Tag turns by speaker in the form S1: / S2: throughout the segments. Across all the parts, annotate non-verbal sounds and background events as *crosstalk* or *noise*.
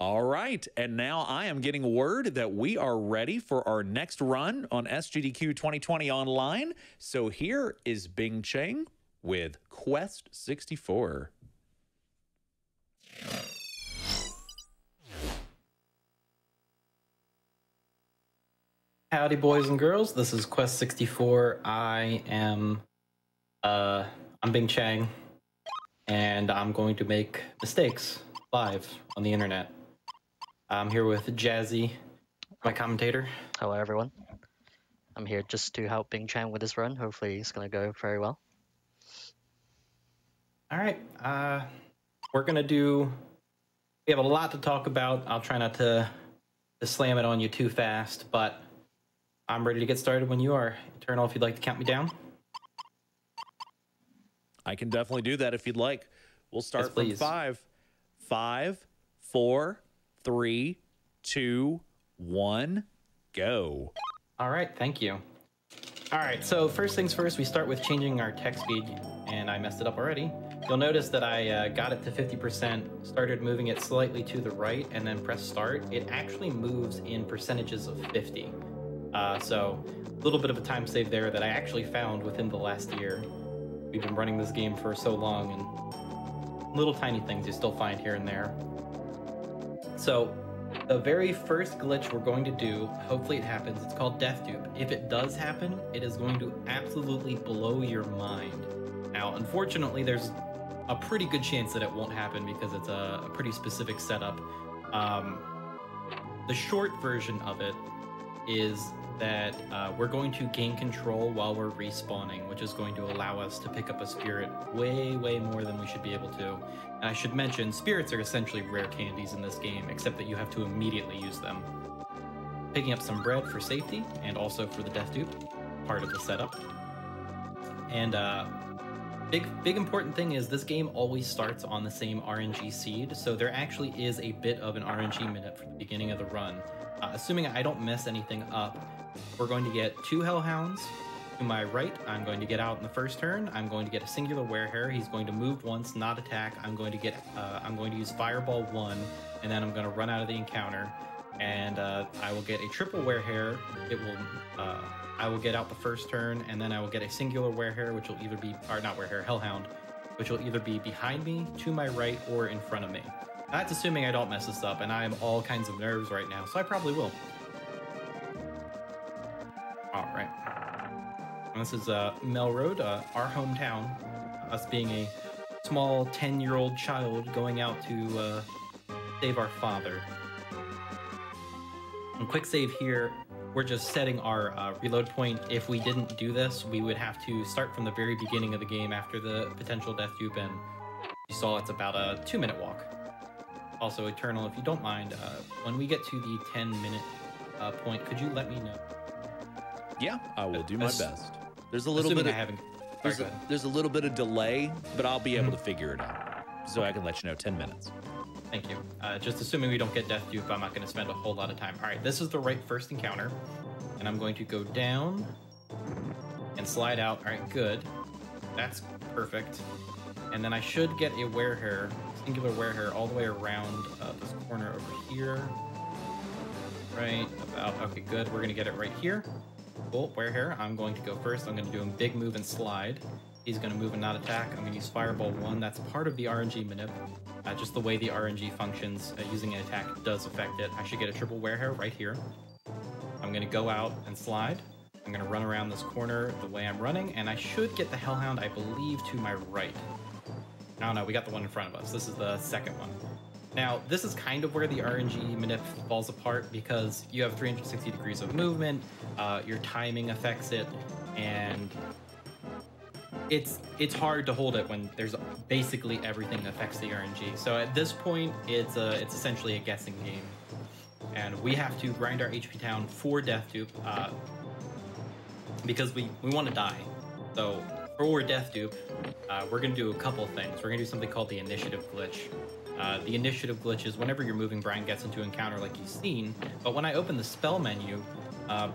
S1: All right. And now I am getting word that we are ready for our next run on SGDQ 2020 online. So here is Bing Cheng with Quest 64.
S2: Howdy, boys and girls. This is Quest 64. I am, uh, I'm Bing Chang, and I'm going to make mistakes live on the internet. I'm here with Jazzy, my commentator.
S3: Hello, everyone. I'm here just to help Bing Chan with this run. Hopefully, it's going to go very well.
S2: All right. Uh, we're gonna do. We have a lot to talk about. I'll try not to, to slam it on you too fast, but I'm ready to get started when you are. Eternal, if you'd like to count me down.
S1: I can definitely do that if you'd like. We'll start
S2: Yes,
S1: from
S2: please.
S1: five. Five, four, three, two, one, go.
S2: All right, thank you. All right, so first things first, we start with changing our text speed, and I messed it up already. You'll notice that I uh, got it to 50%, started moving it slightly to the right, and then press start. It actually moves in percentages of 50. Uh, so a little bit of a time save there that I actually found within the last year. We've been running this game for so long, and little tiny things you still find here and there. So the very first glitch we're going to do, hopefully it happens, it's called Death Dupe. If it does happen, it is going to absolutely blow your mind. Now, unfortunately, there's a pretty good chance that it won't happen because it's a, a pretty specific setup. Um, the short version of it is that uh, we're going to gain control while we're respawning, which is going to allow us to pick up a spirit way, way more than we should be able to. And I should mention, spirits are essentially rare candies in this game, except that you have to immediately use them. Picking up some bread for safety, and also for the death dupe, part of the setup. And uh, big, big important thing is this game always starts on the same RNG seed, so there actually is a bit of an RNG minute for the beginning of the run. Uh, assuming I don't mess anything up, we're going to get two Hellhounds. To my right, I'm going to get out in the first turn. I'm going to get a singular Werehare. He's going to move once, not attack. I'm going to get, uh, I'm going to use Fireball one, and then I'm going to run out of the encounter, and uh, I will get a triple Werehare. It will, uh, I will get out the first turn, and then I will get a singular Werehare, which will either be, or not Werehare, Hellhound, which will either be behind me, to my right, or in front of me. That's assuming I don't mess this up, and I am all kinds of nerves right now, so I probably will. All right. This is uh, uh, our hometown. Us being a small 10 year old child going out to uh, save our father. And quick save here, we're just setting our uh, reload point. If we didn't do this, we would have to start from the very beginning of the game after the potential death dupe, and you saw it's about a two minute walk. Also, Eternal, if you don't mind, uh, when we get to the 10 minute uh, point, could you let me know?
S1: Yeah, I will do my
S2: Ass-
S1: best. There's a little
S2: Assuming
S1: bit
S2: I
S1: of
S2: haven't.
S1: There's a, there's a little bit of delay, but I'll be able to figure it out. So I can let you know 10 minutes.
S2: Thank you. Uh, just assuming we don't get death dupe, I'm not going to spend a whole lot of time. All right, this is the right first encounter, and I'm going to go down and slide out. All right, good. That's perfect. And then I should get a werehare, singular werehare, all the way around uh, this corner over here. Right about. Okay, good. We're going to get it right here. Cool. Werehare. I'm going to go first. I'm going to do a big move and slide. He's going to move and not attack. I'm going to use Fireball 1. That's part of the RNG manip. Uh, just the way the RNG functions, uh, using an attack does affect it. I should get a triple werehare right here. I'm going to go out and slide. I'm going to run around this corner the way I'm running, and I should get the Hellhound, I believe, to my right. No, no, we got the one in front of us. This is the second one. Now, this is kind of where the RNG manip falls apart because you have 360 degrees of movement, uh, your timing affects it, and it's it's hard to hold it when there's basically everything affects the RNG. So at this point, it's a, it's essentially a guessing game, and we have to grind our HP down for Death Dupe uh, because we we want to die. So for Death Dupe, uh, we're gonna do a couple things. We're gonna do something called the Initiative Glitch. Uh, the Initiative Glitch is whenever you're moving, Brian gets into an encounter like you've seen. But when I open the spell menu, uh, uh,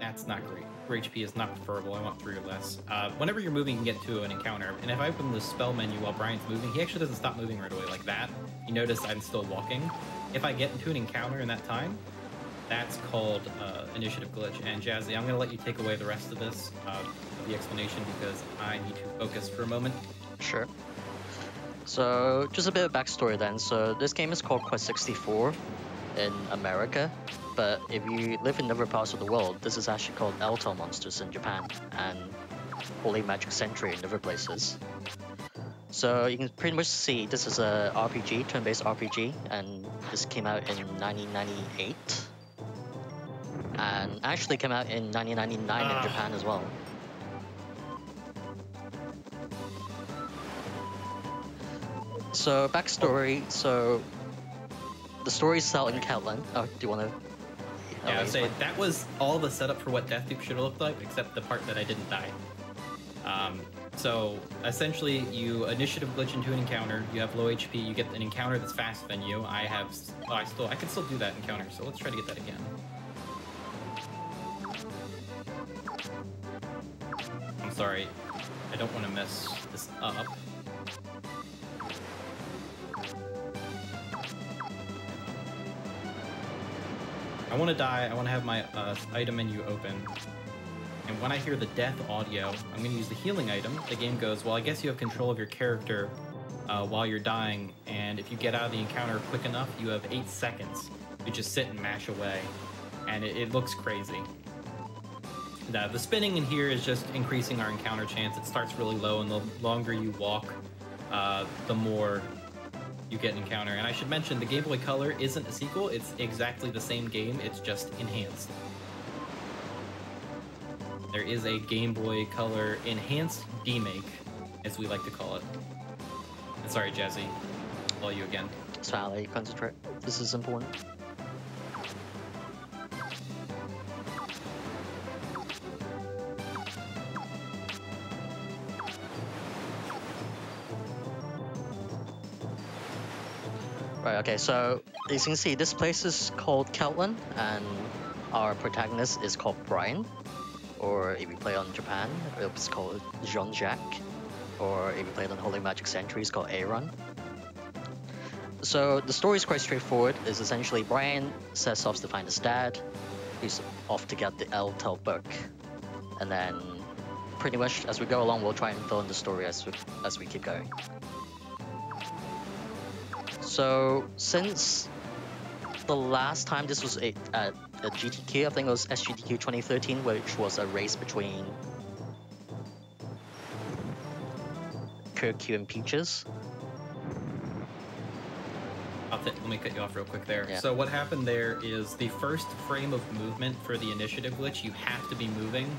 S2: that's not great. 4 HP is not preferable. I want 3 or less. Uh, whenever you're moving, you can get to an encounter. And if I open the spell menu while Brian's moving, he actually doesn't stop moving right away like that. You notice I'm still walking. If I get into an encounter in that time, that's called uh, initiative glitch. And Jazzy, I'm going to let you take away the rest of this, uh, the explanation, because I need to focus for a moment.
S3: Sure. So, just a bit of backstory then. So, this game is called Quest 64 in America, but if you live in other parts of the world, this is actually called Eltale Monsters in Japan and Holy Magic Century in other places. So you can pretty much see this is a RPG, turn-based RPG, and this came out in 1998. And actually came out in 1999 in ah. Japan as well. So backstory, so the story is set in Kellan. Oh, do you want to?
S2: Yeah, I'd say that was all the setup for what Death Dupe should have looked like, except the part that I didn't die. Um, so essentially, you initiative glitch into an encounter. You have low HP. You get an encounter that's faster than you. I have. Oh, I still. I can still do that encounter. So let's try to get that again. I'm sorry. I don't want to mess this up. I want to die. I want to have my uh, item menu open. And when I hear the death audio, I'm going to use the healing item. The game goes, well, I guess you have control of your character uh, while you're dying. And if you get out of the encounter quick enough, you have eight seconds to just sit and mash away. And it, it looks crazy. Now, the spinning in here is just increasing our encounter chance. It starts really low, and the longer you walk, uh, the more you get an encounter. And I should mention, the Game Boy Color isn't a sequel. It's exactly the same game. It's just enhanced. There is a Game Boy Color enhanced demake, as we like to call it. And sorry, Jazzy. Call you again.
S3: Sally, concentrate. This is important. Right, okay, so as you can see, this place is called Kellan, and our protagonist is called Brian. Or if you play on Japan, it's called Jean-Jacques. Or if you play on Holy Magic Century, it's called Aaron. So the story is quite straightforward. It's essentially Brian sets off to find his dad. He's off to get the Eltale book. And then pretty much as we go along, we'll try and fill in the story as we, as we keep going. So since the last time this was a, a, a GDQ, I think it was SGDQ 2013, which was a race between KirKU and Peaches.
S2: let me cut you off real quick there.
S3: Yeah.
S2: So what happened there is the first frame of movement for the initiative glitch, you have to be moving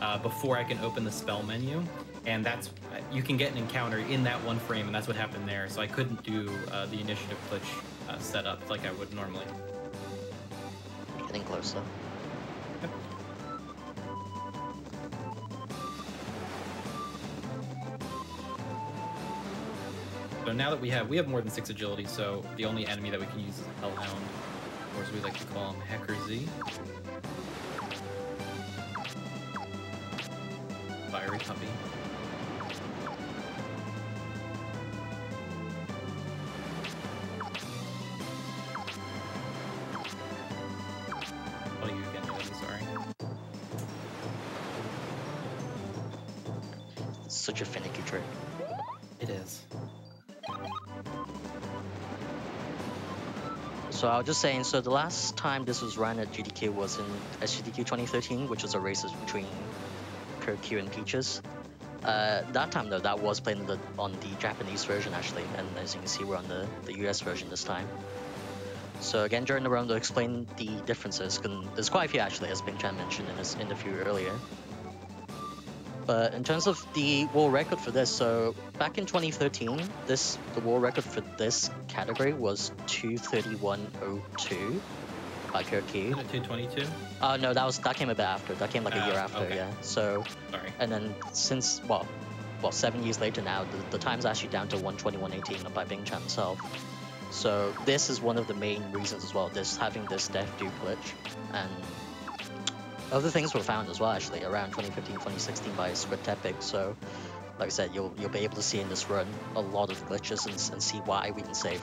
S2: uh, before I can open the spell menu. And that's, you can get an encounter in that one frame, and that's what happened there. So I couldn't do uh, the initiative glitch uh, setup like I would normally.
S3: Getting close closer.
S2: So now that we have, we have more than six agility, so the only enemy that we can use is Hellhound, or as we like to call him, Hacker Z. Fiery puppy.
S3: I was just saying, so the last time this was run at GDQ was in SGDQ 2013, which was a race between KirKU and Peaches. Uh, that time though, that was played on the, on the Japanese version actually, and as you can see, we're on the, the US version this time. So again, during the round, I'll explain the differences. There's quite a few actually, as Bing Chan mentioned in his interview earlier. But in terms of the world record for this, so back in 2013, this the world record for this category was 231.02 by Kirky.
S2: Isn't 222?
S3: Uh, no, that was that came a bit after. That came like a
S2: Ah,
S3: year after,
S2: okay.
S3: yeah. So
S2: Sorry.
S3: and then since well, well, seven years later now, the, the time's actually down to 121.18 by Bing Chan himself. So this is one of the main reasons as well. This having this death dupe glitch, and Other things were found as well, actually, around 2015, 2016 by Script Epic. So, like I said, you'll you'll be able to see in this run a lot of glitches and, and see why we can save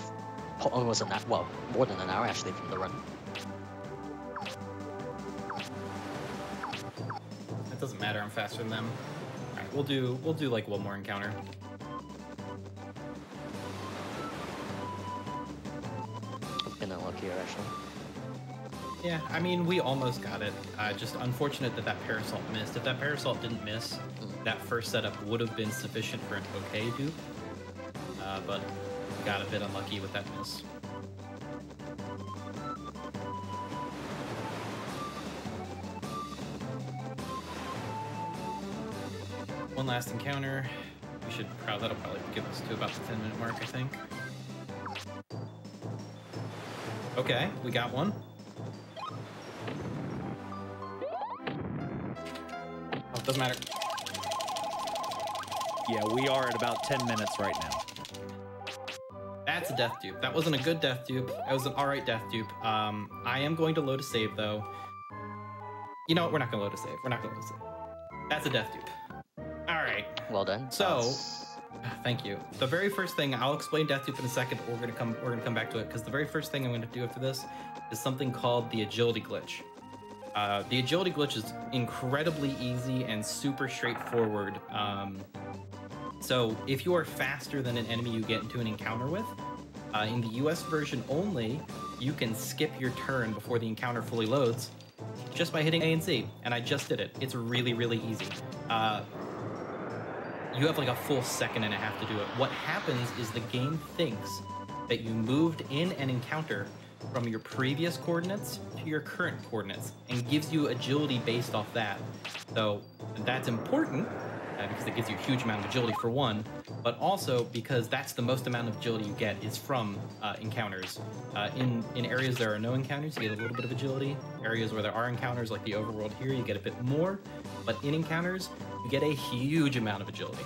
S3: almost an hour, well, more than an hour actually from the run.
S2: It doesn't matter. I'm faster than them. All right, we'll do we'll do like one more encounter.
S3: Been unlucky here, actually.
S2: Yeah, I mean, we almost got it. Uh, just unfortunate that that Parasol missed. If that Parasol didn't miss, that first setup would have been sufficient for an okay dupe. Uh, but got a bit unlucky with that miss. One last encounter. We should probably, that'll probably get us to about the 10 minute mark, I think. Okay, we got one. It doesn't matter.
S1: Yeah, we are at about 10 minutes right now.
S2: That's a death dupe. That wasn't a good death dupe. It was an alright death dupe. Um, I am going to load a save though. You know what? We're not gonna load a save. We're not gonna load a save. That's a death dupe. Alright.
S3: Well done.
S2: So
S3: That's-
S2: Thank you. The very first thing I'll explain Death Dupe in a second. but We're gonna come. We're gonna come back to it because the very first thing I'm going to do after this is something called the agility glitch. Uh, the agility glitch is incredibly easy and super straightforward. Um, so if you are faster than an enemy you get into an encounter with, uh, in the U.S. version only, you can skip your turn before the encounter fully loads, just by hitting A and C. And I just did it. It's really, really easy. Uh, you have like a full second and a half to do it. What happens is the game thinks that you moved in an encounter from your previous coordinates to your current coordinates and gives you agility based off that. So that's important uh, because it gives you a huge amount of agility for one, but also because that's the most amount of agility you get is from uh, encounters. Uh, in in areas there are no encounters, you get a little bit of agility. Areas where there are encounters, like the overworld here, you get a bit more. But in encounters, you get a huge amount of agility.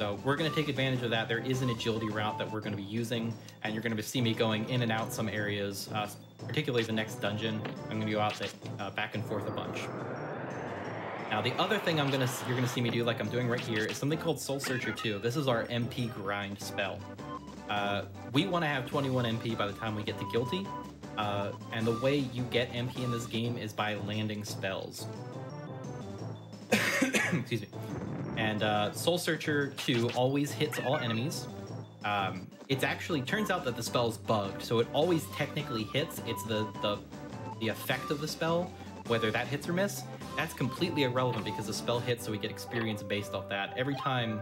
S2: So we're going to take advantage of that. There is an agility route that we're going to be using, and you're going to see me going in and out some areas, uh, particularly the next dungeon. I'm going to go out the, uh, back and forth a bunch. Now, the other thing I'm gonna you're gonna see me do, like I'm doing right here, is something called Soul Searcher 2. This is our MP grind spell. Uh, we want to have 21 MP by the time we get to Guilty, uh, and the way you get MP in this game is by landing spells. *coughs* Excuse me. And uh, Soul Searcher 2 always hits all enemies. Um, it's actually turns out that the spell's bugged, so it always technically hits. It's the the the effect of the spell, whether that hits or miss. That's completely irrelevant because the spell hits, so we get experience based off that. Every time,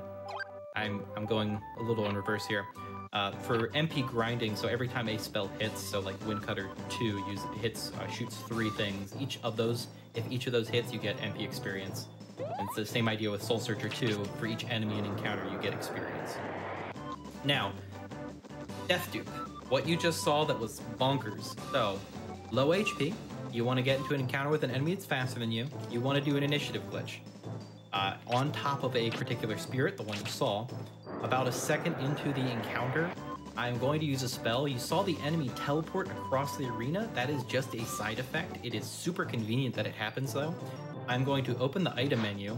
S2: I'm I'm going a little in reverse here. Uh, for MP grinding, so every time a spell hits, so like Windcutter 2 use, hits uh, shoots three things. Each of those, if each of those hits, you get MP experience. And it's the same idea with Soul Searcher 2. For each enemy and encounter, you get experience. Now, Death Dupe. What you just saw that was bonkers. So, low HP. You want to get into an encounter with an enemy that's faster than you. You want to do an initiative glitch. Uh, on top of a particular spirit, the one you saw, about a second into the encounter, I'm going to use a spell. You saw the enemy teleport across the arena. That is just a side effect. It is super convenient that it happens though. I'm going to open the item menu,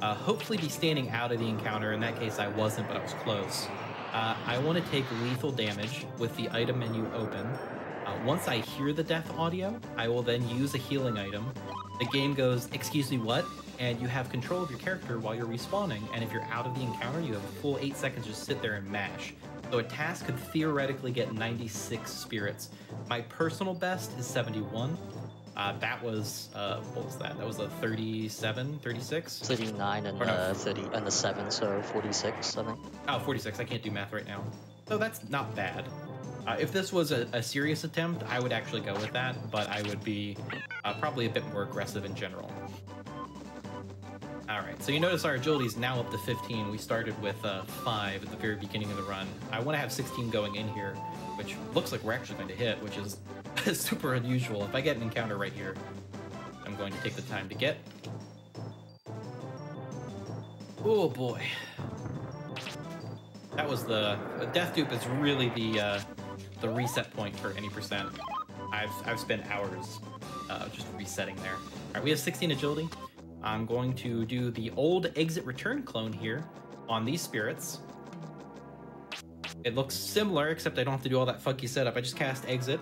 S2: uh, hopefully be standing out of the encounter. In that case, I wasn't, but I was close. Uh, I want to take lethal damage with the item menu open. Uh, once I hear the death audio, I will then use a healing item. The game goes, excuse me, what? And you have control of your character while you're respawning. And if you're out of the encounter, you have a full eight seconds to sit there and mash. So a task could theoretically get 96 spirits. My personal best is 71. Uh, that was, uh, what was that? That was a 37, 36?
S3: 39 and
S2: no.
S3: uh, 30 and the 7, so 46, I think.
S2: Oh, 46. I can't do math right now. So that's not bad. Uh, if this was a, a serious attempt, I would actually go with that, but I would be uh, probably a bit more aggressive in general. Alright, so you notice our agility is now up to 15. We started with uh, 5 at the very beginning of the run. I want to have 16 going in here, which looks like we're actually going to hit, which is *laughs* super unusual. If I get an encounter right here, I'm going to take the time to get. Oh boy. That was the Death Dupe is really the uh, the reset point for any percent. I've I've spent hours uh, just resetting there. All right, we have 16 agility. I'm going to do the old exit return clone here on these spirits. It looks similar, except I don't have to do all that funky setup. I just cast exit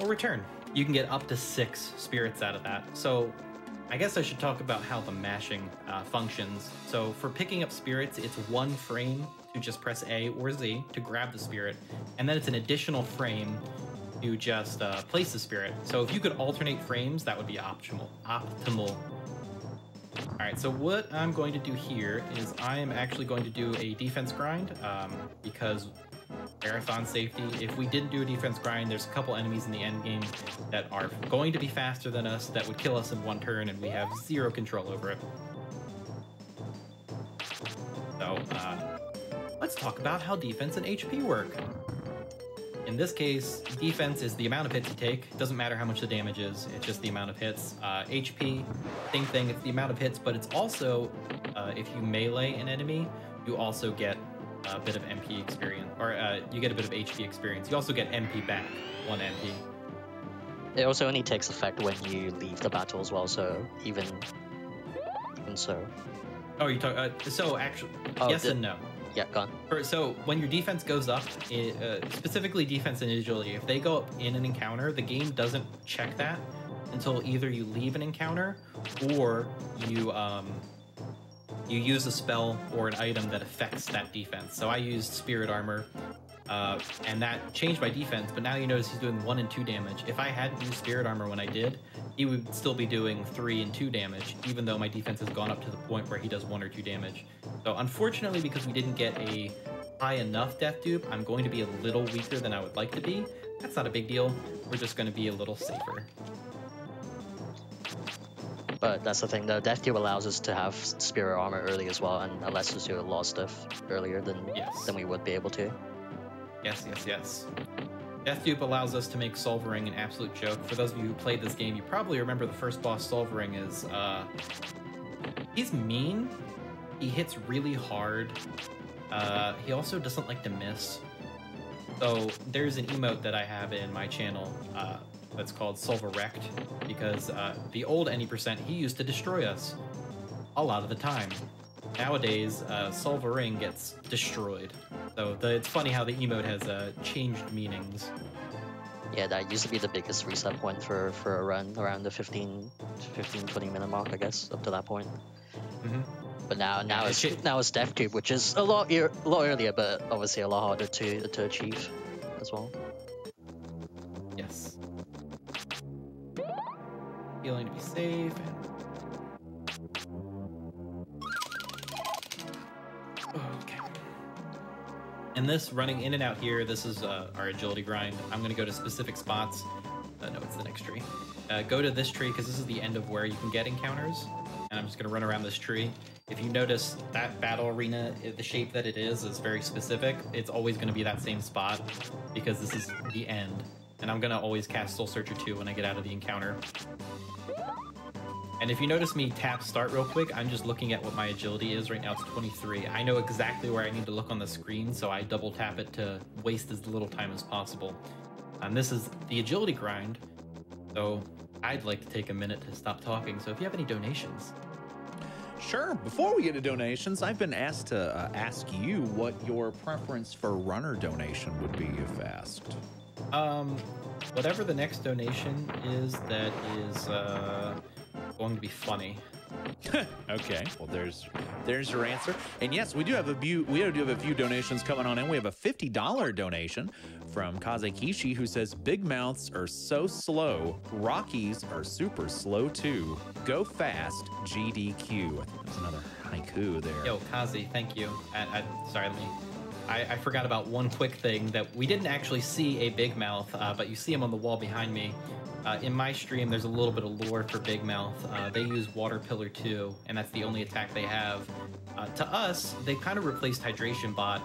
S2: or return. You can get up to six spirits out of that. So I guess I should talk about how the mashing uh, functions. So for picking up spirits, it's one frame to just press A or Z to grab the spirit, and then it's an additional frame to just uh, place the spirit. So if you could alternate frames, that would be optimal. Optimal. All right, so what I'm going to do here is I am actually going to do a defense grind um, because marathon safety. If we didn't do a defense grind, there's a couple enemies in the end game that are going to be faster than us that would kill us in one turn, and we have zero control over it. So uh, let's talk about how defense and HP work. In this case, defense is the amount of hits you take. It doesn't matter how much the damage is, it's just the amount of hits. Uh, HP, same thing, it's the amount of hits, but it's also, uh, if you melee an enemy, you also get a bit of MP experience, or uh, you get a bit of HP experience. You also get MP back, one MP.
S3: It also only takes effect when you leave the battle as well, so even, even so.
S2: Oh, you talk. Uh, so actually,
S3: Oh,
S2: yes
S3: the-
S2: and no.
S3: Yeah, gone.
S2: So when your defense goes up, it, uh, specifically defense and agility, if they go up in an encounter, the game doesn't check that until either you leave an encounter or you um, you use a spell or an item that affects that defense. So I used spirit armor, uh, and that changed my defense. But now you notice he's doing one and two damage. If I hadn't used spirit armor when I did, he would still be doing three and two damage, even though my defense has gone up to the point where he does one or two damage. So unfortunately, because we didn't get a high enough death dupe, I'm going to be a little weaker than I would like to be. That's not a big deal. We're just going to be a little safer.
S3: But that's the thing, the Death Dupe allows us to have Spirit Armor early as well, and it lets us do a lot of stuff earlier than,
S2: Yes.
S3: than we would be able to.
S2: Yes, yes, yes. Death Dupe allows us to make Solvaring an absolute joke. For those of you who played this game, you probably remember the first boss Solvaring is uh he's mean. He hits really hard. Uh he also doesn't like to miss. So there's an emote that I have in my channel uh that's called Solverect because uh the old any percent he used to destroy us a lot of the time. Nowadays, uh, Solvaring gets destroyed. So the, it's funny how the emote has uh, changed meanings.
S3: Yeah, that used to be the biggest reset point for, for a run, around the 15, 15, 20 minute mark, I guess, up to that point.
S2: Mhm.
S3: But now, now
S2: Yeah,
S3: it's
S2: it-
S3: now it's Death Dupe, which is a lot, ear a lot earlier, but obviously a lot harder to to achieve as well.
S2: Feeling to be safe. Okay. And this running in and out here, this is uh, our agility grind. I'm going to go to specific spots. Uh, no, it's the next tree. Uh, go to this tree because this is the end of where you can get encounters. And I'm just going to run around this tree. If you notice that battle arena, the shape that it is is very specific. It's always going to be that same spot because this is the end. And I'm going to always cast Soul Searcher 2 when I get out of the encounter. And if you notice me tap start real quick, I'm just looking at what my agility is. Right now it's 23. I know exactly where I need to look on the screen, so I double tap it to waste as little time as possible. And this is the agility grind. So I'd like to take a minute to stop talking. So if you have any donations,
S1: Sure. Before we get to donations, I've been asked to uh, ask you what your preference for runner donation would be if asked.
S2: um, whatever the next donation is that is uh, going to be funny. *laughs*
S1: okay. Well, there's there's your answer. And yes, we do have a few we do have a few donations coming on in. We have a fifty dollar donation from Kazekishi who says big mouths are so slow, Rockies are super slow too. Go fast, GDQ. I think there's another haiku there.
S2: Yo, Kazi, thank you. I, I, sorry, let me. I, I forgot about one quick thing that we didn't actually see a Big Mouth, uh, but you see him on the wall behind me. Uh, in my stream, there's a little bit of lore for Big Mouth. Uh, they use Water Pillar 2, and that's the only attack they have. Uh, to us, they kind of replaced Hydration Bot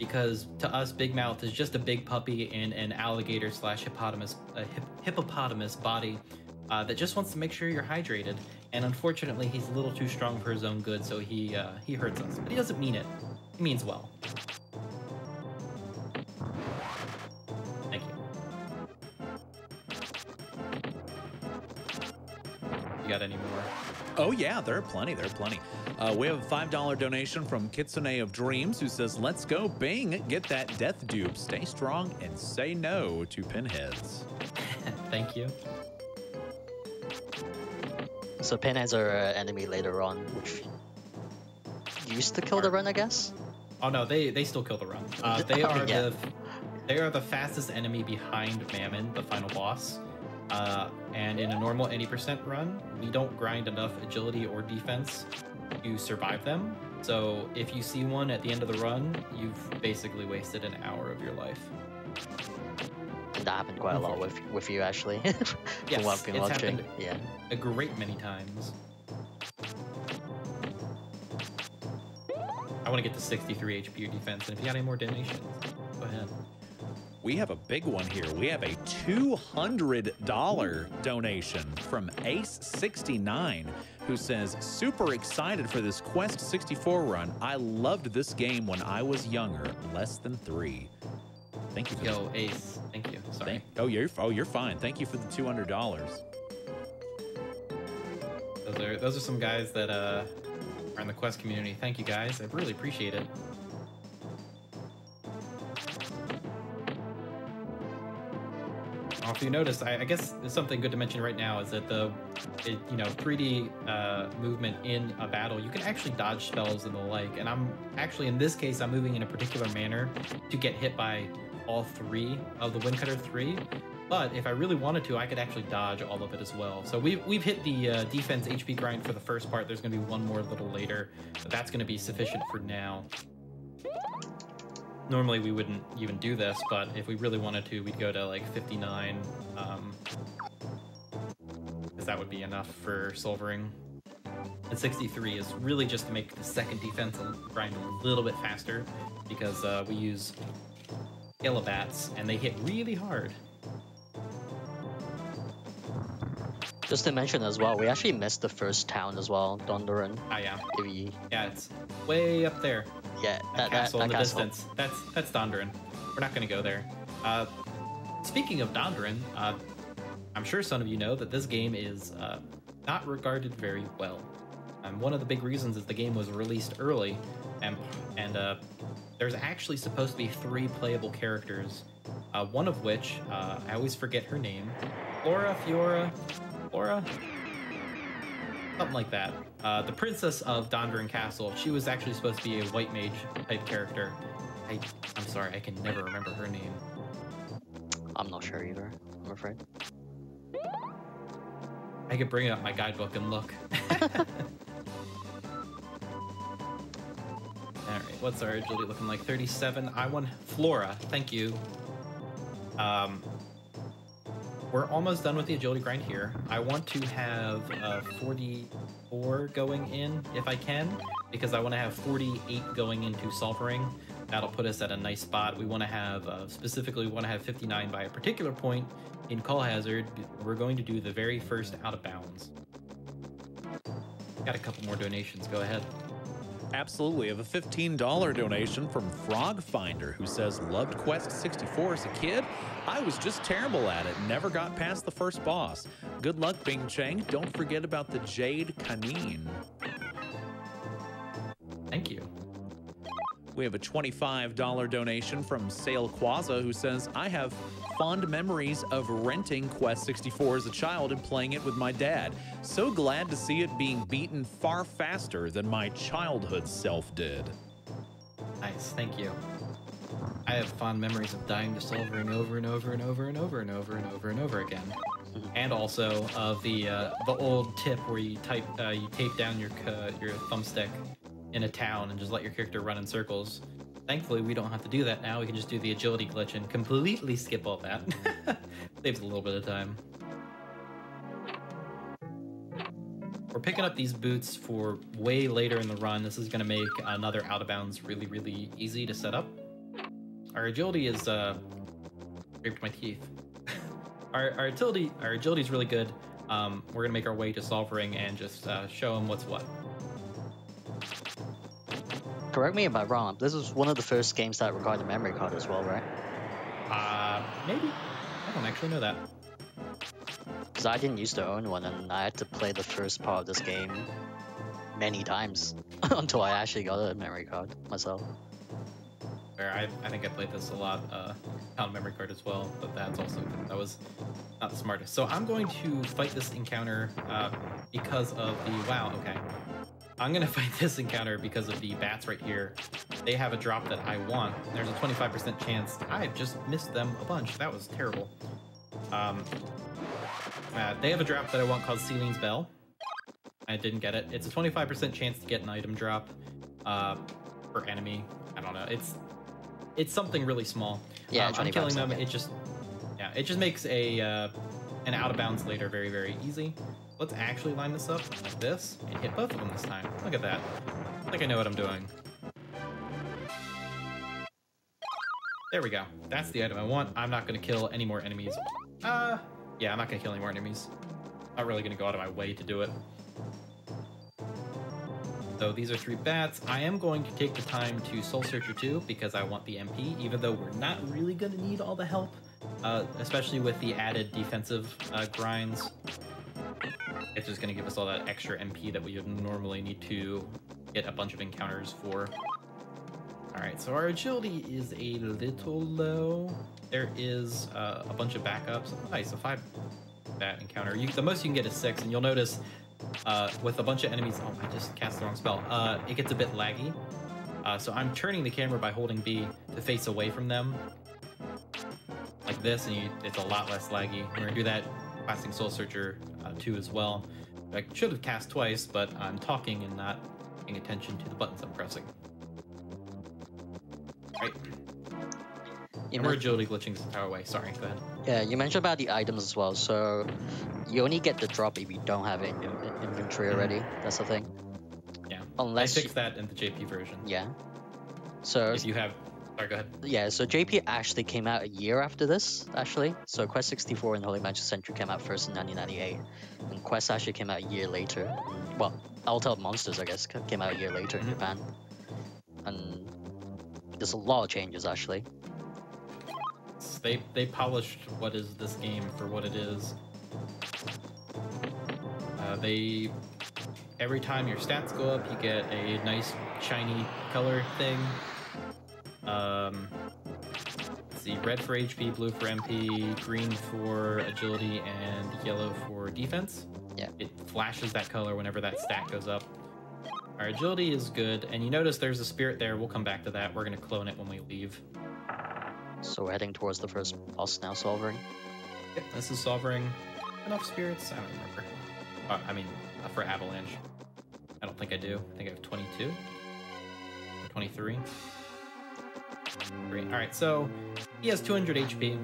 S2: because to us, Big Mouth is just a big puppy in an alligator slash hippopotamus, uh, hip, hippopotamus body uh, that just wants to make sure you're hydrated. And unfortunately, he's a little too strong for his own good, so he uh, he hurts us. But he doesn't mean it. He means well. Got any more.
S1: Oh, yeah, there are plenty. There are plenty. Uh, we have a $5 donation from Kitsune of Dreams who says, Let's go, Bing. Get that death dupe. Stay strong and say no to pinheads. *laughs*
S2: Thank you.
S3: So pinheads are an enemy later on, which used to kill the run, I guess.
S2: Oh no, they they still kill the run. Uh, *laughs* they are yeah. the they are the fastest enemy behind Mammon, the final boss. Uh, and in a normal 80% run, we don't grind enough agility or defense to survive them. So if you see one at the end of the run, you've basically wasted an hour of your life.
S3: That happened quite a lot with with you actually. *laughs*
S2: yes, what it's
S3: watching.
S2: happened yeah. a great many times. I want to get to 63 HP or defense, and if you got any more donations, go ahead
S1: we have a big one here. We have a $200 donation from Ace69 who says, Super excited for this Quest 64 run. I loved this game when I was younger, less than three. Thank you
S2: Yo, Ace. Thank you. Sorry. Thank,
S1: oh, you're, oh, you're fine. Thank you for the $200.
S2: Those are, those are some guys that uh, are in the Quest community. Thank you guys. I really appreciate it. If you notice, I, I guess something good to mention right now is that the, it, you know, 3D uh, movement in a battle, you can actually dodge spells and the like. And I'm actually, in this case, I'm moving in a particular manner to get hit by all three of the Windcutter 3. But if I really wanted to, I could actually dodge all of it as well. So we've, we've hit the uh, defense HP grind for the first part. There's going to be one more little later. But that's going to be sufficient for now normally we wouldn't even do this, but if we really wanted to, we'd go to like 59, um, because that would be enough for Solvaring. And 63 is really just to make the second defense grind a little bit faster, because uh, we use Galabats, and they hit really hard.
S3: Just to mention as well, we actually missed the first town as well, Dondoran.
S2: Ah, yeah.
S3: We...
S2: Yeah, it's way up there.
S3: Yeah,
S2: that, that castle that, in the castle. distance. That's that's Dondoran. We're not going to go there. Uh, speaking of Dondoran, uh, I'm sure some of you know that this game is uh, not regarded very well. And one of the big reasons is the game was released early, and and uh, there's actually supposed to be three playable characters. Uh, one of which uh, I always forget her name, Flora, Fiora, Flora, something like that. Uh, the princess of Dondoran Castle. She was actually supposed to be a white mage type character. I, I'm sorry, I can never remember her name.
S3: I'm not sure either. I'm afraid.
S2: I could bring up my guidebook and look. *laughs* All right, what's our agility looking like? 37. I want Flora. Thank you. Um, we're almost done with the agility grind here. I want to have uh, 44 going in if I can, because I want to have 48 going into Solvaring. That'll put us at a nice spot. We want to have, uh, specifically, we want to have 59 by a particular point in Cull Hazard. We're going to do the very first out of bounds. Got a couple more donations. Go ahead.
S1: Absolutely. Of a $15 donation from Frog Finder, who says, Loved Quest 64 as a kid. I was just terrible at it. Never got past the first boss. Good luck, Bing Cheng. Don't forget about the Jade Canine.
S2: Thank you.
S1: We have a $25 donation from Sale Quaza, who says, I have fond memories of renting Quest 64 as a child and playing it with my dad. So glad to see it being beaten far faster than my childhood self did.
S2: Nice, thank you. I have fond memories of dying to Solvaring over and over and over and over and over and over and over again. *laughs* And also of the uh, the old tip where you type uh, you tape down your uh, your thumbstick in a town and just let your character run in circles Thankfully, we don't have to do that now. We can just do the agility glitch and completely skip all that. *laughs* Saves a little bit of time. We're picking up these boots for way later in the run. This is going to make another out of bounds really, really easy to set up. Our agility is, uh, scraped my teeth. *laughs* our, our agility, our agility is really good. Um, we're going to make our way to Solvaring and just uh, show them what's what
S3: correct me if I'm wrong. This was one of the first games that required a memory card as well, right?
S2: Uh, maybe. I don't actually know that.
S3: because I didn't used to own one, and I had to play the first part of this game many times *laughs* until I actually got a memory card myself.
S2: Fair. I, I think I played this a lot uh, on memory card as well, but that's also that was not the smartest. So I'm going to fight this encounter uh, because of the wow. Okay, I'm gonna fight *laughs* this encounter because of the bats right here. They have a drop that I want. There's a 25% chance I've just missed them a bunch. That was terrible. Um, uh, they have a drop that I want called Celine's Bell. I didn't get it. It's a 25% chance to get an item drop uh, per enemy. I don't know. It's it's something really small.
S3: Yeah,
S2: um, I'm killing them. It just yeah, it just makes a uh, an out of bounds later very very easy. Let's actually line this up like this and hit both of them this time. Look at that. I think I know what I'm doing. There we go. That's the item I want. I'm not going to kill any more enemies. Uh, yeah, I'm not going to kill any more enemies. Not really going to go out of my way to do it. So these are three bats. I am going to take the time to Soul Searcher 2 because I want the MP, even though we're not really going to need all the help, uh, especially with the added defensive uh, grinds. It's just going to give us all that extra MP that we would normally need to get a bunch of encounters for. Alright, so our agility is a little low. There is uh, a bunch of backups. Nice, a five bat encounter. You, the most you can get is six, and you'll notice uh, with a bunch of enemies. Oh, I just cast the wrong spell. Uh, it gets a bit laggy. Uh, so I'm turning the camera by holding B to face away from them, like this, and you, it's a lot less laggy. We're gonna do that casting Soul Searcher uh, 2 as well. I should have cast twice, but I'm talking and not paying attention to the buttons I'm pressing. Right,
S3: You
S2: and we're agility glitching this entire way. Sorry, go ahead.
S3: yeah, you mentioned about the items as well. So you only get the drop if you don't have it in your inventory already. That's the thing.
S2: Yeah,
S3: Unless
S2: I
S3: you-
S2: fixed that in the JP version.
S3: yeah. So
S2: If you have, sorry, go ahead.
S3: yeah, so JP actually came out a year after this, actually. So Quest 64 and Holy Magic Century came out first in 1998, and Quest actually came out a year later. Well, Altar of Monsters, I guess, came out a year later in
S2: Mhm.
S3: Japan. And there's a lot of changes actually.
S2: They they polished what is this game for what it is. Uh, they every time your stats go up, you get a nice shiny color thing. Um, let's see, red for HP, blue for MP, green for agility, and yellow for defense.
S3: Yeah.
S2: It flashes that color whenever that stat goes up. Our agility is good, and you notice there's a spirit there. We'll come back to that. We're gonna clone it when we leave.
S3: So we're heading towards the first boss now, Solvaring.
S2: Yep, this is Solvaring. Enough spirits? I don't remember. Uh, I mean, uh, for Avalanche. I don't think I do. I think I have 22. Or 23. Great. Alright, so he has 200 HP.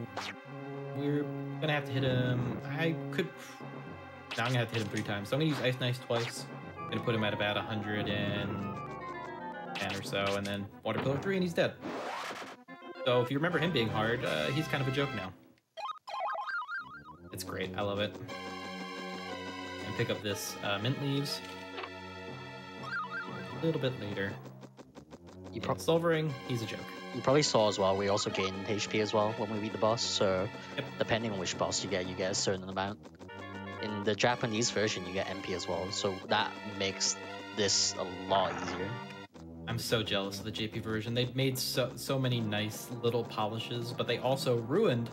S2: We're gonna have to hit him. I could. Now I'm gonna have to hit him three times. So I'm gonna use Ice Knife twice. I'm gonna put him at about 110 or so, and then Water Pillar 3, and he's dead. So if you remember him being hard, uh, he's kind of a joke now. It's great. I love it. And pick up this uh, mint leaves a little bit later.
S3: You, prob-
S2: Solvaring, he's a joke.
S3: You probably saw as well, we also gain HP as well when we beat the boss. So
S2: Yep.
S3: depending on which boss you get, you get a certain amount. In the Japanese version, you get MP as well. So that makes this a lot easier.
S2: I'm so jealous of the JP version. They've made so so many nice little polishes, but they also ruined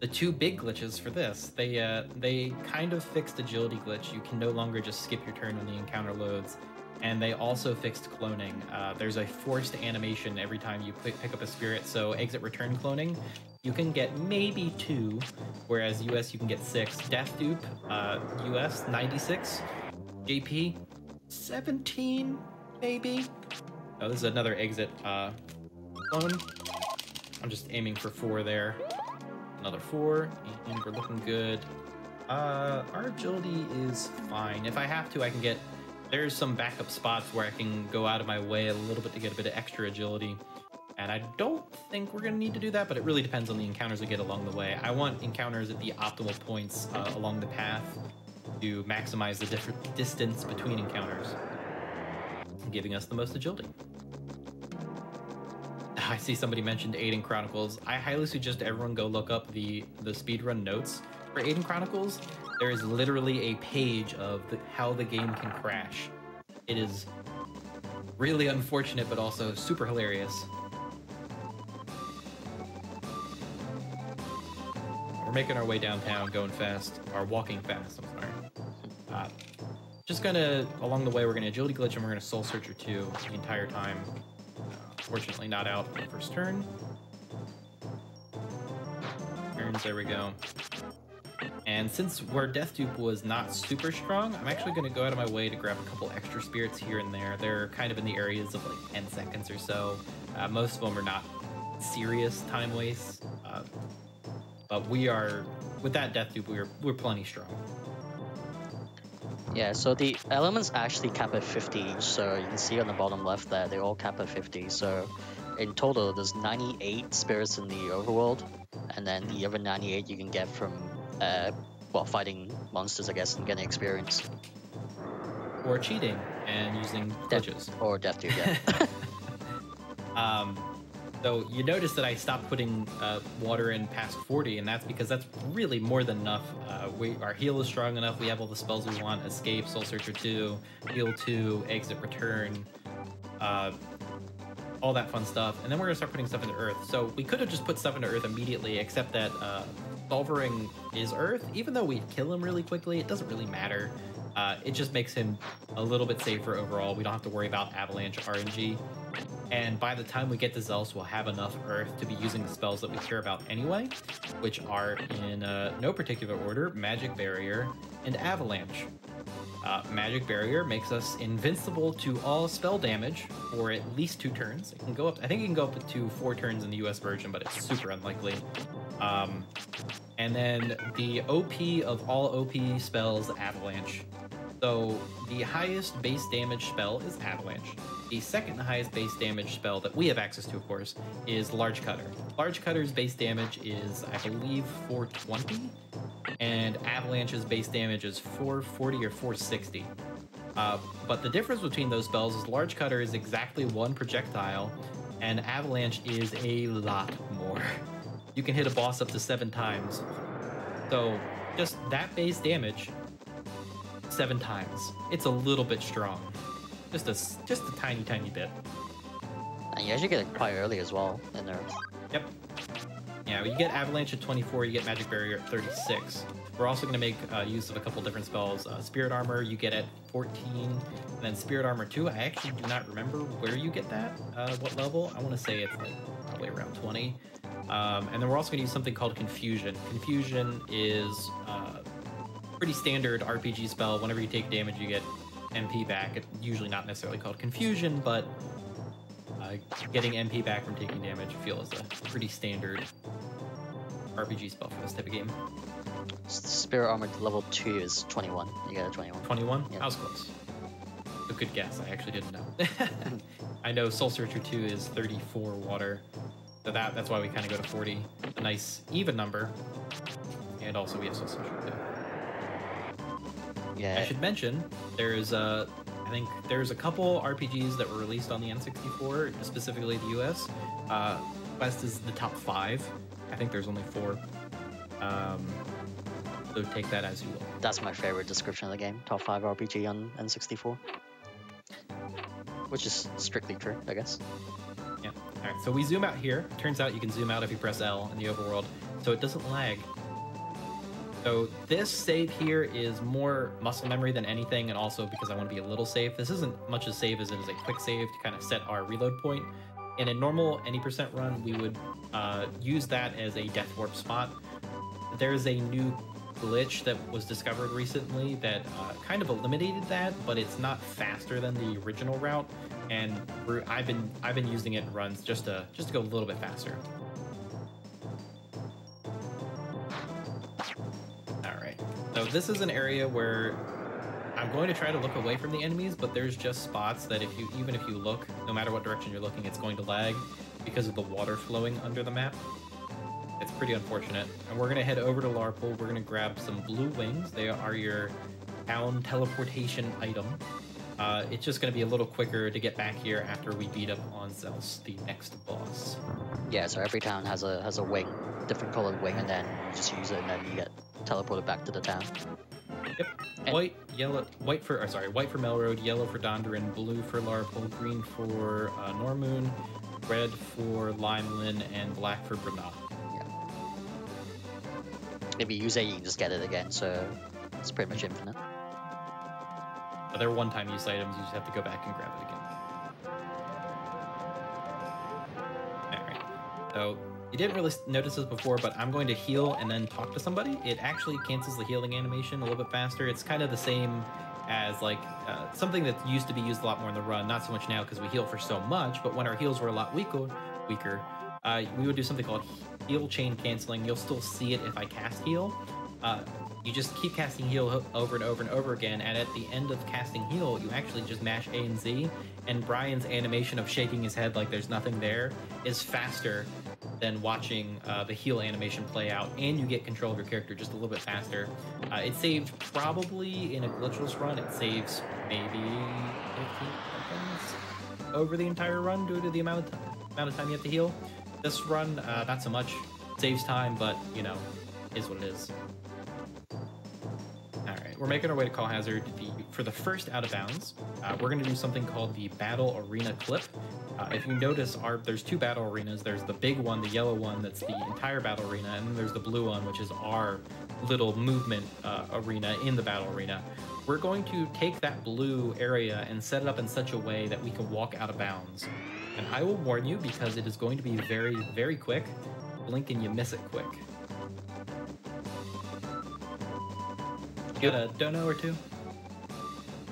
S2: the two big glitches for this. They uh, they kind of fixed agility glitch. You can no longer just skip your turn when the encounter loads, and they also fixed cloning. Uh, there's a forced animation every time you pick, pick up a spirit. So exit return cloning, you can get maybe two, whereas US you can get six. Death dupe, uh, US 96, JP 17 maybe. Oh, this is another exit uh, clone. I'm just aiming for four there. Another four, and we're looking good. Uh, our agility is fine. If I have to, I can get. There's some backup spots where I can go out of my way a little bit to get a bit of extra agility. And I don't think we're gonna need to do that, but it really depends on the encounters we get along the way. I want encounters at the optimal points uh, along the path to maximize the different distance between encounters, giving us the most agility. *laughs* I see somebody mentioned Aidyn Chronicles. I highly suggest everyone go look up the the speedrun notes for Aidyn Chronicles. There is literally a page of the, how the game can crash. It is really unfortunate, but also super hilarious. We're making our way downtown, going fast, or walking fast. I'm sorry. Uh, just gonna along the way, we're gonna agility glitch and we're gonna soul searcher two the entire time. Uh, fortunately, not out on the first turn. Turns, there we go. And since where Death Dupe was not super strong, I'm actually going to go out of my way to grab a couple extra spirits here and there. They're kind of in the areas of like 10 seconds or so. Uh, most of them are not serious time wastes. Uh, but we are, with that Death Dupe, we're, we're plenty strong.
S3: Yeah, so the elements actually cap at 50 each, so you can see on the bottom left there, they all cap at 50. So in total, there's 98 spirits in the overworld, and then the other 98 you can get from, uh, well, fighting monsters, I guess, and getting experience.
S2: Or cheating and using
S3: Death-
S2: glitches.
S3: Or Death Dupe, yeah. *laughs*
S2: Um, so you notice that I stopped putting uh, water in past 40, and that's because that's really more than enough. Uh, we our heal is strong enough. We have all the spells we want: escape, soul searcher two, heal two, exit, return, uh, all that fun stuff. And then we're gonna start putting stuff into Earth. So we could have just put stuff into Earth immediately, except that uh, Solvaring is Earth. Even though we kill him really quickly, it doesn't really matter. Uh, it just makes him a little bit safer overall. We don't have to worry about avalanche RNG. And by the time we get to Zelse, we'll have enough Earth to be using the spells that we care about anyway, which are in uh, no particular order Magic Barrier and Avalanche. Uh, Magic Barrier makes us invincible to all spell damage for at least two turns. It can go up, I think it can go up to four turns in the US version, but it's super unlikely. Um, and then the OP of all OP spells, Avalanche. So the highest base damage spell is Avalanche. The second highest base damage spell that we have access to, of course, is Large Cutter. Large Cutter's base damage is, I believe, 420, and Avalanche's base damage is 440 or 460. Uh, but the difference between those spells is Large Cutter is exactly one projectile, and Avalanche is a lot more. *laughs* You can hit a boss up to seven times. So just that base damage, seven times. It's a little bit strong. Just a just a tiny tiny bit.
S3: and you actually get it quite early as well in Earth.
S2: Yep. Yeah, you get Avalanche at 24, you get Magic Barrier at 36. We're also going to make uh, use of a couple different spells. Uh, Spirit Armor, you get at 14, and then Spirit Armor 2, I actually do not remember where you get that, uh, what level. I want to say it's like probably around 20. Um, and then we're also going to use something called Confusion. Confusion is uh, pretty standard RPG spell. Whenever you take damage, you get MP back. It's usually not necessarily called Confusion, but uh, getting MP back from taking damage I feel is a pretty standard RPG spell for this type of game.
S3: Spirit Armor level 2 is 21. You got a 21.
S2: 21?
S3: Yeah.
S2: I was close. A good guess. I actually didn't know. *laughs* I know Soul Searcher 2 is 34 water. So that that's why we kind of go to 40. A nice even number. And also we have Soul Searcher 2. I should mention there's a I think there's a couple RPGs that were released on the N64, specifically the US. Uh, Quest is the top five. I think there's only four. Um, so take that as you will.
S3: that's my favorite description of the game. Top 5 RPG on N64. Which is strictly true, I guess.
S2: All right. So we zoom out here. Turns out you can zoom out if you press L in the overworld, so it doesn't lag. So this save here is more muscle memory than anything, and also because I want to be a little safe. This isn't much a save as it is a quick save to kind of set our reload point. In a normal any percent run, we would uh, use that as a death warp spot. There's a new glitch that was discovered recently that uh, kind of eliminated that, but it's not faster than the original route. And I've been I've been using it in runs just to just to go a little bit faster. All right. So this is an area where I'm going to try to look away from the enemies, but there's just spots that if you even if you look, no matter what direction you're looking, it's going to lag because of the water flowing under the map. It's pretty unfortunate. And we're gonna head over to Larapool. We're gonna grab some blue wings. They are your town teleportation item. Uh, it's just gonna be a little quicker to get back here after we beat up on Zeus, the next boss.
S3: Yeah, so every town has a has a wing, different colored wing, and then you just use it, and then you get teleported back to the town.
S2: Yep.
S3: And-
S2: White, yellow, white for, or sorry, white for Melrode, yellow for Dondoran, blue for Larapool, green for uh, Normoon, red for Limelin, and black for Bernal.
S3: If you use it, you can just get it again, so it's pretty much infinite.
S2: They're one-time use items. You just have to go back and grab it again. All right. So you didn't really notice this before, but I'm going to heal and then talk to somebody. It actually cancels the healing animation a little bit faster. It's kind of the same as like uh, something that used to be used a lot more in the run. Not so much now because we heal for so much, but when our heals were a lot weaker, weaker, uh, we would do something called heal chain canceling. You'll still see it if I cast heal. Uh, you just keep casting heal over and over and over again, and at the end of casting heal, you actually just mash A and Z, and Brian's animation of shaking his head like there's nothing there is faster than watching uh, the heal animation play out, and you get control of your character just a little bit faster. Uh, it saved probably in a glitchless run, it saves maybe 15 seconds over the entire run due to the amount of, t- amount of time you have to heal. This run, uh, not so much. Saves time, but you know, is what it is. We're making our way to Cull Hazard. The, for the first out of bounds, uh, we're going to do something called the Battle Arena Clip. Uh, if you notice, our there's two battle arenas. There's the big one, the yellow one, that's the entire battle arena, and then there's the blue one, which is our little movement uh, arena in the battle arena. We're going to take that blue area and set it up in such a way that we can walk out of bounds. And I will warn you because it is going to be very, very quick. Blink and you miss it quick. Got a dono or two?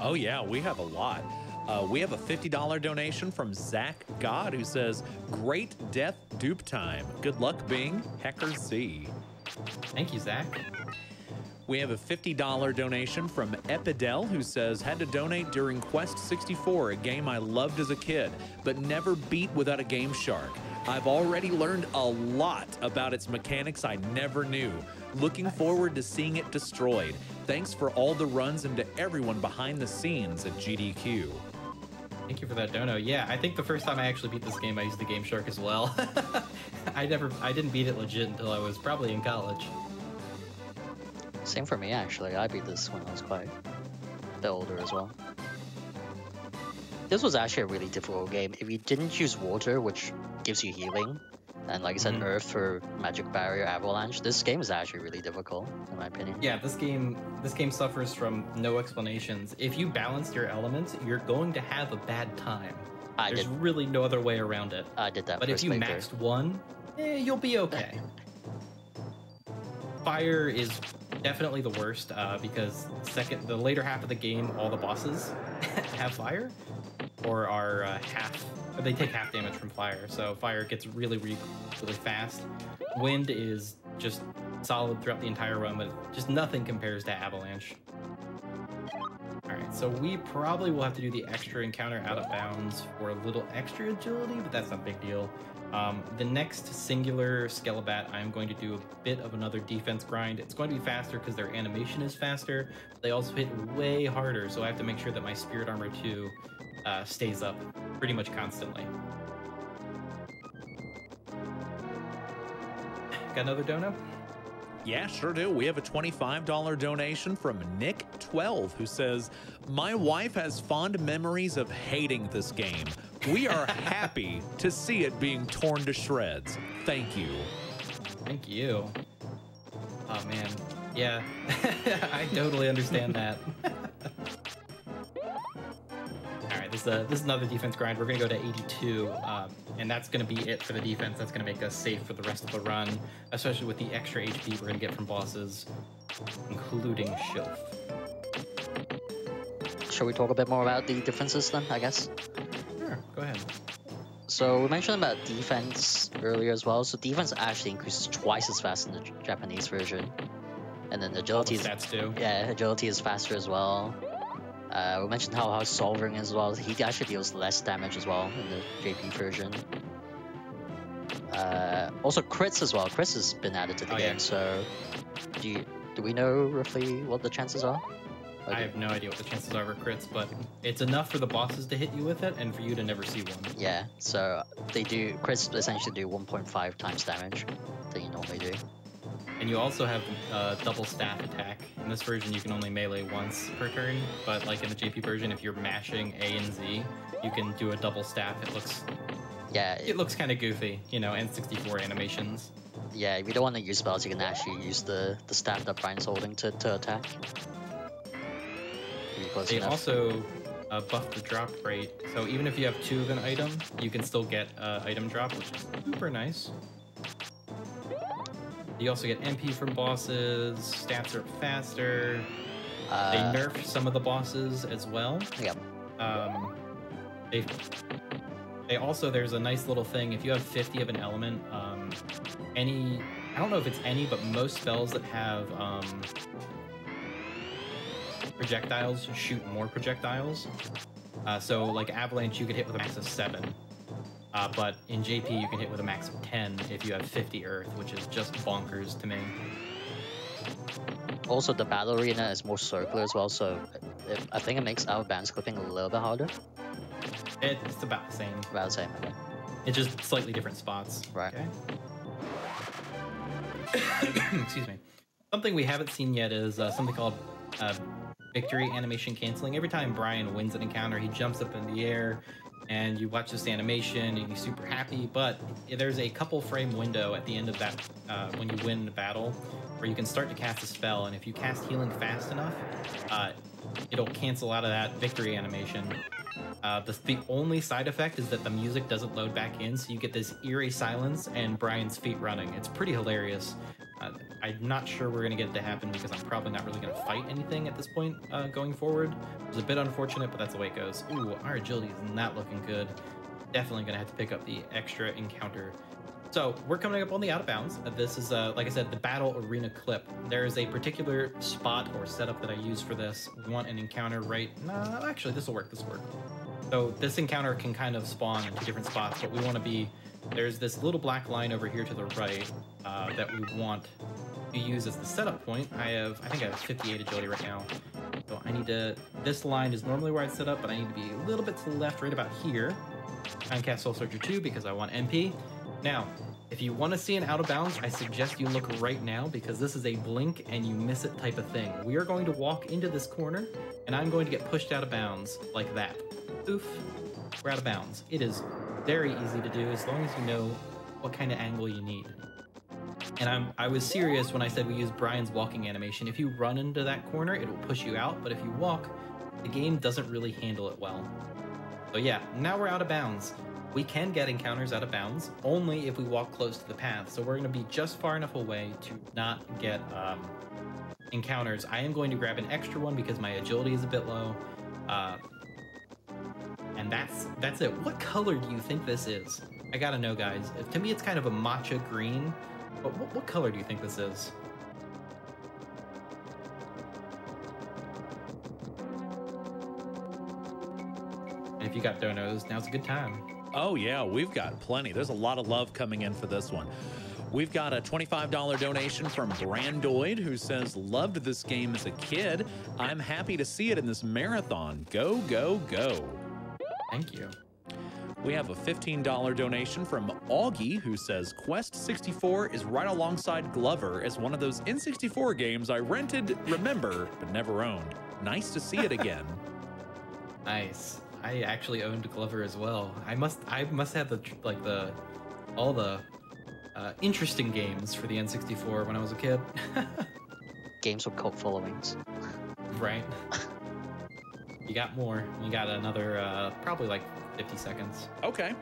S1: Oh, yeah, we have a lot. Uh, we have a $50 donation from Zach God who says, Great death dupe time. Good luck, Bing. Hacker Z.
S2: Thank you, Zach.
S1: We have a $50 donation from Epidel who says, Had to donate during Quest 64, a game I loved as a kid, but never beat without a Game Shark. I've already learned a lot about its mechanics I never knew. Looking forward to seeing it destroyed. Thanks for all the runs and to everyone behind the scenes at GDQ.
S2: Thank you for that dono. Yeah, I think the first time I actually beat this game, I used the Game Shark as well. *laughs* I never, I didn't beat it legit until I was probably in college.
S3: Same for me, actually. I beat this when I was quite a bit older as well. This was actually a really difficult game. If you didn't use water, which gives you healing, and like I said,
S2: Mhm.
S3: earth for magic barrier avalanche, this game is actually really difficult, in my opinion.
S2: Yeah, this game, this game suffers from no explanations. If you balance your elements, you're going to have a bad time.
S3: I
S2: There's
S3: did.
S2: really no other way around it.
S3: I did that
S2: But if you maxed one, eh, you'll be okay. *laughs* Fire is definitely the worst uh, because second, the later half of the game, all the bosses *laughs* have fire, or are uh, half. They take half damage from fire, so fire gets really, really, fast. Wind is just solid throughout the entire run, but just nothing compares to avalanche. All right, so we probably will have to do the extra encounter out of bounds for a little extra agility, but that's not a big deal. Um, the next singular Skelebat, I'm going to do a bit of another defense grind. It's going to be faster because their animation is faster. They also hit way harder, so I have to make sure that my Spirit Armor 2 uh, stays up pretty much constantly. Got another dono?
S1: Yeah, sure do. We have a $25 donation from Nick12 who says, My wife has fond memories of hating this game. We are *laughs* happy to see it being torn to shreds. Thank you.
S2: Thank you. Oh man, yeah, *laughs* I totally understand that. *laughs* is, a, this is another defense grind. We're gonna go to 82, um, and that's gonna be it for the defense. That's gonna make us safe for the rest of the run, especially with the extra HP we're gonna get from bosses, including Shilf.
S3: Shall we talk a bit more about the differences then, I guess?
S2: Sure, go ahead.
S3: So we mentioned about defense earlier as well. So defense actually increases twice as fast in the Japanese version. And then
S2: the
S3: agility is
S2: stats do.
S3: yeah, agility is faster as well. Uh, we mentioned how how Solvaring as well. He actually deals less damage as well in the JP version. Uh, also crits as well. Crits has been added to the
S2: Oh,
S3: game.
S2: yeah.
S3: So do you, do we know roughly what the chances are? Or
S2: I have no idea what the chances are for crits, but it's enough for the bosses to hit you with it, and for you to never see one.
S3: Yeah, so they do crits essentially do 1.5 times damage that you normally do.
S2: And you also have uh, double staff attack In this version, you can only melee once per turn, but like in the JP version, if you're mashing A and Z, you can do a double staff. It looks
S3: Yeah,
S2: it looks kind of goofy, you know, N64 animations.
S3: yeah. If you don't want to use spells, you can actually use the the staff that Brian's holding to, to attack.
S2: They
S3: enough.
S2: also uh, buff the drop rate, so even if you have two of an item, you can still get uh, item drop, which is super nice. You also get MP from bosses, stats are faster.
S3: uh,
S2: They nerf some of the bosses as well.
S3: Yeah.
S2: Um, they they also there's a nice little thing if you have 50 of an element. Um, any I don't know if it's any, but most spells that have um, projectiles shoot more projectiles. Uh, so like avalanche, you could hit with a max of seven. Uh, but in JP, you can hit with a max of 10 if you have 50 Earth, which is just bonkers to me.
S3: Also, the battle arena is more circular as well, so it, I think it makes our bounds clipping a little bit harder.
S2: It's about the same.
S3: About the same. Okay.
S2: It's just slightly different spots.
S3: Right.
S2: Okay. *coughs* Excuse me. Something we haven't seen yet is uh, something called uh, victory animation canceling. Every time Brian wins an encounter, he jumps up in the air, and you watch this animation, and he's super happy. But there's a couple frame window at the end of that uh, when you win the battle, where you can start to cast a spell, and if you cast healing fast enough, uh, it'll cancel out of that victory animation. Uh, the, the only side effect is that the music doesn't load back in, so you get this eerie silence and Brian's feet running. It's pretty hilarious. Uh, I'm not sure we're gonna get it to happen because I'm probably not really gonna fight anything at this point uh, going forward. It's a bit unfortunate, but that's the way it goes. Ooh, our agility is not looking good. Definitely gonna have to pick up the extra encounter. So we're coming up on the out of bounds. Uh, This is, uh, like I said, the battle arena clip. There is a particular spot or setup that I use for this. We want an encounter right. No, actually, this will work. This will work. So this encounter can kind of spawn in two different spots, but we want to be. There's this little black line over here to the right uh, that we want to use as the setup point. I have, I think I have 58 agility right now. So I need to. This line is normally where I'd set up, but I need to be a little bit to the left, right about here. Try and cast Soul Searcher 2 because I want MP. Now, if you want to see an out of bounds, I suggest you look right now because this is a blink and you miss it type of thing. We are going to walk into this corner and I'm going to get pushed out of bounds like that. Oof, we're out of bounds. It is very easy to do as long as you know what kind of angle you need. And I'm I was serious when I said we use Brian's walking animation. If you run into that corner, it will push you out, but if you walk, the game doesn't really handle it well. So yeah, now we're out of bounds. We can get encounters out of bounds only if we walk close to the path. So we're going to be just far enough away to not get um, encounters. I am going to grab an extra one because my agility is a bit low. Uh, and that's that's it. What color do you think this is? I gotta know, guys. To me, it's kind of a matcha green. But what, what color do you think this is? And if you got donos, now's a good time.
S1: Oh, yeah, we've got plenty. There's a lot of love coming in for this one. We've got a $25 donation from Brandoid who says, Loved this game as a kid. I'm happy to see it in this marathon. Go, go, go.
S2: Thank you.
S1: We have a $15 donation from Augie who says Quest 64 is right alongside Glover as one of those N64 games I rented, remember, but never owned. Nice to see it again. *laughs*
S2: Nice. I actually owned Glover as well. I must I must have the like the all the uh, interesting games for the N64 when I was a kid. *laughs*
S3: Games with cult followings.
S2: right. You got more. You got another uh, probably like 50 seconds.
S1: Okay.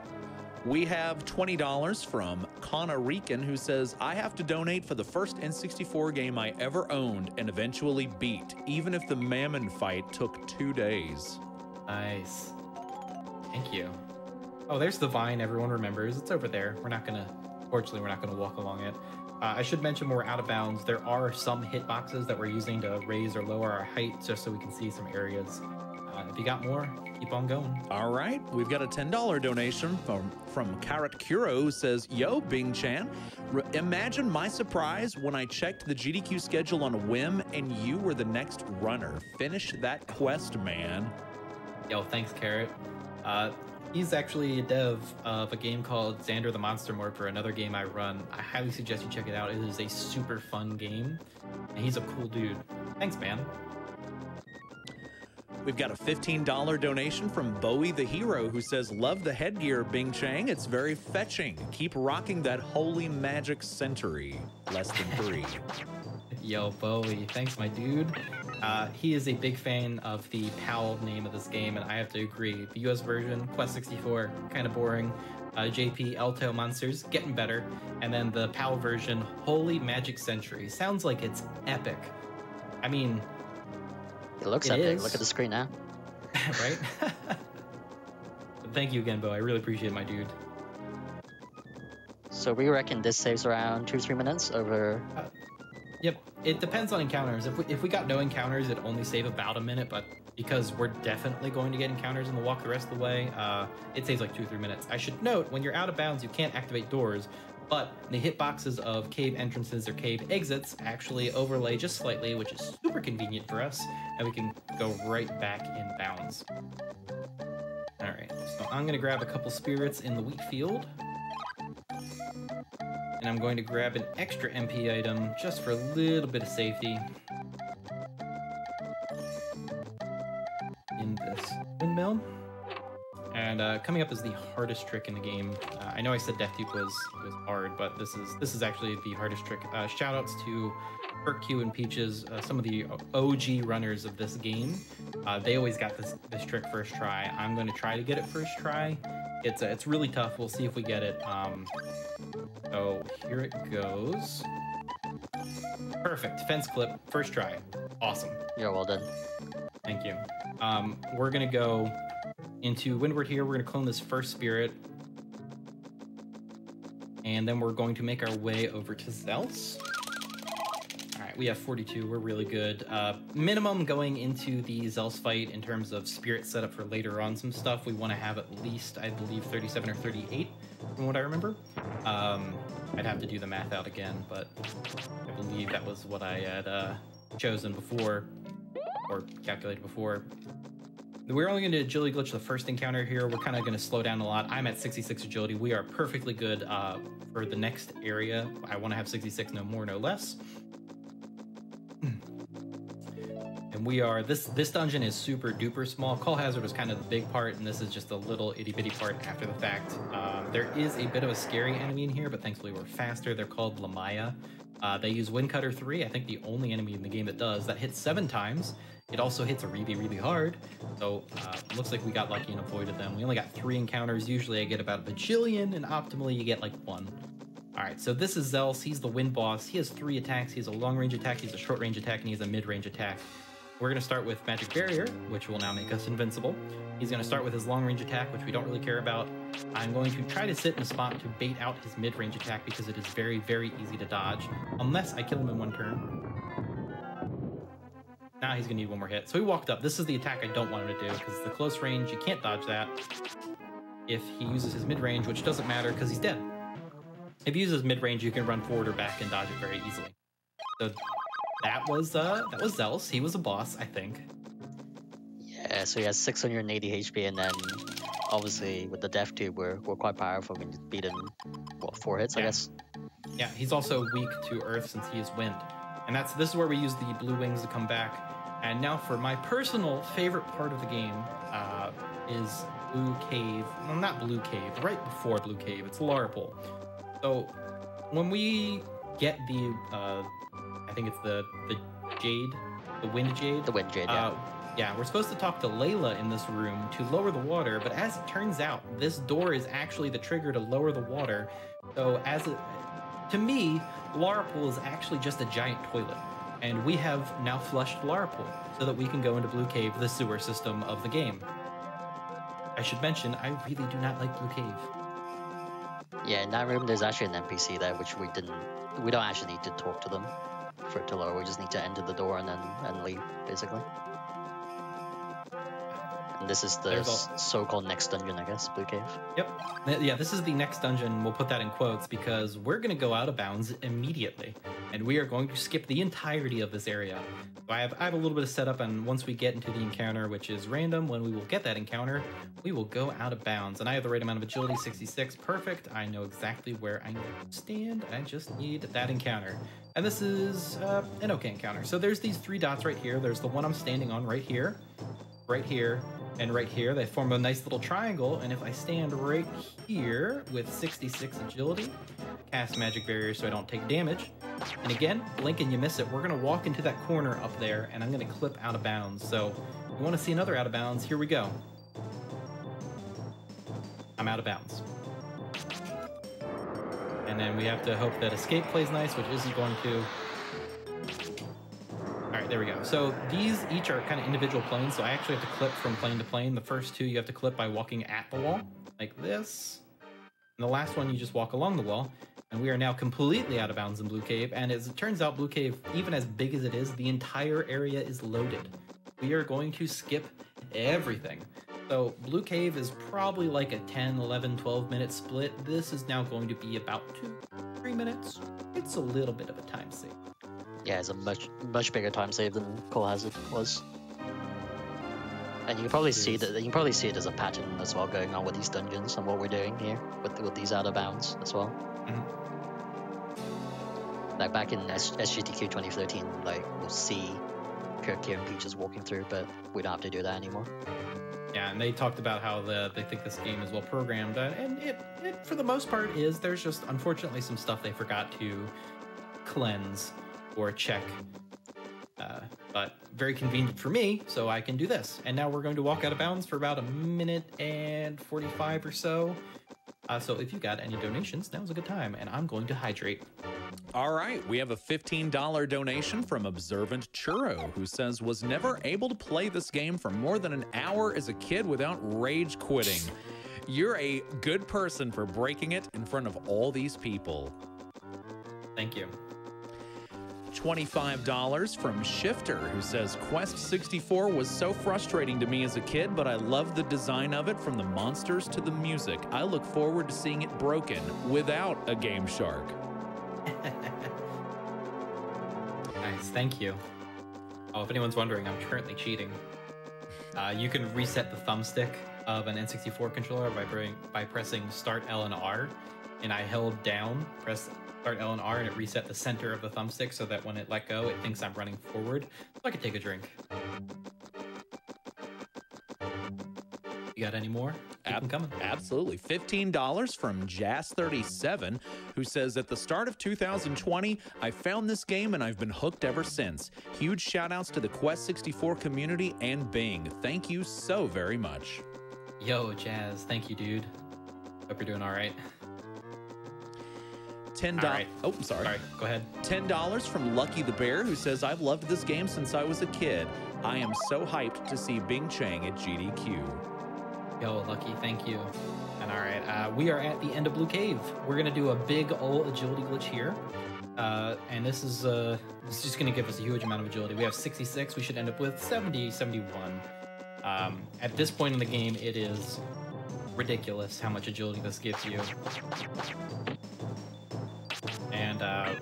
S1: We have $20 from Connor Rican who says, I have to donate for the first N64 game I ever owned and eventually beat, even if the Mammon fight took two days.
S2: Nice. Thank you. Oh, there's the vine everyone remembers. It's over there. We're not gonna, fortunately, we're not gonna walk along it. Uh, I should mention when we're out of bounds, there are some hitboxes that we're using to raise or lower our height just so we can see some areas. Uh, if you got more, keep on going.
S1: All right, we've got a $10 donation from, from Carrot Kuro who says, Yo, Bing Chan, imagine my surprise when I checked the GDQ schedule on a whim and you were the next runner. Finish that quest, man.
S2: Yo, thanks, Carrot. Uh, he's actually a dev of a game called Xander the Monster Morpher, another game I run. I highly suggest you check it out. It is a super fun game, and he's a cool dude. Thanks, man.
S1: We've got a $15 donation from Bowie the Hero who says, Love the headgear, Bing Chang. It's very fetching. Keep rocking that holy magic century. Less than three. *laughs*
S2: Yo, Bowie. Thanks, my dude. Uh, he is a big fan of the PAL name of this game, and I have to agree. The US version, Quest 64, kind of boring. Uh, JP Eltale Monsters, getting better. And then the PAL version, Holy Magic Century. Sounds like it's epic. I mean,
S3: It looks
S2: It
S3: epic.
S2: is.
S3: Look at the screen now. *laughs* *laughs*
S2: right? Thank you again, Bo. I really appreciate it, my dude.
S3: So we reckon this saves around two, three minutes over.
S2: Yep, it depends on encounters. If we, if we got no encounters, it'd only save about a minute, but because we're definitely going to get encounters in the walk the rest of the way, uh, it saves like two or three minutes. I should note, when you're out of bounds, you can't activate doors, but the hitboxes of cave entrances or cave exits actually overlay just slightly, which is super convenient for us, and we can go right back in bounds. All right, so I'm gonna grab a couple spirits in the wheat field. And I'm going to grab an extra MP item just for a little bit of safety. In this windmill. And uh, coming up is the hardest trick in the game. Uh, I know I said Death Dupe was was hard, but this is this is actually the hardest trick. Uh, shoutouts to Q and Peaches, uh, some of the OG runners of this game. Uh, they always got this this trick first try. I'm going to try to get it first try. It's uh, it's really tough. We'll see if we get it. Um, so here it goes. Perfect. Fence clip. First try. Awesome.
S3: You're well done.
S2: Thank you. Um, we're gonna go into Windward here. We're gonna clone this first spirit. And then we're going to make our way over to Zelse. We have 42. We're really good. Uh, minimum going into the Zelse fight in terms of spirit setup for later on some stuff. We want to have at least, I believe, 37 or 38 from what I remember. Um, I'd have to do the math out again, but I believe that was what I had uh, chosen before or calculated before. We're only going to agility glitch the first encounter here. We're kind of going to slow down a lot. I'm at 66 agility. We are perfectly good uh, for the next area. I want to have 66, no more, no less. We are this this dungeon is super duper small. Cull Hazard was kind of the big part, and this is just a little itty bitty part after the fact. Um, there is a bit of a scary enemy in here, but thankfully we're faster. They're called Lamaya. Uh, they use Wind Cutter 3, I think the only enemy in the game that does. That hits seven times. It also hits really, really hard. So uh, looks like we got lucky and avoided them. We only got three encounters. Usually I get about a bajillion, and optimally you get like one. All right, so this is Zelse. He's the wind boss. He has three attacks. He has a long range attack, he has a short range attack, and he has a mid range attack. We're going to start with Magic Barrier, which will now make us invincible. He's going to start with his long range attack, which we don't really care about. I'm going to try to sit in a spot to bait out his mid range attack because it is very, very easy to dodge, unless I kill him in one turn. Now he's going to need one more hit. So he walked up. This is the attack I don't want him to do because the close range, you can't dodge that. If he uses his mid range, which doesn't matter because he's dead. If he uses mid range, you can run forward or back and dodge it very easily. So that was uh that was Zelse. He was a boss, I think.
S3: Yeah, so he has 680 HP, and then obviously with the Death Dupe, we're, we're quite powerful. We beat him, what, four hits, I guess?
S2: Yeah, he's also weak to earth since he is wind. And that's this is where we use the blue wings to come back. And now for my personal favorite part of the game uh, is Blue Cave. Well, not Blue Cave, right before Blue Cave. It's Larapool. So when we get the, uh, I think it's the the jade, the wind jade.
S3: The Wind Jade, yeah.
S2: Uh, yeah, we're supposed to talk to Layla in this room to lower the water, but as it turns out, this door is actually the trigger to lower the water. So, as it, to me, Larapool is actually just a giant toilet, and we have now flushed Larapool so that we can go into Blue Cave, the sewer system of the game. I should mention, I really do not like Blue Cave.
S3: yeah, in that room, there's actually an NPC there, which we didn't. We don't actually need to talk to them for it to lower. We just need to enter the door and then and leave, basically. And this is the
S2: There's
S3: s-
S2: al-
S3: so-called next dungeon, I guess, Blue Cave.
S2: Yep. Yeah, this is the next dungeon. We'll put that in quotes because we're going to go out of bounds immediately. And we are going to skip the entirety of this area. So I have, I have a little bit of setup, and once we get into the encounter, which is random, when we will get that encounter, we will go out of bounds. And I have the right amount of agility, 66. Perfect. I know exactly where I stand. I just need that encounter. And this is uh, an okay encounter. So there's these three dots right here. There's the one I'm standing on right here, right here, and right here. They form a nice little triangle. And if I stand right here with 66 agility, cast magic barrier so I don't take damage. And again, blink and you miss it. We're gonna walk into that corner up there, and I'm gonna clip out of bounds. So, you want to see another out of bounds? Here we go. I'm out of bounds. And then we have to hope that escape plays nice, which isn't going to. Right, there we go. So these each are kind of individual planes. So I actually have to clip from plane to plane. The first two you have to clip by walking at the wall, like this. And the last one you just walk along the wall. And we are now completely out of bounds in Blue Cave. And as it turns out, Blue Cave, even as big as it is, the entire area is loaded. We are going to skip everything. So Blue Cave is probably like a 10, 11, 12 minute split. This is now going to be about two, three minutes. It's a little bit of a time save.
S3: Yeah, it's a much much bigger time save than Cull Hazard was. And you can probably see that you can probably see it as a pattern as well going on with these dungeons and what we're doing here with with these out of bounds as well.
S2: Mhm.
S3: Like back in S- SGDQ 2013, like we'll see Kirk here and Peaches walking through, but we don't have to do that anymore.
S2: Yeah, and they talked about how the, they think this game is well programmed, uh, and it, it, for the most part, is. There's just unfortunately some stuff they forgot to cleanse or check. Uh, but very convenient for me, so I can do this. And now we're going to walk out of bounds for about a minute and 45 or so. Uh, so if you got any donations, now's a good time, and I'm going to hydrate.
S1: All right, we have a $15 donation from Observant Churro, who says, Was never able to play this game for more than an hour as a kid without rage quitting. You're a good person for breaking it in front of all these people.
S2: Thank you.
S1: $25 from Shifter, who says Quest 64 was so frustrating to me as a kid, but I love the design of it from the monsters to the music. I look forward to seeing it broken without a Game Shark. *laughs*
S2: Nice, thank you. Oh, if anyone's wondering, I'm currently cheating. Uh, you can reset the thumbstick of an N64 controller by, pre- by pressing Start L and R, and I held down, press Start L and R, and it reset the center of the thumbstick so that when it let go, it thinks I'm running forward, so I could take a drink. You got any more?
S1: Ab-
S2: coming.
S1: Absolutely. $15 from Jazz37, who says At the start of 2020, I found this game and I've been hooked ever since. Huge shout outs to the Quest 64 community and Bing. Thank you so very much.
S2: Yo, Jazz, thank you, dude. Hope you're doing all right.
S1: $10.
S2: All right.
S1: Oh, sorry.
S2: Sorry, go ahead.
S1: $10 from Lucky the Bear, who says, I've loved this game since I was a kid. I am so hyped to see Bing Chang at GDQ.
S2: Yo, Lucky, thank you. And all right, uh, we are at the end of Blue Cave. We're gonna do a big old agility glitch here. Uh, and this is uh, this is just gonna give us a huge amount of agility. We have 66, we should end up with 70, 71. Um, at this point in the game, it is ridiculous how much agility this gives you. Uh,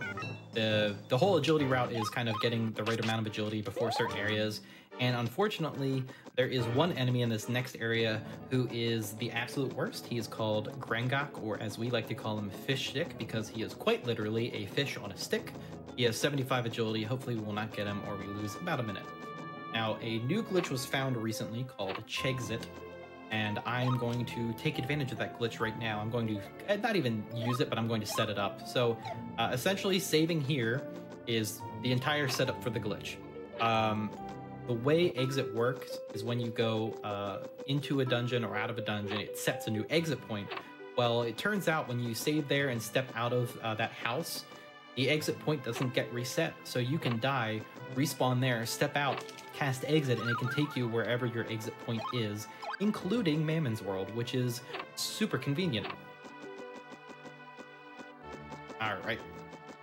S2: the the whole agility route is kind of getting the right amount of agility before certain areas. And unfortunately, there is one enemy in this next area who is the absolute worst. He is called Grengak, or as we like to call him, Fish Stick, because he is quite literally a fish on a stick. He has 75 agility. Hopefully, we will not get him, or we lose about a minute. Now, a new glitch was found recently called Chegzit, and I'm going to take advantage of that glitch right now. I'm going to uh, not even use it, but I'm going to set it up. So, uh, essentially, saving here is the entire setup for the glitch. Um, the way exit works is when you go uh, into a dungeon or out of a dungeon, it sets a new exit point. Well, it turns out when you save there and step out of uh, that house, the exit point doesn't get reset. So you can die, respawn there, step out, cast exit, and it can take you wherever your exit point is, including Mammon's World, which is super convenient. All right.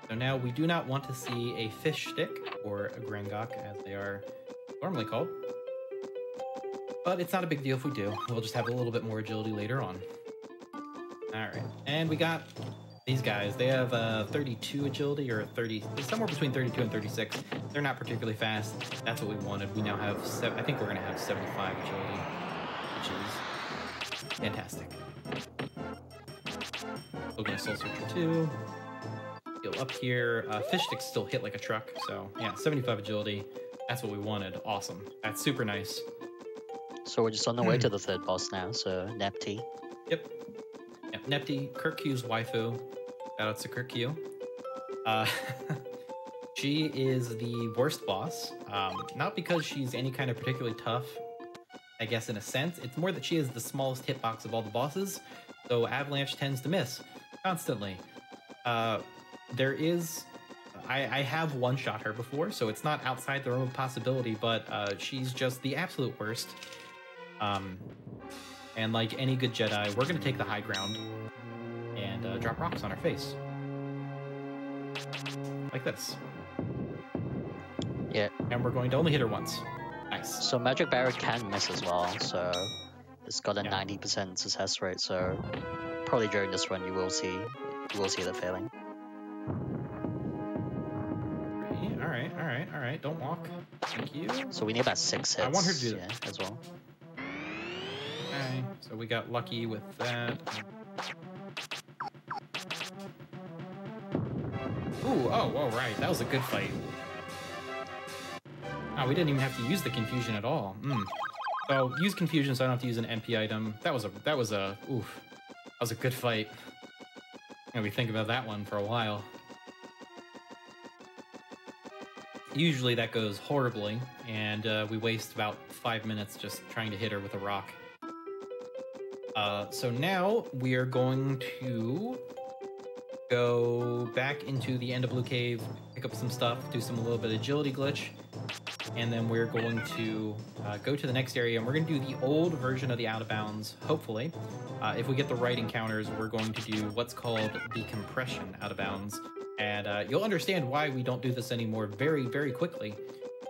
S2: So now we do not want to see a fish stick or a grangok as they are normally called. but it's not a big deal if we do. We'll just have a little bit more agility later on. All right, and we got these guys. They have uh, 32 agility or 30, somewhere between 32 and 36. They're not particularly fast. That's what we wanted. We now have, I think we're gonna have 75 agility, which is fantastic. Gonna Soul Searcher 2. Heal up here. Uh, fish sticks still hit like a truck, so yeah, 75 agility. That's what we wanted. Awesome. That's super nice.
S3: So we're just on the way *clears throat* to the third boss now, so Nepty.
S2: Yep. Yep, Nepty, Kirk Q's waifu. Shout out to Kirk Q. Uh, *laughs* she is the worst boss. Um, not because she's any kind of particularly tough, I guess in a sense. It's more that she is the smallest hitbox of all the bosses, so Avalanche tends to miss constantly. Uh, there is I, I, have one shot her before, so it's not outside the realm of possibility, but uh, she's just the absolute worst. Um, and like any good Jedi, we're gonna take the high ground and uh, drop rocks on her face. Like this.
S3: Yeah.
S2: And we're going to only hit her once. Nice.
S3: So Magic Barrier can miss as well, so it's got a 90% success rate, so probably during this run you will see you will see the failing.
S2: All right, all right, all right. Don't walk. Thank you.
S3: So we need about six hits.
S2: I want her to do
S3: yeah, as well.
S2: Okay, so we got lucky with that. Ooh, oh, oh, right. That was a good fight. Oh, we didn't even have to use the confusion at all. Mm. So use confusion so I don't have to use an MP item. That was a that was a oof. That was a good fight. I'm gonna be thinking about that one for a while. Usually that goes horribly, and uh, we waste about five minutes just trying to hit her with a rock. Uh, so now we are going to go back into the end of Blue Cave, pick up some stuff, do some a little bit of agility glitch, and then we're going to uh, go to the next area and we're going to do the old version of the out of bounds, hopefully. Uh, if we get the right encounters, we're going to do what's called the compression out of bounds. And uh, you'll understand why we don't do this anymore very, very quickly.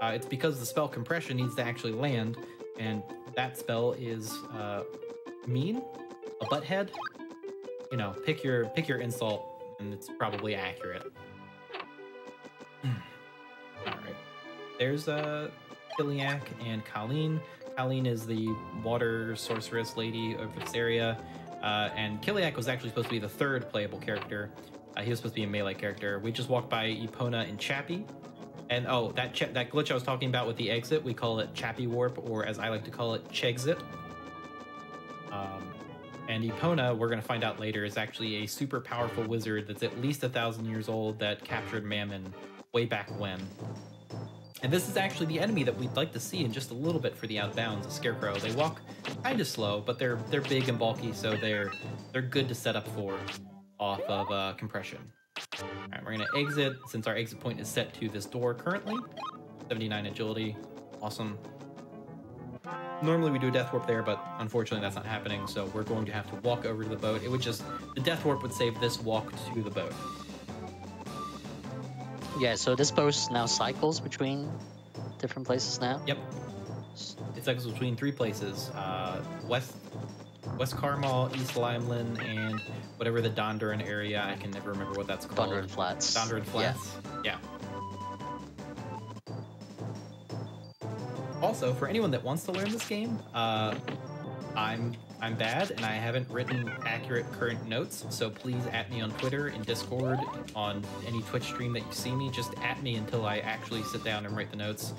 S2: Uh, it's because the spell compression needs to actually land, and that spell is uh, mean, a butthead. You know, pick your pick your insult, and it's probably accurate. All right, there's uh, Kiliak and Colleen. Colleen is the water sorceress lady over this area, uh, and Kiliak was actually supposed to be the third playable character. Uh, he was supposed to be a melee character. We just walked by Epona and Chappie. And oh, that that glitch I was talking about with the exit, we call it Chappie Warp, or as I like to call it, Chexit. Um, and Epona, we're going to find out later, is actually a super powerful wizard that's at least a thousand years old that captured Mammon way back when. And this is actually the enemy that we'd like to see in just a little bit for the outbounds, a scarecrow. They walk kind of slow, but they're they're big and bulky, so they're they're good to set up for off of uh, compression. All right, we're gonna exit since our exit point is set to this door currently. 79 agility, awesome. Normally we do a death warp there, but unfortunately that's not happening, so we're going to have to walk over to the boat. It would just, the death warp would save this walk to the boat.
S3: Yeah, so this boat now cycles between different places now?
S2: Yep. It cycles between three places, uh, west West Carmel, East Limelin, and whatever the Dondoran area. I can never remember what that's called.
S3: Dondoran Flats.
S2: Dondoran Flats. Yeah. yeah. Also, for anyone that wants to learn this game, uh, I'm I'm bad and I haven't written accurate current notes. So please at me on Twitter in Discord on any Twitch stream that you see me. Just at me until I actually sit down and write the notes.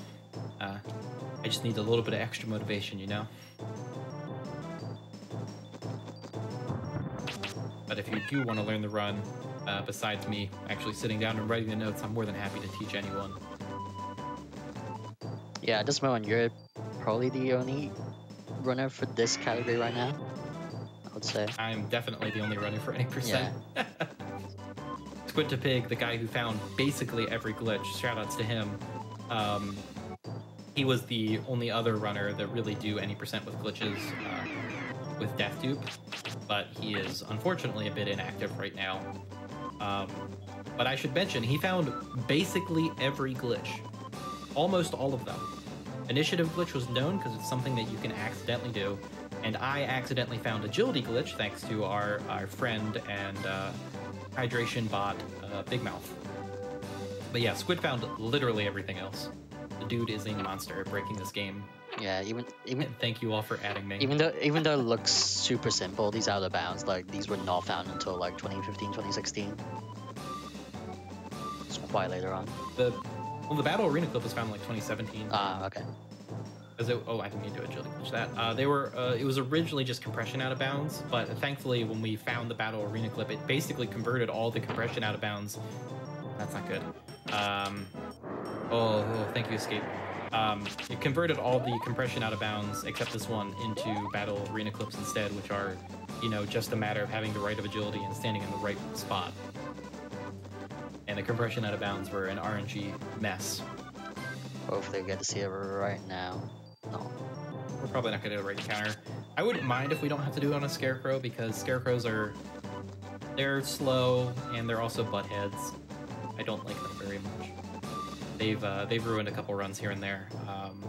S2: Uh, I just need a little bit of extra motivation, you know. But if you do want to learn the run, uh, besides me actually sitting down and writing the notes, I'm more than happy to teach anyone.
S3: Yeah, at this moment, you're probably the only runner for this category right now. I would say.
S2: I'm definitely the only runner for any percent. Yeah. *laughs* Squintapig, the guy who found basically every glitch, shoutouts to him. Um, he was the only other runner that really do any percent with glitches uh, with Death Dupe but he is unfortunately a bit inactive right now. Um, but I should mention, he found basically every glitch, almost all of them. Initiative glitch was known because it's something that you can accidentally do, and I accidentally found agility glitch thanks to our, our friend and uh, hydration bot, uh, Big Mouth. But yeah, Squid found literally everything else. The dude is a monster at breaking this game.
S3: Yeah, even even
S2: And thank you all for adding me.
S3: even though even though it looks super simple, these out of bounds like these were not found until like 2015, 2016. It's quite later on.
S2: the well, the Battle Arena clip was found in like 2017.
S3: Ah, okay.
S2: It, oh, I didn't mean to agility glitch that. Uh, they were. Uh, it was originally just compression out of bounds, but thankfully, when we found the Battle Arena clip, it basically converted all the compression out of bounds. That's not good. Um, oh, oh, thank you, Escape. Um, it converted all the compression out of bounds except this one into Battle Arena clips instead, which are, you know, just a matter of having the right of agility and standing in the right spot. And the compression out of bounds were an RNG mess.
S3: Hopefully we get to see it right now. No.
S2: We're probably not going to do a right counter. I wouldn't mind if we don't have to do it on a scarecrow because scarecrows are they're slow and they're also butt heads. I don't like them very much. They've uh, they've ruined a couple runs here and there. Um,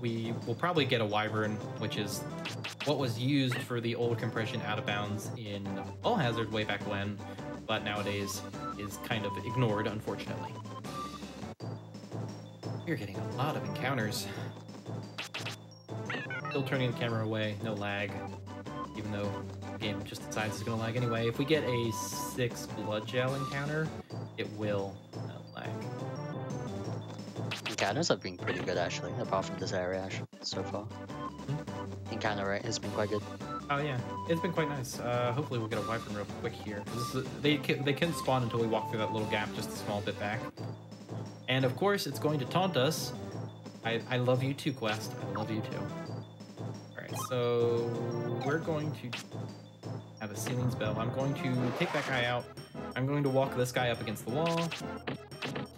S2: we will probably get a wyvern, which is what was used for the old compression out of bounds in Cull Hazard way back when, but nowadays is kind of ignored, unfortunately. You're getting a lot of encounters. Still turning the camera away, no lag. Even though the game just decides it's gonna lag anyway. If we get a six blood gel encounter, it will uh, lag.
S3: Encounters have been pretty good actually, apart from this area actually, so far. Encounter rate has been quite good.
S2: Oh yeah, it's been quite nice. Uh, hopefully we'll get a wyvern real quick here. they can, they can spawn until we walk through that little gap just a small bit back. And of course, it's going to taunt us. I, I love you too, Quest. I love you too. Alright, so we're going to have a ceiling spell. I'm going to take that guy out. I'm going to walk this guy up against the wall.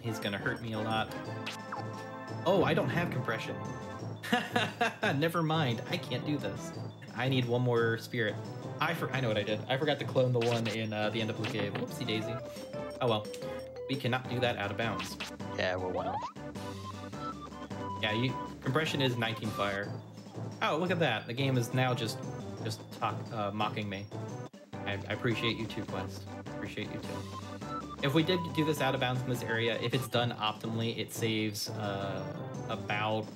S2: He's gonna hurt me a lot. Oh, I don't have compression. *laughs* Never mind. I can't do this. I need one more spirit. I for- I know what I did. I forgot to clone the one in uh, the end of Blue Cave. Whoopsie daisy. Oh well. We cannot do that out of bounds.
S3: Yeah, we're one off.
S2: Yeah, you, compression is 19 fire. Oh, look at that. The game is now just just talk, uh, mocking me. I, I appreciate you too, Quest. Appreciate you too. If we did do this out of bounds in this area, if it's done optimally, it saves uh, about.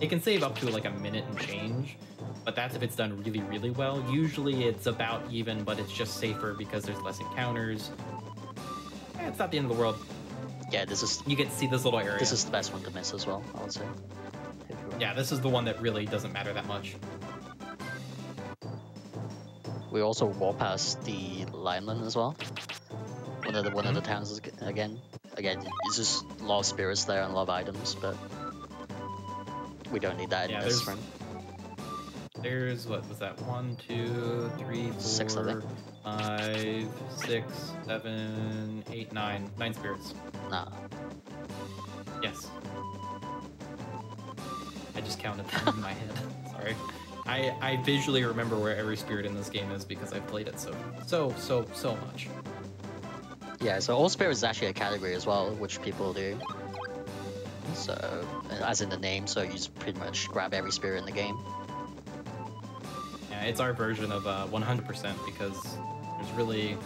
S2: It can save up to like a minute and change, but that's if it's done really, really well. Usually it's about even, but it's just safer because there's less encounters. Eh, it's not the end of the world.
S3: Yeah, this is
S2: You get to see this little area.
S3: this is the best one to miss as well, I would say. If you were-
S2: Yeah, this is the one that really doesn't matter that much.
S3: We also walk past the Limelin as well. One of the one of the towns is, again. Again, it's just a lot of spirits there and a lot of items, but we don't need that
S2: Yeah,
S3: in this
S2: there's-
S3: run.
S2: There's what was that? One, two, three, four,
S3: Six,
S2: five, six, seven, eight, nine. Nine spirits.
S3: Nah.
S2: Yes. I just counted them in my head. *laughs* Sorry. I, I visually remember where every spirit in this game is because I've played it so so so so much.
S3: Yeah, so all spirits is actually a category as well, which people do. So, as in the name, so you just pretty much grab every spirit in the game.
S2: Yeah, it's our version of uh, 100% because there's really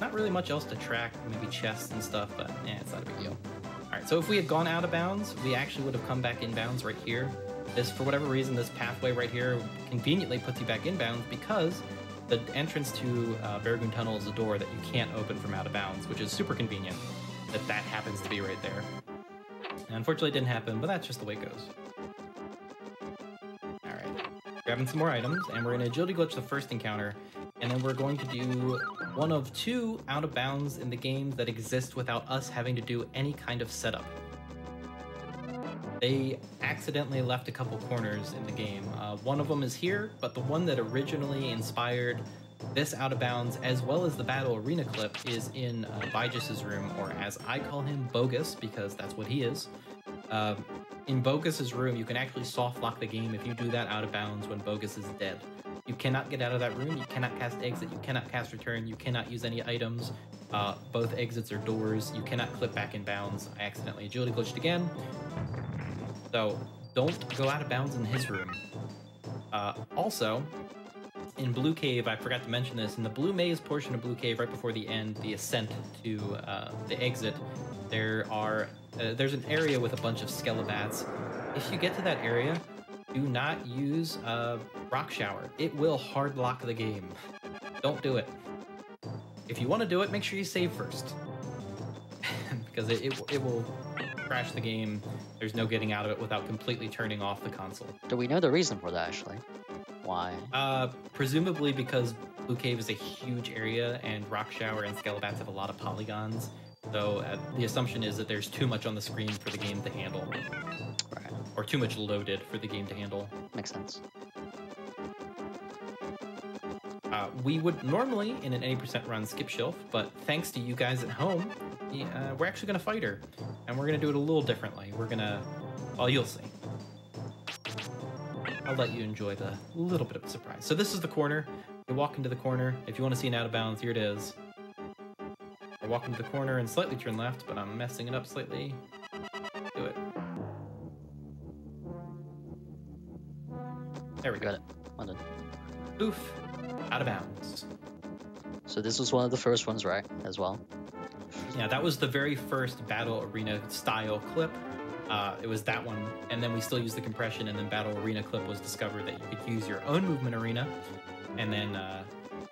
S2: not really much else to track. Maybe chests and stuff, but yeah, it's not a big deal. All right, so if we had gone out of bounds, we actually would have come back in bounds right here. This, for whatever reason, this pathway right here conveniently puts you back in bounds because the entrance to uh, Tunnel is a door that you can't open from out of bounds, which is super convenient that that happens to be right there. Unfortunately, it didn't happen, but that's just the way it goes. Grabbing some more items, and we're going to agility glitch the first encounter, and then we're going to do one of two out of bounds in the game that exist without us having to do any kind of setup. They accidentally left a couple corners in the game. Uh, one of them is here, but the one that originally inspired this out of bounds, as well as the battle arena clip, is in uh, Beigis's room, or as I call him, Bogus, because that's what he is. Um, in Bogus's room, you can actually soft lock the game if you do that out of bounds when Bogus is dead. You cannot get out of that room. You cannot cast exit. You cannot cast return. You cannot use any items. Uh, both exits are doors. You cannot clip back in bounds. I accidentally agility glitched again. So don't go out of bounds in his room. Uh, also, in Blue Cave, I forgot to mention this. In the Blue Maze portion of Blue Cave, right before the end, the ascent to uh, the exit, there are uh, there's an area with a bunch of skelebats. If you get to that area, do not use a rock shower. It will hard lock the game. Don't do it. If you want to do it, make sure you save first, *laughs* because it, it it will crash the game. There's no getting out of it without completely turning off the console.
S3: Do we know the reason for that actually? Why?
S2: Uh, presumably because Blue Cave is a huge area and Rock Shower and Skelebats have a lot of polygons. So uh, the assumption is that there's too much on the screen for the game to handle,
S3: Right.
S2: or too much loaded for the game to handle.
S3: Makes sense.
S2: Uh, we would normally, in an 80% run, skip Shilf, but thanks to you guys at home, uh, we're actually going to fight her. And we're going to do it a little differently. We're going to, well, you'll see. I'll let you enjoy the little bit of a surprise. So this is the corner. You walk into the corner. If you want to see an out of bounds, here it is. Walk into the corner and slightly turn left, but I'm messing it up slightly. Do it. There we
S3: Got
S2: go.
S3: it. Well done.
S2: Oof. Out of bounds.
S3: So this was one of the first ones, right? As well.
S2: Yeah, that was the very first Battle Arena style clip. Uh, it was that one, and then we still use the compression, and then Battle Arena clip was discovered that you could use your own movement arena, and then uh,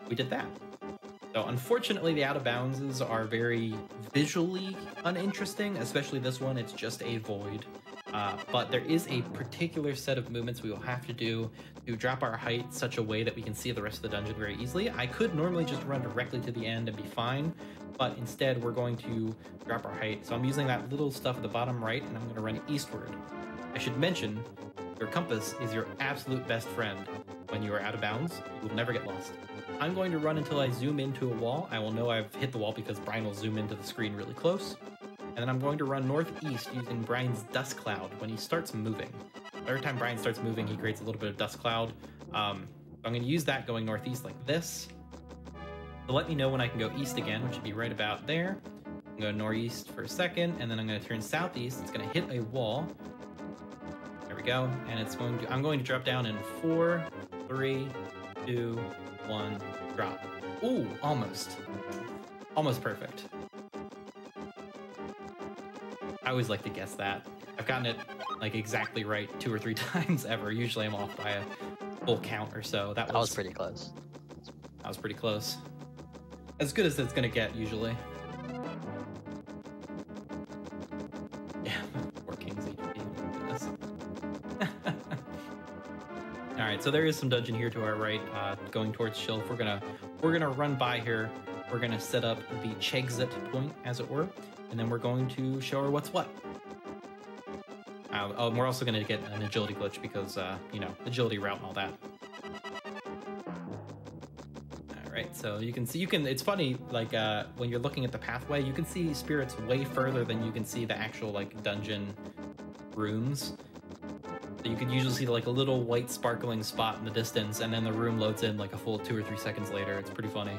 S2: we did that. So unfortunately, the out of bounds are very visually uninteresting, especially this one. It's just a void. Uh, but there is a particular set of movements we will have to do to drop our height such a way that we can see the rest of the dungeon very easily. I could normally just run directly to the end and be fine, but instead we're going to drop our height. So I'm using that little stuff at the bottom right, and I'm going to run eastward. I should mention, your compass is your absolute best friend. When you are out of bounds, you will never get lost. I'm going to run until I zoom into a wall. I will know I've hit the wall because Brian will zoom into the screen really close. And then I'm going to run northeast using Brian's dust cloud when he starts moving. Every time Brian starts moving, he creates a little bit of dust cloud. Um, I'm going to use that going northeast like this. So let me know when I can go east again, which should be right about there. I'm going to northeast for a second, and then I'm going to turn southeast. It's going to hit a wall. There we go. And it's going to, I'm going to drop down in four, three, two, one, drop. Ooh, almost. Almost perfect. I always like to guess that. I've gotten it like exactly right two or three *laughs* times ever. Usually I'm off by a full count or so. That,
S3: That was pretty close.
S2: that was pretty close. As good as it's gonna get usually. Right, so there is some dungeon here to our right, uh, going towards Shilf. We're gonna we're gonna run by here. We're gonna set up the Chexit point, as it were, and then we're going to show her what's what. Uh, oh, we're also gonna get an agility glitch because uh, you know agility route and all that. All right, so you can see you can. It's funny, like uh, when you're looking at the pathway, you can see spirits way further than you can see the actual like dungeon rooms. You could usually see like a little white sparkling spot in the distance, and then the room loads in like a full two or three seconds later. It's pretty funny.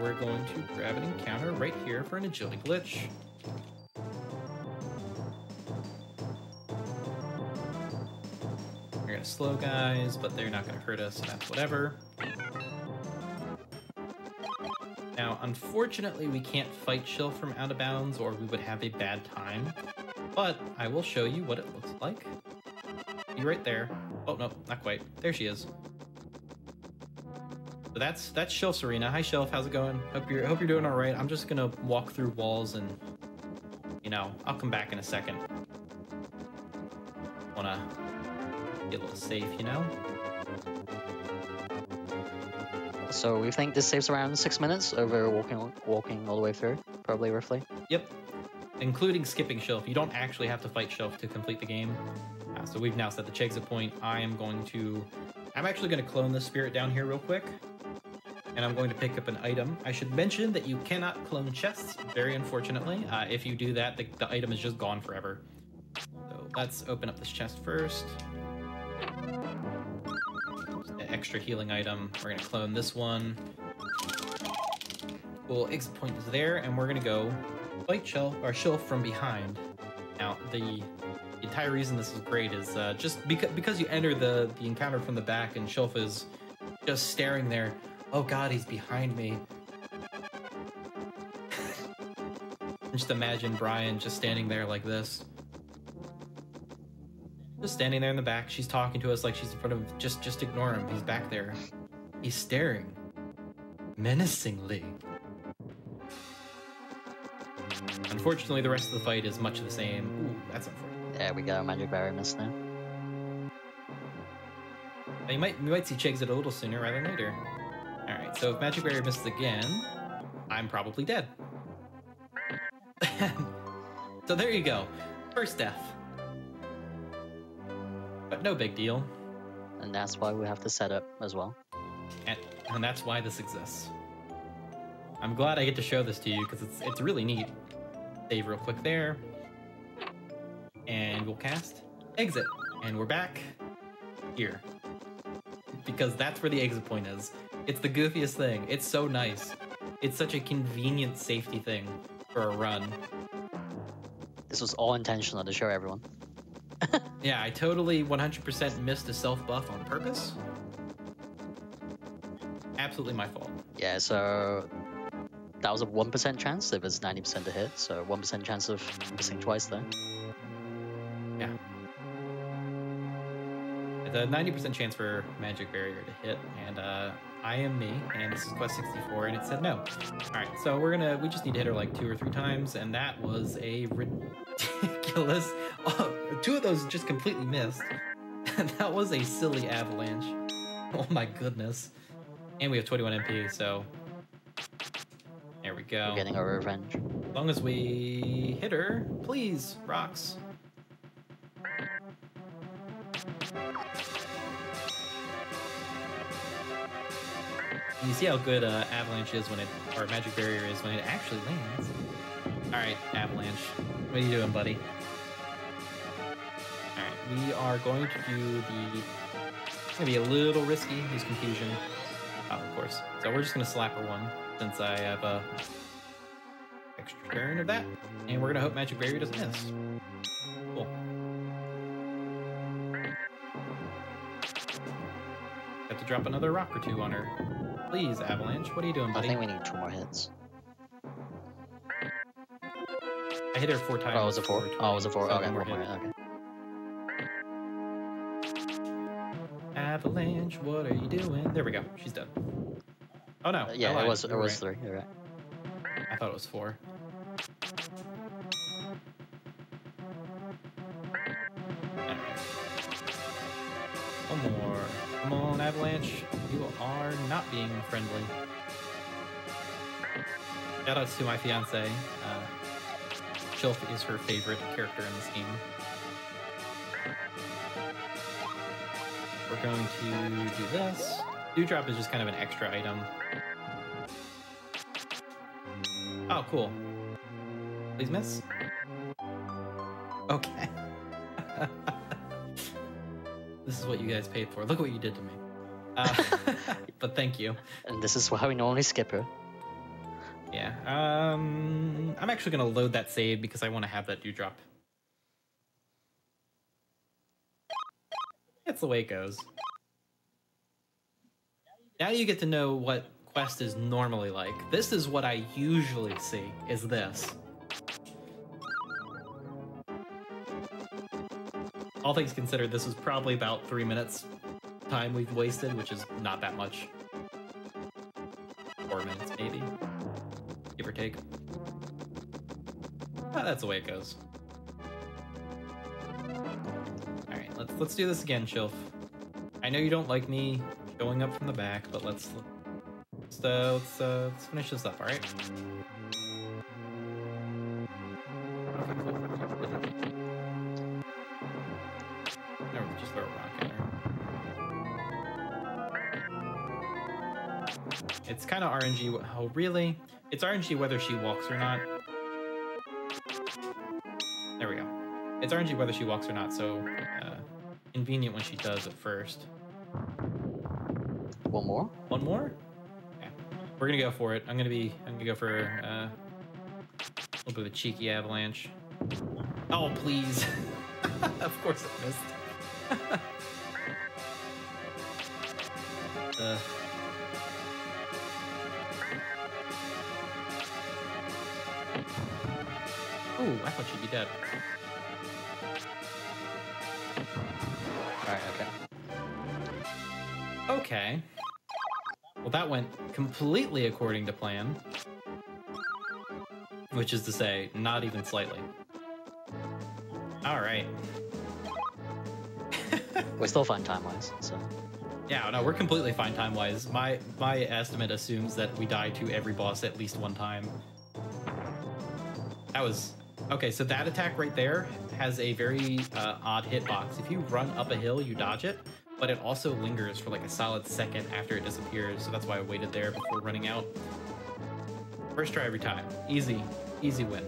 S2: We're going to grab an encounter right here for an agility glitch. We're gonna slow guys, but they're not gonna hurt us, so that's whatever. Now, unfortunately, we can't fight Shilf from out of bounds, or we would have a bad time. But I will show you what it looks like. Be right there. Oh no, not quite. There she is. So that's that's Shelf Serena. Hi Shilf, how's it going? Hope you're hope you're doing all right. I'm just gonna walk through walls and you know I'll come back in a second. Wanna get a little safe, you know?
S3: So we think this saves around six minutes over uh, walking walking all the way through, probably roughly.
S2: Yep. Including skipping Shilf. You don't actually have to fight Shilf to complete the game. Uh, so we've now set the Chexit point. I am going to. I'm actually going to clone this spirit down here real quick. And I'm going to pick up an item. I should mention that you cannot clone chests, very unfortunately. Uh, if you do that, the, the item is just gone forever. So let's open up this chest first. The extra healing item. We're going to clone this one. Cool, exit point is there, and we're going to go fight Shell or Shill from behind. Now, the entire reason this is great is uh, just because because you enter the the encounter from the back and Shilf is just staring there. Oh God, he's behind me. *laughs* just imagine Brian just standing there like this. Just standing there in the back. She's talking to us like she's in front of just just ignore him. He's back there. He's staring menacingly. Unfortunately, the rest of the fight is much the same. Ooh, that's unfortunate.
S3: There we go, Magic Barrier missed now.
S2: You might you might see Chexit a little sooner rather than later. All right, so if Magic Barrier misses again, I'm probably dead. *laughs* so there you go, first death. But no big deal,
S3: And that's why we have the setup as well.
S2: and, and that's why this exists. I'm glad I get to show this to you because it's it's really neat. Save real quick there, and we'll cast exit, and we're back here because that's where the exit point is. It's the goofiest thing. It's so nice. It's such a convenient safety thing for a run.
S3: This was all intentional to show everyone. *laughs*
S2: Yeah, I totally 100% missed a self buff on purpose. Absolutely my fault.
S3: Yeah, so that was a 1% chance. It was 90% to hit, so 1% chance of missing twice there.
S2: Yeah. It's a 90% chance for Magic Barrier to hit, and uh, I am me, and this is Quest 64, and it said no. Alright, so we're gonna, we just need to hit her like two or three times, and that was a ridiculous. *laughs* Oh, two of those just completely missed. *laughs* That was a silly avalanche. Oh my goodness. And we have 21 MP, so. There we go.
S3: We're getting our revenge.
S2: As long as we hit her, please, rocks. You see how good uh, Avalanche is when it, or Magic Barrier is when it actually lands. All right, Avalanche, what are you doing, buddy? All right, we are going to do the. It's gonna be a little risky. Use confusion. Oh, of course. So we're just gonna slap her one since I have a extra turn of that, and we're gonna hope Magic Barrier doesn't miss. Cool. Have to drop another rock or two on her. Please, Avalanche. What are you doing, buddy?
S3: I think we need two more hits.
S2: I hit her four times.
S3: Oh, was it four? Oh, was it four?
S2: so
S3: Okay,
S2: one more
S3: more.
S2: hit.
S3: Okay.
S2: Avalanche, what are you doing? There we go. She's done. Oh no.
S3: Uh, yeah, it was it was
S2: right.
S3: three. You're right.
S2: I thought it was four. One more. Come on, Avalanche. You are not being friendly. Shoutouts to my fiance. Uh, Shilf is her favorite character in this game. We're going to do this. Dewdrop is just kind of an extra item. Oh, cool. Please miss. Okay. *laughs* this is what you guys paid for. Look what you did to me. Uh, *laughs* but thank you.
S3: And this is why we normally skip her.
S2: Yeah. Um, I'm actually gonna load that save because I want to have that dewdrop. That's the way it goes. Now you get to know what Quest is normally like. This is what I usually see. Is this? All things considered, this was probably about three minutes time we've wasted, which is not that much. Four minutes, maybe give or take. Ah, that's the way it goes. All right, let's let's do this again, Shilf. I know you don't like me showing up from the back, but let's let's uh, let's, uh, let's finish this up. All right. Okay, cool. There, we'll just throw a rock at her. It's kind of RNG. Oh, really? It's RNG whether she walks or not. There we go. It's RNG whether she walks or not, so uh, convenient when she does at first.
S3: One more.
S2: One more? We're gonna go for it. I'm gonna be. I'm gonna go for uh, a little bit of a cheeky avalanche. Oh, please. *laughs* of course it missed. *laughs* uh. Ooh, I thought she'd be dead.
S3: Alright, okay.
S2: Okay. That went completely according to plan. Which is to say, not even slightly. All right. *laughs*
S3: We're still fine time wise, so.
S2: Yeah, no, we're completely fine time wise. My my estimate assumes that we die to every boss at least one time. That was okay. So that attack right there has a very uh, odd hitbox. If you run up a hill, you dodge it, but it also lingers for like a solid second after it disappears. So that's why I waited there before running out. First try every time. Easy, easy win.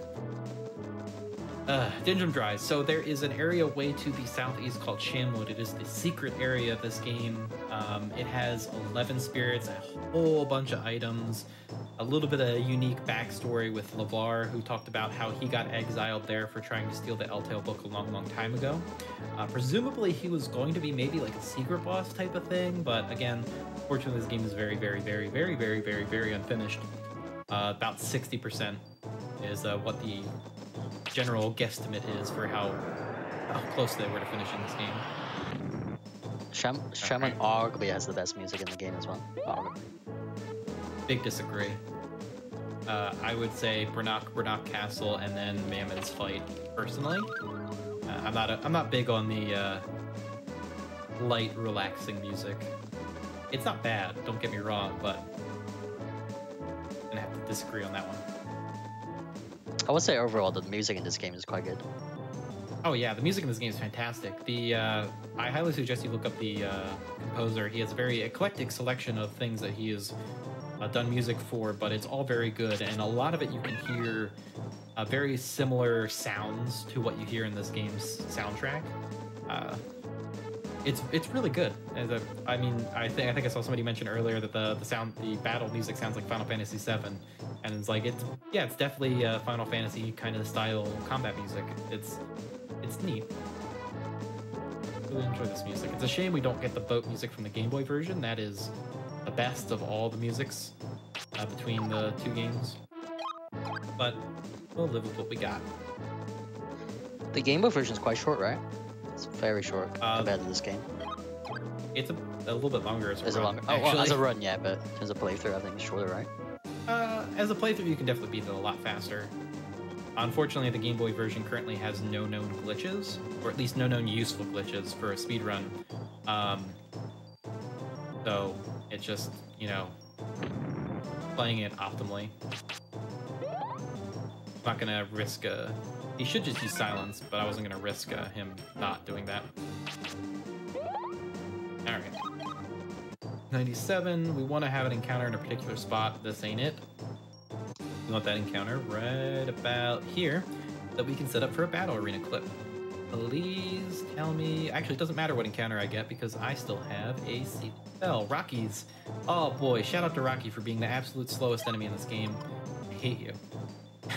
S2: Uh, Dindom Dries. So there is an area way to the southeast called Shamwood. It is the secret area of this game. Um, it has 11 spirits, a whole bunch of items, a little bit of a unique backstory with Lavar, who talked about how he got exiled there for trying to steal the Eltale book a long, long time ago. Uh, presumably, he was going to be maybe like a secret boss type of thing, but again, fortunately, this game is very, very, very, very, very, very, very unfinished. Uh, about 60% is uh, what the general guesstimate is for how, how close they were to finishing this game.
S3: Sham- Shaman arguably has the best music in the game as well.
S2: Big disagree. Uh, I would say Brannoch, Brannoch Castle, and then Mammon's fight. Personally, uh, I'm not a, I'm not big on the uh, light, relaxing music. It's not bad. Don't get me wrong, but I'm gonna have to disagree on that one.
S3: I would say overall the music in this game is quite good.
S2: Oh yeah, the music in this game is fantastic. The uh, I highly suggest you look up the uh, composer. He has a very eclectic selection of things that he has uh, done music for, but it's all very good, and a lot of it you can hear uh, very similar sounds to what you hear in this game's soundtrack. Uh, it's it's really good. A, I mean, I think I think I saw somebody mention earlier that the the sound the battle music sounds like Final Fantasy VII, and it's like it's yeah, it's definitely uh, Final Fantasy kind of style combat music. It's it's neat. Really enjoy this music. It's a shame we don't get the boat music from the Game Boy version. That is the best of all the musics uh, between the two games. But we'll live with what we got.
S3: The Game Boy version is quite short, right? It's very short
S2: Uh,
S3: compared to this game.
S2: It's a, a little bit longer as a run,
S3: longer? Oh, well, as a run, yeah, but as a playthrough, I think it's shorter, right?
S2: Uh, as a playthrough, you can definitely beat it a lot faster. Unfortunately, the Game Boy version currently has no known glitches, or at least no known useful glitches for a speedrun. Um, so it's just, you know, playing it optimally. Not gonna risk uh He should just use silence, but I wasn't gonna risk uh, him not doing that. All right. 97, we want to have an encounter in a particular spot. This ain't it. We want that encounter right about here that we can set up for a battle arena clip. Please tell me. Actually, it doesn't matter what encounter I get because I still have a spell. Rockies. Oh boy, shout out to Rocky for being the absolute slowest enemy in this game. I hate you. *laughs*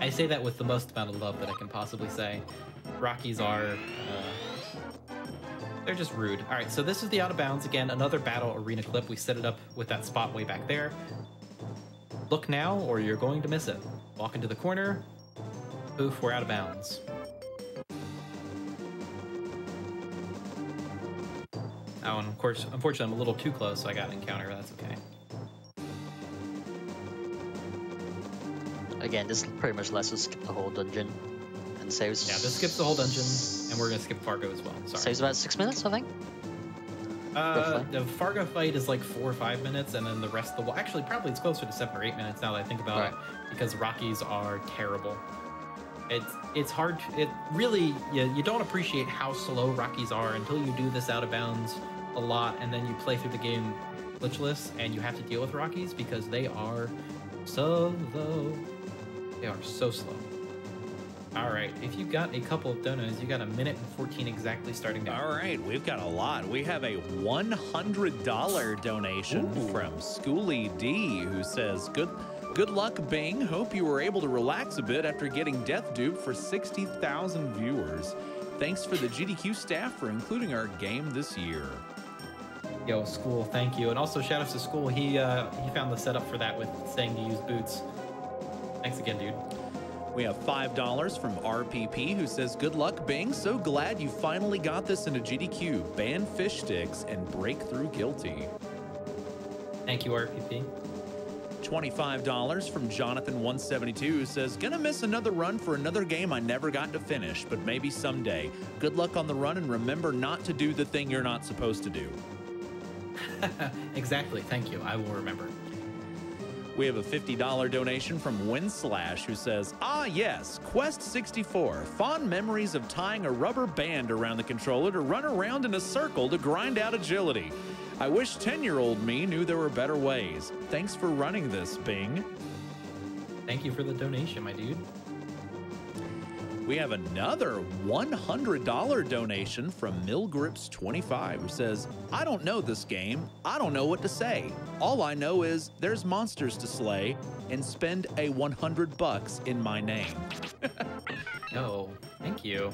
S2: I say that with the most amount of love that I can possibly say. Rockies are. Uh, they're just rude. All right, so this is the out of bounds again. Another battle arena clip. We set it up with that spot way back there. Look now, or you're going to miss it. Walk into the corner. Oof, we're out of bounds. Oh, and of course, unfortunately, I'm a little too close, so I got an encounter. but That's okay.
S3: Again, this pretty much lets us skip the whole dungeon and saves.
S2: Yeah, this skips the whole dungeon, and we're gonna skip Fargo as well. Sorry.
S3: Saves about six minutes, I think.
S2: Uh, the Fargo fight is like four or five minutes, and then the rest of the well, actually probably it's closer to seven or eight minutes now that I think about it, because Rockies are terrible. It's it's hard. It really you, you don't appreciate how slow Rockies are until you do this out of bounds a lot, and then you play through the game glitchless, and you have to deal with Rockies because they are so low. They are so slow. All right, if you've got a couple of donuts, you got a minute and 14 exactly starting now.
S1: All right, we've got a lot. We have a $100 donation
S2: Ooh.
S1: from Schooly D who says, "Good Good luck, Bing. Hope you were able to relax a bit after getting death duped for 60,000 viewers. Thanks for the GDQ staff for including our game this year.
S2: Yo, school, thank you. And also shout out to school. He uh, he found the setup for that with saying to use boots. Thanks again, dude.
S1: We have $5 from RPP who says, Good luck, Bing. So glad you finally got this into GDQ. Ban fish sticks and break through guilty.
S2: Thank you, RPP.
S1: $25 from Jonathan172 who says, Gonna miss another run for another game I never got to finish, but maybe someday. Good luck on the run and remember not to do the thing you're not supposed to do. *laughs*
S2: exactly. Thank you. I will remember.
S1: We have a $50 donation from Winslash who says, Ah, yes, Quest 64. Fond memories of tying a rubber band around the controller to run around in a circle to grind out agility. I wish 10 year old me knew there were better ways. Thanks for running this, Bing.
S2: Thank you for the donation, my dude.
S1: We have another $100 donation from Milgrips25 who says, I don't know this game. I don't know what to say. All I know is there's monsters to slay and spend a 100 bucks in my name. *laughs*
S2: oh, thank you.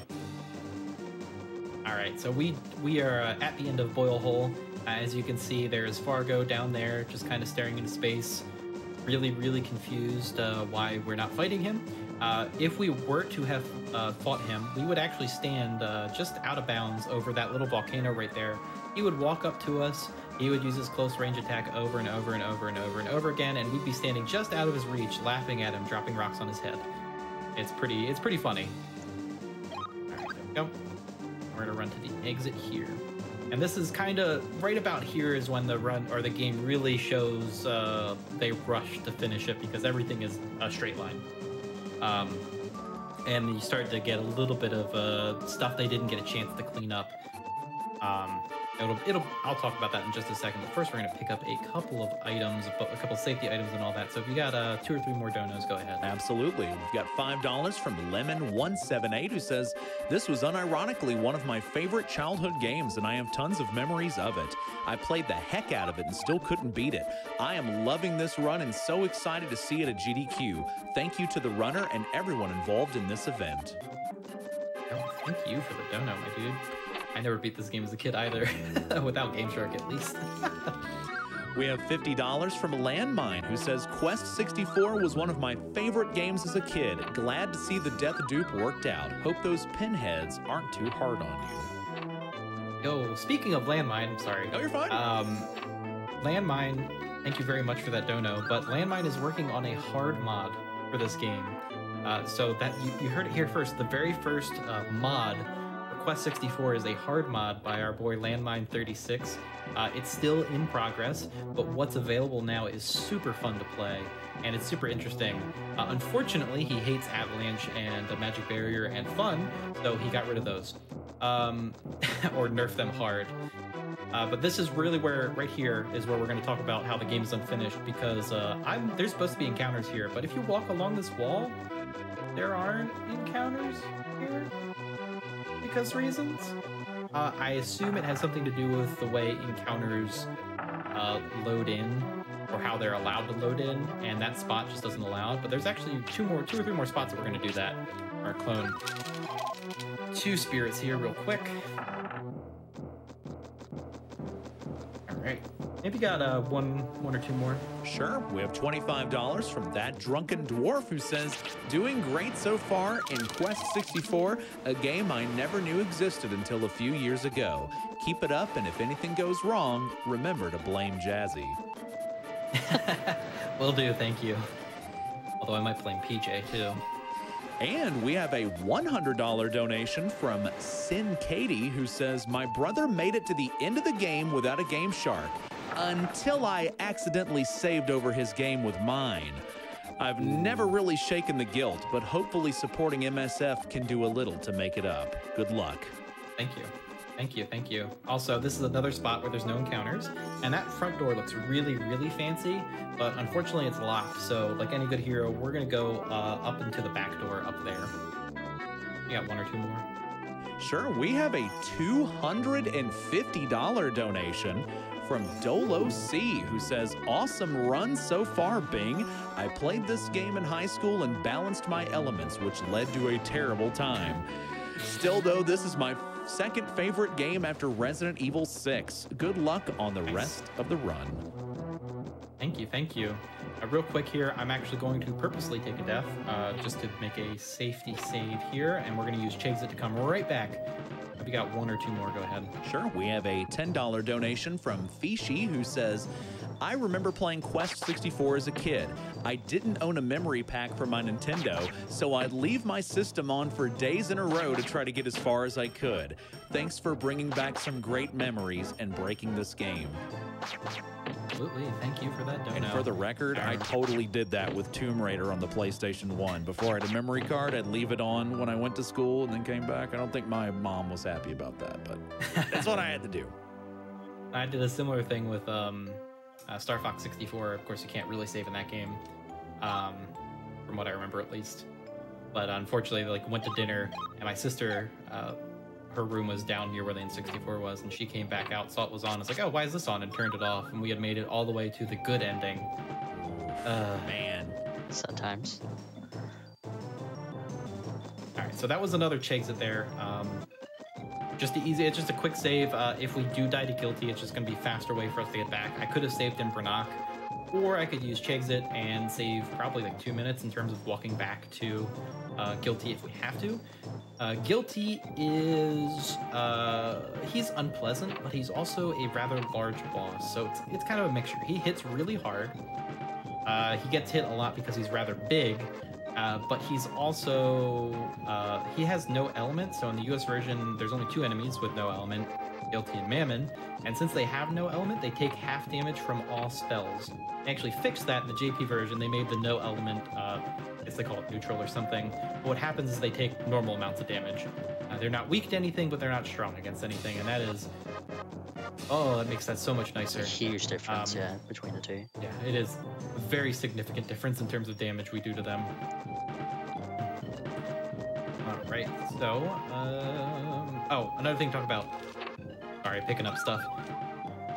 S2: All right, so we we are uh, at the end of Boil Hole. Uh, as you can see, there's Fargo down there, just kind of staring into space, really, really confused uh, why we're not fighting him. Uh, if we were to have uh, fought him, we would actually stand uh, just out of bounds over that little volcano right there. He would walk up to us. He would use his close range attack over and over and over and over and over again, and we'd be standing just out of his reach, laughing at him, dropping rocks on his head. It's pretty. It's pretty funny. All right, go. We're gonna run to the exit here. And this is kind of right about here is when the run or the game really shows uh, they rush to finish it because everything is a straight line. Um, and you start to get a little bit of uh, stuff they didn't get a chance to clean up. Um, it'll, it'll, I'll talk about that in just a second. But first, we're going to pick up a couple of items, a couple of safety items and all that. So if you got uh, two or three more donos, go ahead.
S1: Absolutely. We've got $5 from Lemon178 who says, This was unironically one of my favorite childhood games, and I have tons of memories of it. I played the heck out of it and still couldn't beat it. I am loving this run and so excited to see it at GDQ. Thank you to the runner and everyone involved in this event.
S2: Oh, thank you for the dono, my dude. I never beat this game as a kid either, *laughs* without Game Shark at least. *laughs*
S1: we have $50 from Landmine, who says Quest 64 was one of my favorite games as a kid. Glad to see the death dupe worked out. Hope those pinheads aren't too hard on you.
S2: Yo, speaking of Landmine, I'm sorry.
S1: Oh, you're fine.
S2: Um, Landmine, thank you very much for that dono, but Landmine is working on a hard mod for this game. Uh, so that you, you heard it here first. The very first uh, mod Quest 64 is a hard mod by our boy Landmine36. Uh, it's still in progress, but what's available now is super fun to play, and it's super interesting. Uh, unfortunately, he hates Avalanche and Magic Barrier and Fun, so he got rid of those. Um, *laughs* or nerfed them hard. Uh, but this is really where, right here, is where we're going to talk about how the game is unfinished, because uh, I'm, there's supposed to be encounters here, but if you walk along this wall, there aren't encounters here because reasons. Uh, I assume it has something to do with the way encounters uh, load in or how they're allowed to load in, and that spot just doesn't allow it. But there's actually two more, two or three more spots that we're going to do that. Our clone two spirits here real quick. All right. Maybe got uh, one, one or two more.
S1: Sure. We have $25 from that drunken dwarf who says, Doing great so far in Quest 64, a game I never knew existed until a few years ago. Keep it up, and if anything goes wrong, remember to blame Jazzy. *laughs*
S2: Will do, thank you. Although I might blame PJ too.
S1: And we have a $100 donation from Sin Katie who says, My brother made it to the end of the game without a Game Shark until I accidentally saved over his game with mine. I've never really shaken the guilt, but hopefully supporting MSF can do a little to make it up. Good luck.
S2: Thank you. Thank you, thank you. Also, this is another spot where there's no encounters, and that front door looks really, really fancy, but unfortunately it's locked, so like any good hero, we're gonna go uh, up into the back door up there. We got one or two more.
S1: Sure, we have a $250 donation from Dolo C, who says, Awesome run so far, Bing. I played this game in high school and balanced my elements, which led to a terrible time. Still, though, this is my second favorite game after Resident Evil 6. Good luck on the rest of the run.
S2: Thank you, thank you. Uh, real quick here, I'm actually going to purposely take a death uh, just to make a safety save here, and we're going to use Chexit to come right back. You got one or two more, go ahead.
S1: Sure, we have a $10 donation from Fishy who says, I remember playing Quest 64 as a kid. I didn't own a memory pack for my Nintendo, so I'd leave my system on for days in a row to try to get as far as I could. Thanks for bringing back some great memories and breaking this game.
S2: Absolutely. Thank you for that.
S1: And for the record, I totally did that with Tomb Raider on the PlayStation 1. Before I had a memory card, I'd leave it on when I went to school and then came back. I don't think my mom was happy about that, but that's what I had to do. *laughs*
S2: I did a similar thing with um, uh, Star Fox 64. Of course, you can't really save in that game, um, from what I remember at least. But unfortunately, like went to dinner, and my sister uh, her room was down near where the N64 was, and she came back out, saw it was on. I was like, oh, why is this on? And turned it off, and we had made it all the way to the good ending.
S1: Uh, Man.
S3: Sometimes.
S2: All right, so that was another Chexit there. Um, just the easy, it's just a quick save. Uh, if we do die to Guilty, it's just going to be faster way for us to get back. I could have saved in Brannoch, or I could use Chexit and save probably like two minutes in terms of walking back to uh, Guilty if we have to. Uh, Guilty is uh, he's unpleasant, but he's also a rather large boss, so it's it's kind of a mixture. He hits really hard. Uh, he gets hit a lot because he's rather big, uh, but he's also uh, he has no element. So in the U.S. version, there's only two enemies with no element, Guilty and Mammon. And since they have no element, they take half damage from all spells. They actually fixed that in the JP version. They made the no element uh, guess they call it neutral or something. But what happens is they take normal amounts of damage. Uh, they're not weak to anything, but they're not strong against anything, and that is. Oh, that makes that so much nicer.
S3: A huge difference, um, yeah, between the two.
S2: Yeah, it is a very significant difference in terms of damage we do to them. All right, so um, oh, another thing to talk about. Sorry, picking up stuff.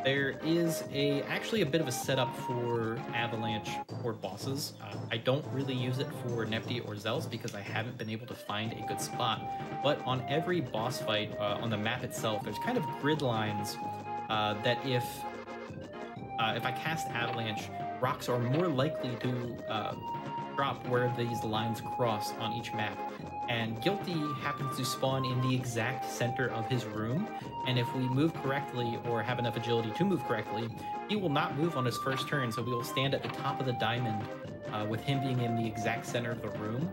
S2: There is a actually a bit of a setup for Avalanche or bosses. Uh, I don't really use it for Nepty or Zelse because I haven't been able to find a good spot. But on every boss fight uh, on the map itself, there's kind of grid lines uh, that if uh, if I cast Avalanche, rocks are more likely to uh, drop where these lines cross on each map and Guilty happens to spawn in the exact center of his room. And if we move correctly or have enough agility to move correctly, he will not move on his first turn. So we will stand at the top of the diamond uh, with him being in the exact center of the room.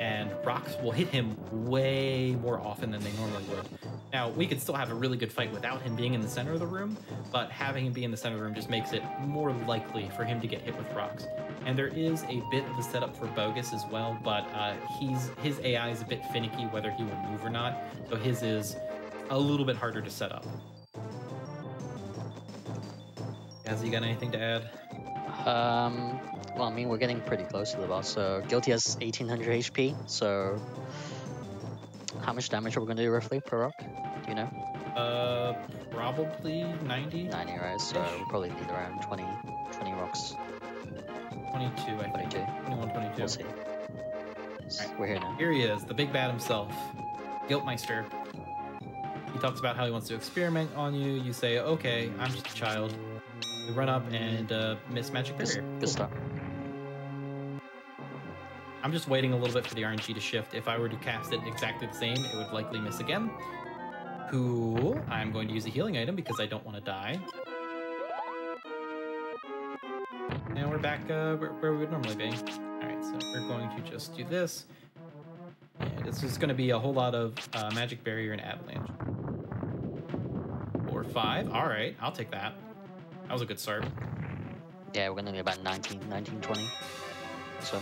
S2: And rocks will hit him way more often than they normally would. Now, we could still have a really good fight without him being in the center of the room, but having him be in the center of the room just makes it more likely for him to get hit with rocks. And there is a bit of a setup for Bogus as well, but uh, he's his AI is a bit finicky whether he will move or not, so his is a little bit harder to set up. Has he got anything to add?
S3: Um, well, I mean, we're getting pretty close to the boss. So Guilty has 1800 HP. So how much damage are we gonna do roughly per rock? Do you know?
S2: Uh, probably 90.
S3: 90, right? So we'll probably need around 20, 20 rocks.
S2: 22, I 22. think. 21, 22.
S3: We'll see. Right. We're here now.
S2: Here he is, the big bad himself, Guiltmeister. He talks about how he wants to experiment on you. You say, okay, I'm just a child. We run up and uh, miss magic barrier.
S3: Good, good start.
S2: I'm just waiting a little bit for the RNG to shift. If I were to cast it exactly the same, it would likely miss again. Cool. I'm going to use a healing item because I don't want to die. And we're back uh, where, where, we would normally be. Alright, so we're going to just do this. And this is going to be a whole lot of uh, Magic Barrier and Avalanche. Four, five. Alright, I'll take that. That was a good start.
S3: Yeah, we're going to be about 19, 19, 20. So...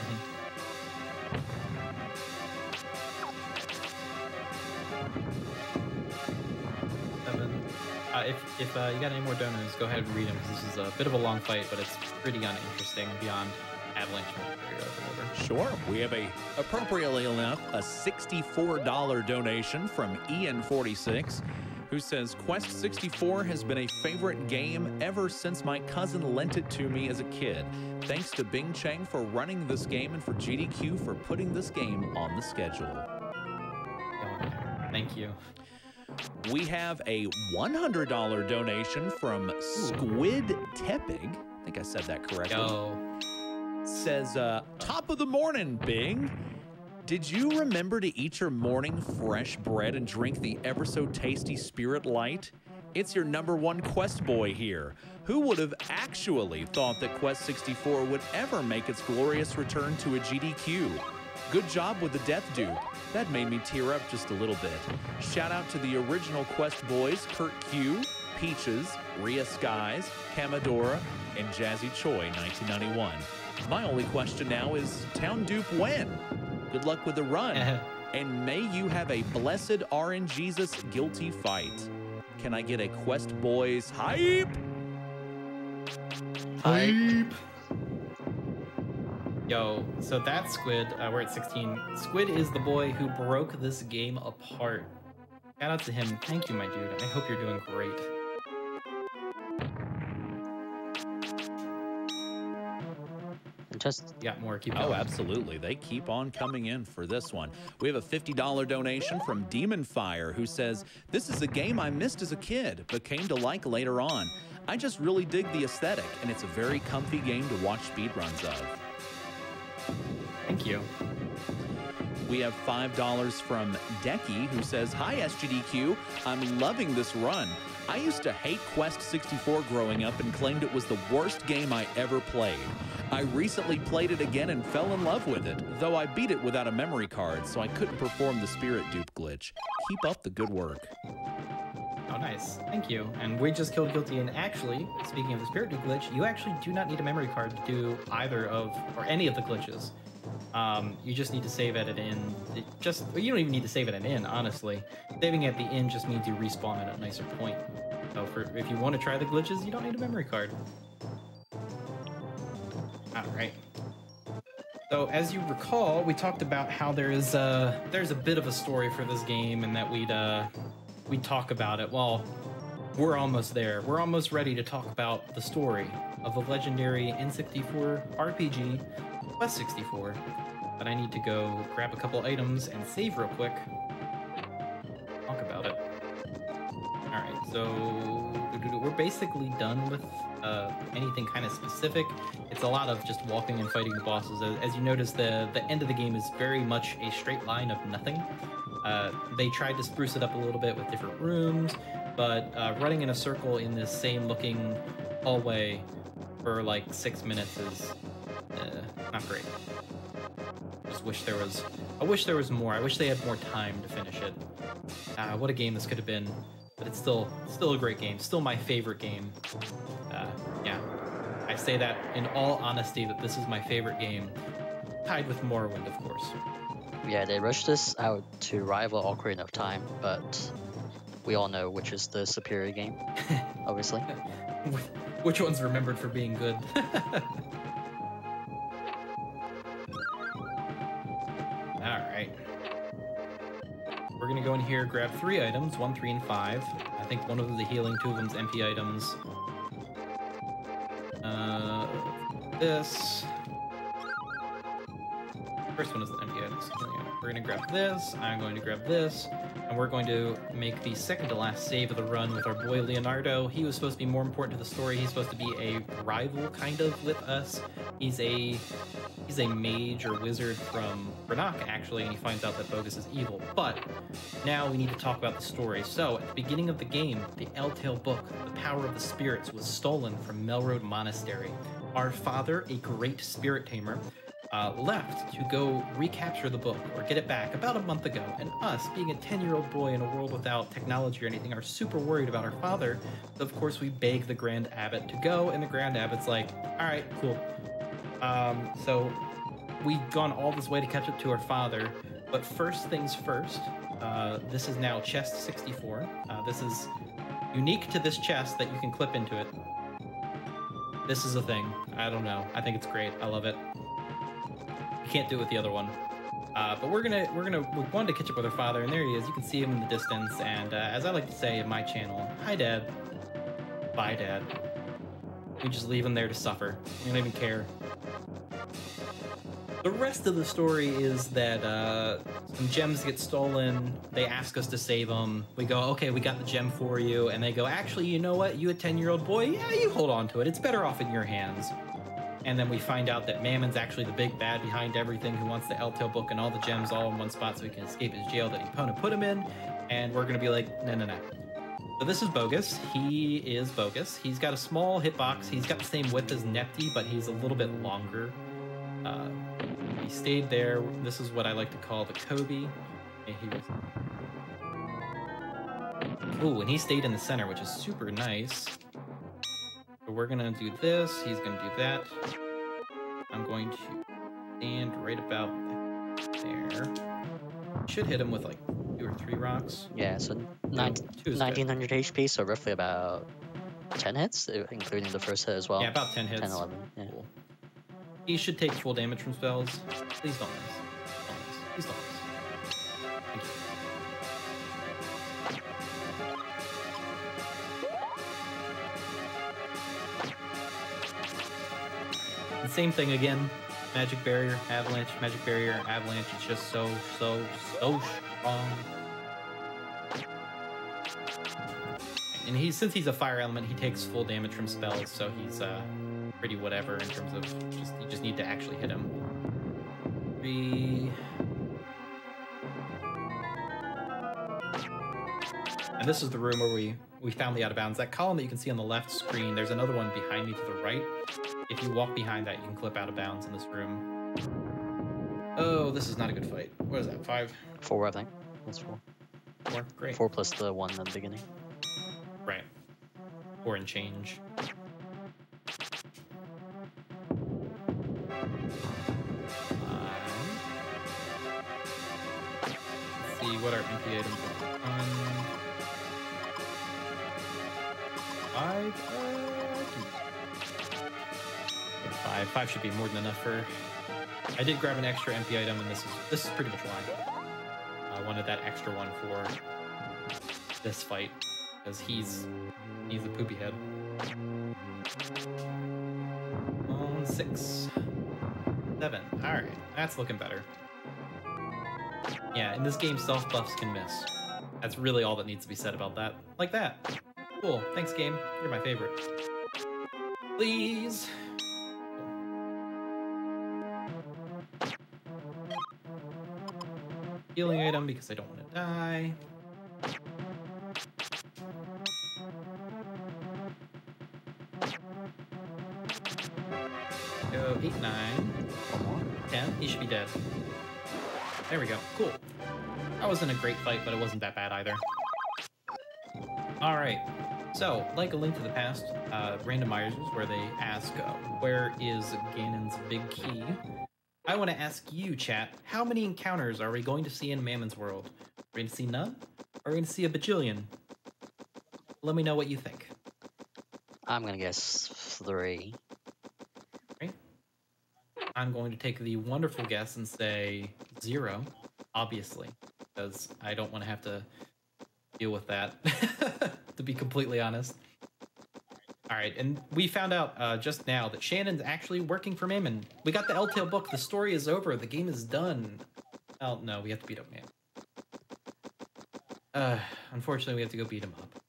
S2: Seven. Uh, if if uh, you got any more donuts, go ahead and read them because this is a bit of a long fight, but it's pretty uninteresting beyond Avalanche
S1: Sure. We have a, appropriately enough, a $64 donation from Ian46 who says Quest 64 has been a favorite game ever since my cousin lent it to me as a kid. Thanks to Bing Chang for running this game and for GDQ for putting this game on the schedule.
S2: Thank you.
S1: We have a $100 donation from Squid Tepig. I think I said that correctly.
S2: Yo.
S1: Says, uh, top of the morning, Bing. Did you remember to eat your morning fresh bread and drink the ever so tasty Spirit Light? It's your number one Quest boy here. Who would have actually thought that Quest 64 would ever make its glorious return to a GDQ? Good job with the Death Dupe. That made me tear up just a little bit. Shout out to the original Quest boys, Kurt Q, Peaches, Ria Skies, Kamadora, and Jazzy Choi 1991. My only question now is Town Dupe when? Good luck with the run. and may you have a blessed RNGesus guilty fight. Can I get a Quest Boys hype?
S3: Hype.
S2: Yo, so that Squid, uh, we're at 16. Squid is the boy who broke this game apart. Shout out to him. Thank you, my dude. I hope you're doing great.
S3: Just
S2: got more. Keep
S1: Oh, absolutely. They keep on coming in for this one. We have a $50 donation from Demon Fire who says, This is a game I missed as a kid, but came to like later on. I just really dig the aesthetic, and it's a very comfy game to watch speedruns of.
S2: Thank you.
S1: We have $5 from Decky who says, Hi, SGDQ. I'm loving this run. I used to hate Quest 64 growing up and claimed it was the worst game I ever played. I recently played it again and fell in love with it, though I beat it without a memory card, so I couldn't perform the spirit dupe glitch. Keep up the good work.
S2: Oh, nice. Thank you. And we just killed Guilty. And actually, speaking of the Spirit Dupe glitch, you actually do not need a memory card to do either of, or any of the glitches. Um, you just need to save at an in. It just you don't even need to save at an in, honestly. Saving at the in just means you respawn at a nicer point. So for if you want to try the glitches, you don't need a memory card. All right. So as you recall, we talked about how there is uh there's a bit of a story for this game, and that we'd uh we'd talk about it. Well, we're almost there. We're almost ready to talk about the story of the legendary N64 RPG Quest 64. But I need to go grab a couple items and save real quick. Talk about it. Alright, so we're basically done with uh, anything kind of specific. It's a lot of just walking and fighting the bosses. As, you notice, the, the end of the game is very much a straight line of nothing. Uh, they tried to spruce it up a little bit with different rooms, but uh, running in a circle in this same looking hallway for like six minutes is uh, not great. Just wish there was. I wish there was more. I wish they had more time to finish it. Uh, what a game this could have been, but it's still still a great game. Still my favorite game. Uh, yeah, I say that in all honesty that this is my favorite game, tied with Morrowind, of course.
S3: yeah, they rushed this out to rival Ocarina of Time, but we all know which is the superior game, *laughs* obviously. *laughs* *laughs*
S2: Which one's remembered for being good? *laughs* Alright. We're gonna go in here, grab three items, one, three, and five. I think one of them is the healing, two of them's MP items. Uh, this. First one is the MP items. We're gonna grab this, I'm going to grab this, and we're going to make the second to last save of the run with our boy Leonardo. He was supposed to be more important to the story. He's supposed to be a rival, kind of, with us. He's a he's a mage or wizard from Renak, actually, and he finds out that Bogus is evil. But now we need to talk about the story. So at the beginning of the game, the Eltale book, The Power of the Spirits, was stolen from Melrode Monastery. Our father, a great spirit tamer, uh, left to go recapture the book or get it back about a month ago. And us, being a 10 year old boy in a world without technology or anything, are super worried about our father. So, of course, we beg the Grand Abbot to go, and the Grand Abbot's like, all right, cool. Um, so, we've gone all this way to catch up to our father. But first things first, uh, this is now chest 64. Uh, this is unique to this chest that you can clip into it. This is a thing. I don't know. I think it's great. I love it. You can't do it with the other one. Uh, but we're gonna we're gonna we wanted to catch up with her father, and there he is. You can see him in the distance. And uh, as I like to say in my channel, hi dad, bye dad. We just leave him there to suffer. We don't even care. The rest of the story is that uh, some gems get stolen. They ask us to save them. We go, okay, we got the gem for you. And they go, actually, you know what? You a 10 year old boy? Yeah, you hold on to it. It's better off in your hands. And then we find out that Mammon's actually the big bad behind everything who wants the Eltale book and all the gems all in one spot so he can escape his jail that Epona put him in. And we're going to be like, no, no, no. So this is Bogus. He is Bogus. He's got a small hitbox. He's got the same width as Nepty, but he's a little bit longer. Uh, he stayed there. This is what I like to call the Kobe. And he was. Ooh, and he stayed in the center, which is super nice. So we're gonna do this. He's gonna do that. I'm going to stand right about there. Should hit him with like two or three rocks.
S3: Yeah, so nine,
S2: good.
S3: 1900 HP, so roughly about 10 hits, uh, including the first hit as well.
S2: Yeah, about 10 hits.
S3: 10, 11. Yeah.
S2: Cool. He should take full damage from spells. Please don't miss. Don't miss. Please don't miss. Same thing again. Magic barrier, avalanche, magic barrier, avalanche. It's just so, so, so strong. And he, since he's a fire element, he takes full damage from spells, so he's uh, pretty whatever in terms of just you just need to actually hit him. Three. And this is the room where we we found the out of bounds. That column that you can see on the left screen, there's another one behind me to the right. If you walk behind that, you can clip out of bounds in this room. Oh, this is not a good fight. What is that? Five,
S3: Four, I think. That's four.
S2: four, great.
S3: Four plus the one at the beginning.
S2: Right. Four and change. See what our MP items are. Um, five. Five. Five should be more than enough for. I did grab an extra MP item, and this is this is pretty much why. I wanted that extra one for this fight because he's he's a poopy head. Um, six, seven. All right, that's looking better. Yeah, in this game, self buffs can miss. That's really all that needs to be said about that. Like that. Cool. Thanks, game. You're my favorite. Please. Healing item because I don't want to die. Go eight, nine, ten. He should be dead. There we go. Cool. That wasn't a great fight, but it wasn't that bad either. All right. So, like a link to the past, uh, randomizers where they ask, uh, "Where is Ganon's big key?" I want to ask you, chat, how many encounters are we going to see in Mammon's world? Are we going to see none? Are we going to see a bajillion? Let me know what you think.
S3: I'm gonna guess three.
S2: I'm going to take the wonderful guess and say zero, obviously, because I don't want to have to deal with that, *laughs* to be completely honest. All right, and we found out uh, just now that Shannon's actually working for Mammon. We got the Eltale book. The story is over. The game is done. Oh, no, we have to beat up Mammon. Uh, unfortunately, we have to go beat him up.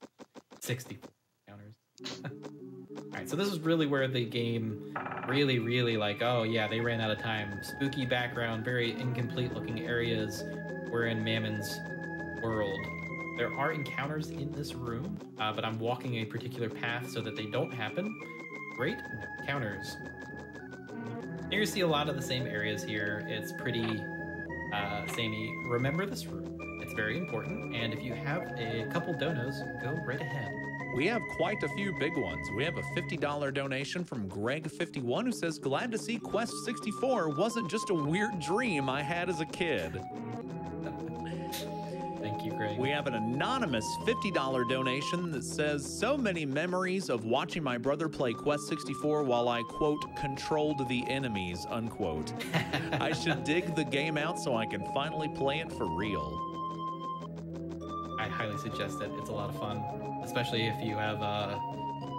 S2: 60 counters. *laughs* All right, so this is really where the game really, really like, oh yeah, they ran out of time. Spooky background, very incomplete looking areas. We're in Mammon's world. There are encounters in this room, uh, but I'm walking a particular path so that they don't happen. Great encounters. Here you see a lot of the same areas here. It's pretty uh, samey. Remember this room. It's very important. And if you have a couple donos, go right ahead.
S1: We have quite a few big ones. We have a $50 donation from Greg51 who says, Glad to see Quest 64 wasn't just a weird dream I had as a kid.
S2: Thank you, Greg.
S1: We have an anonymous $50 donation that says, So many memories of watching my brother play Quest 64 while I, quote, controlled the enemies, unquote. *laughs* I should dig the game out so I can finally play it for real.
S2: I highly suggest it. It's a lot of fun, especially if you have a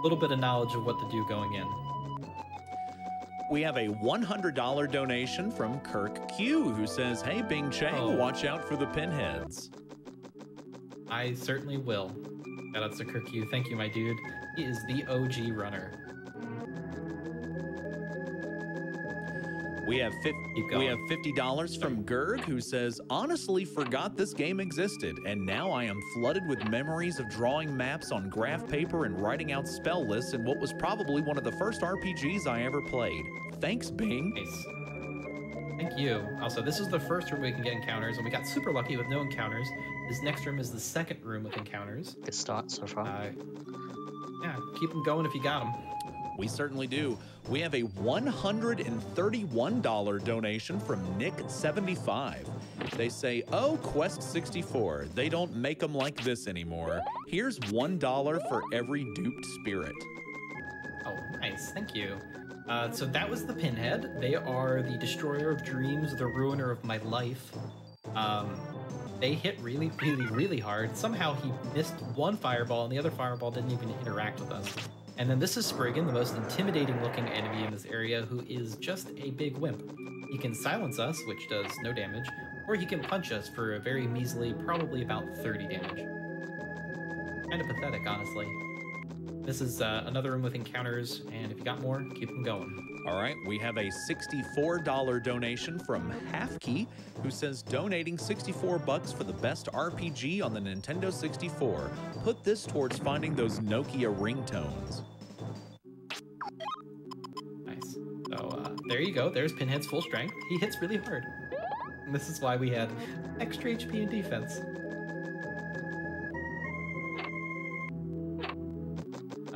S2: little bit of knowledge of what to do going in.
S1: We have a $100 donation from Kirk Q, who says, Hey, Bing Chang,
S2: Oh.
S1: watch out for the pinheads.
S2: I certainly will. Shoutouts to Kirk Yu. Thank you, my dude. He is the OG runner.
S1: We have we have fifty dollars from Gerg, who says, "Honestly, forgot this game existed, and now I am flooded with memories of drawing maps on graph paper and writing out spell lists in what was probably one of the first RPGs I ever played. Thanks, Bing."
S2: Nice. Thank you. Also, this is the first room we can get encounters, and we got super lucky with no encounters. This next room is the second room with encounters.
S3: Good start so far.
S2: Uh, yeah, keep them going if you got them.
S1: We certainly do. We have a $131 donation from Nick75. They say, Oh, Quest 64, they don't make them like this anymore. Here's $1 for every duped spirit.
S2: Oh, nice. Thank you. Uh, so that was the Pinhead. They are the destroyer of dreams, the ruiner of my life. Um, they hit really, really, really hard. Somehow he missed one fireball, and the other fireball didn't even interact with us. And then this is Spriggan, the most intimidating looking enemy in this area, who is just a big wimp. He can silence us, which does no damage, or he can punch us for a very measly, probably about 30 damage. Kind of pathetic, honestly. This is uh, another room with encounters, and if you got more, keep them going.
S1: All right, we have a $64 donation from Halfkey, who says donating 64 bucks for the best RPG on the Nintendo 64. Put this towards finding those Nokia ringtones.
S2: Nice. So uh, there you go. There's Pinhead's full strength. He hits really hard. And this is why we had extra HP and defense.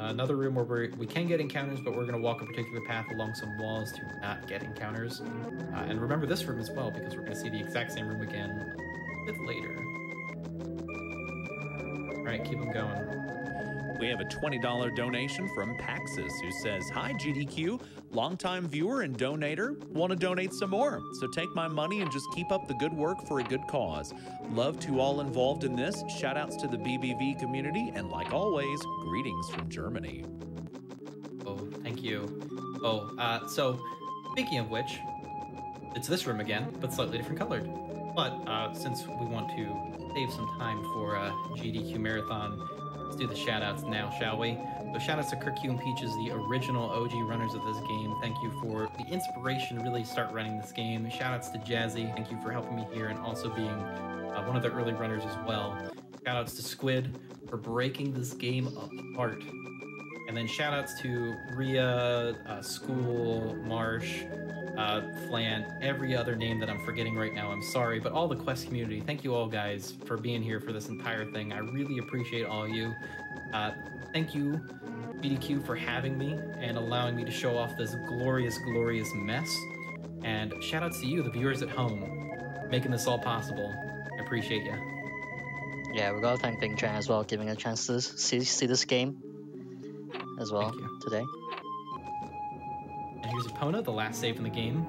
S2: Uh, another room where we're, we can get encounters, but we're going to walk a particular path along some walls to not get encounters. Uh, and remember this room as well, because we're going to see the exact same room again a bit later. All right, keep them going.
S1: We have a $20 donation from Paxis, who says, Hi, GDQ, longtime viewer and donator. Want to donate some more? So take my money and just keep up the good work for a good cause. Love to all involved in this. Shout outs to the BBV community. And like always, greetings from Germany.
S2: Oh, thank you. Oh, uh, so speaking of which, it's this room again, but slightly different colored. But uh, since we want to save some time for uh, GDQ Marathon, let's do the shoutouts now, shall we? So shoutouts to Kirk and Peaches, the original OG runners of this game. Thank you for the inspiration to really start running this game. Shoutouts to Jazzy. Thank you for helping me here and also being uh, one of the early runners as well. Shoutouts to Squid for breaking this game apart. And then shout outs to Ria, uh, School, Marsh, uh, Flan, every other name that I'm forgetting right now. I'm sorry, but all the Quest community, thank you all guys for being here for this entire thing. I really appreciate all you. Uh, thank you, GDQ, for having me and allowing me to show off this glorious, glorious mess. And shout outs to you, the viewers at home, making this all possible. I appreciate you.
S3: Yeah, we gotta thank Bing Chang as well, giving a chance to see, see this game as well today.
S2: And here's Epona, the last save in the game.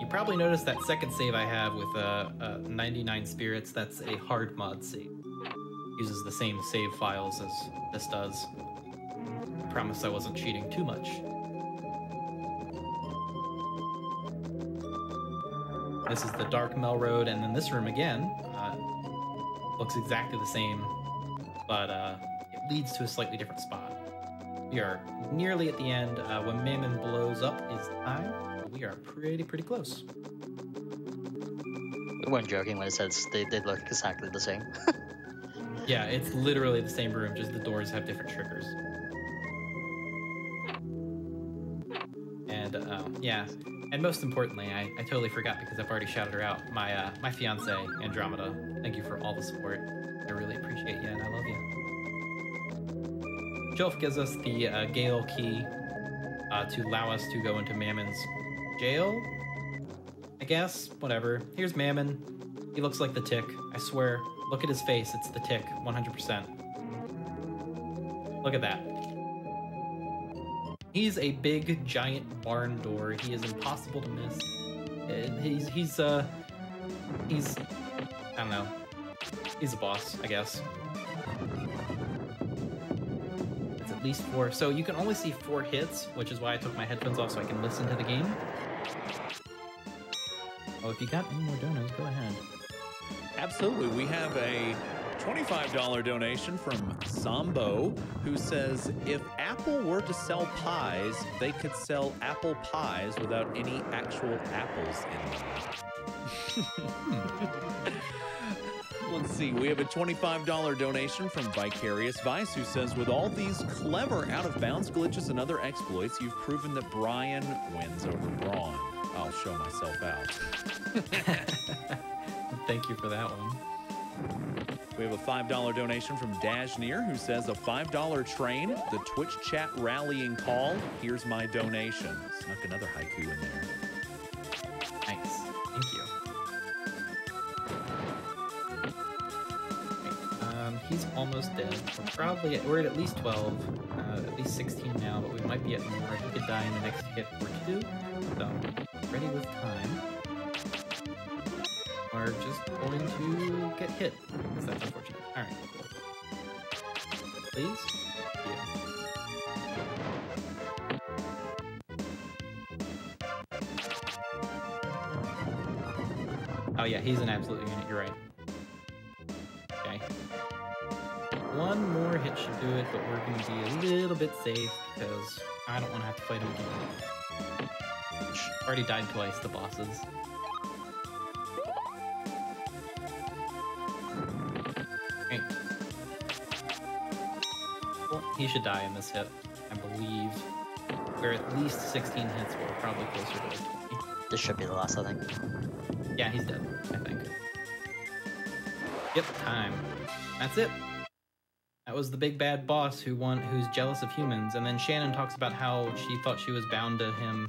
S2: You probably noticed that second save I have with uh, uh, 99 spirits. That's a hard mod save. Uses the same save files as this does. I promise I wasn't cheating too much. This is the Dark Melrode, and then this room again uh, looks exactly the same, but uh, it leads to a slightly different spot. We are nearly at the end. Uh, when Mammon blows up is time. We are pretty, pretty close.
S3: We weren't joking when it says they did look exactly the same. *laughs*
S2: Yeah, it's literally the same room, just the doors have different triggers. And uh, yeah, and most importantly, I, I totally forgot because I've already shouted her out. My uh, my fiance Andromeda. Thank you for all the support. I really appreciate you, and I love you. Jolf gives us the uh, Gale key uh, to allow us to go into Mammon's jail. I guess whatever. Here's Mammon. He looks like the tick. I swear. Look at his face. It's the tick. 100%. Look at that. He's a big, giant barn door. He is impossible to miss. He's, he's, uh, he's, I don't know. He's a boss, I guess. Least four. So you can only see four hits, which is why I took my headphones off so I can listen to the game. Oh, if you got any more donuts, go ahead.
S1: Absolutely. We have a $25 donation from Sambo who says if Apple were to sell pies, they could sell apple pies without any actual apples in them. *laughs* *laughs* Hmm. Let's see. We have a $25 donation from Vicarious Vice who says, with all these clever out of bounds glitches and other exploits, you've proven that Brian wins over Braun. I'll show myself out. *laughs*
S2: Thank you for that one.
S1: We have a $5 donation from Dashneer who says, a $5 train, the Twitch chat rallying call. Here's my donation. Snuck another haiku in there.
S2: He's almost dead. We're probably at, we're at at least 12, uh, at least 16 now, but we might be at more. He could die in the next hit or two. So, ready with time. We're just going to get hit. That's unfortunate. Alright. Please? You. Oh yeah, he's an absolute unit, you're right. Okay. One more hit should do it, but we're gonna be a little bit safe because I don't want to have to fight him again. Already died twice, the bosses. Okay. Well, he should die in this hit, I believe. We're at least 16 hits, but we're probably closer to like 20.
S3: This should be the last, I think.
S2: Yeah, he's dead, I think. Yep, time. That's it. That was the big bad boss who won who's jealous of humans, and then Shannon talks about how she thought she was bound to him,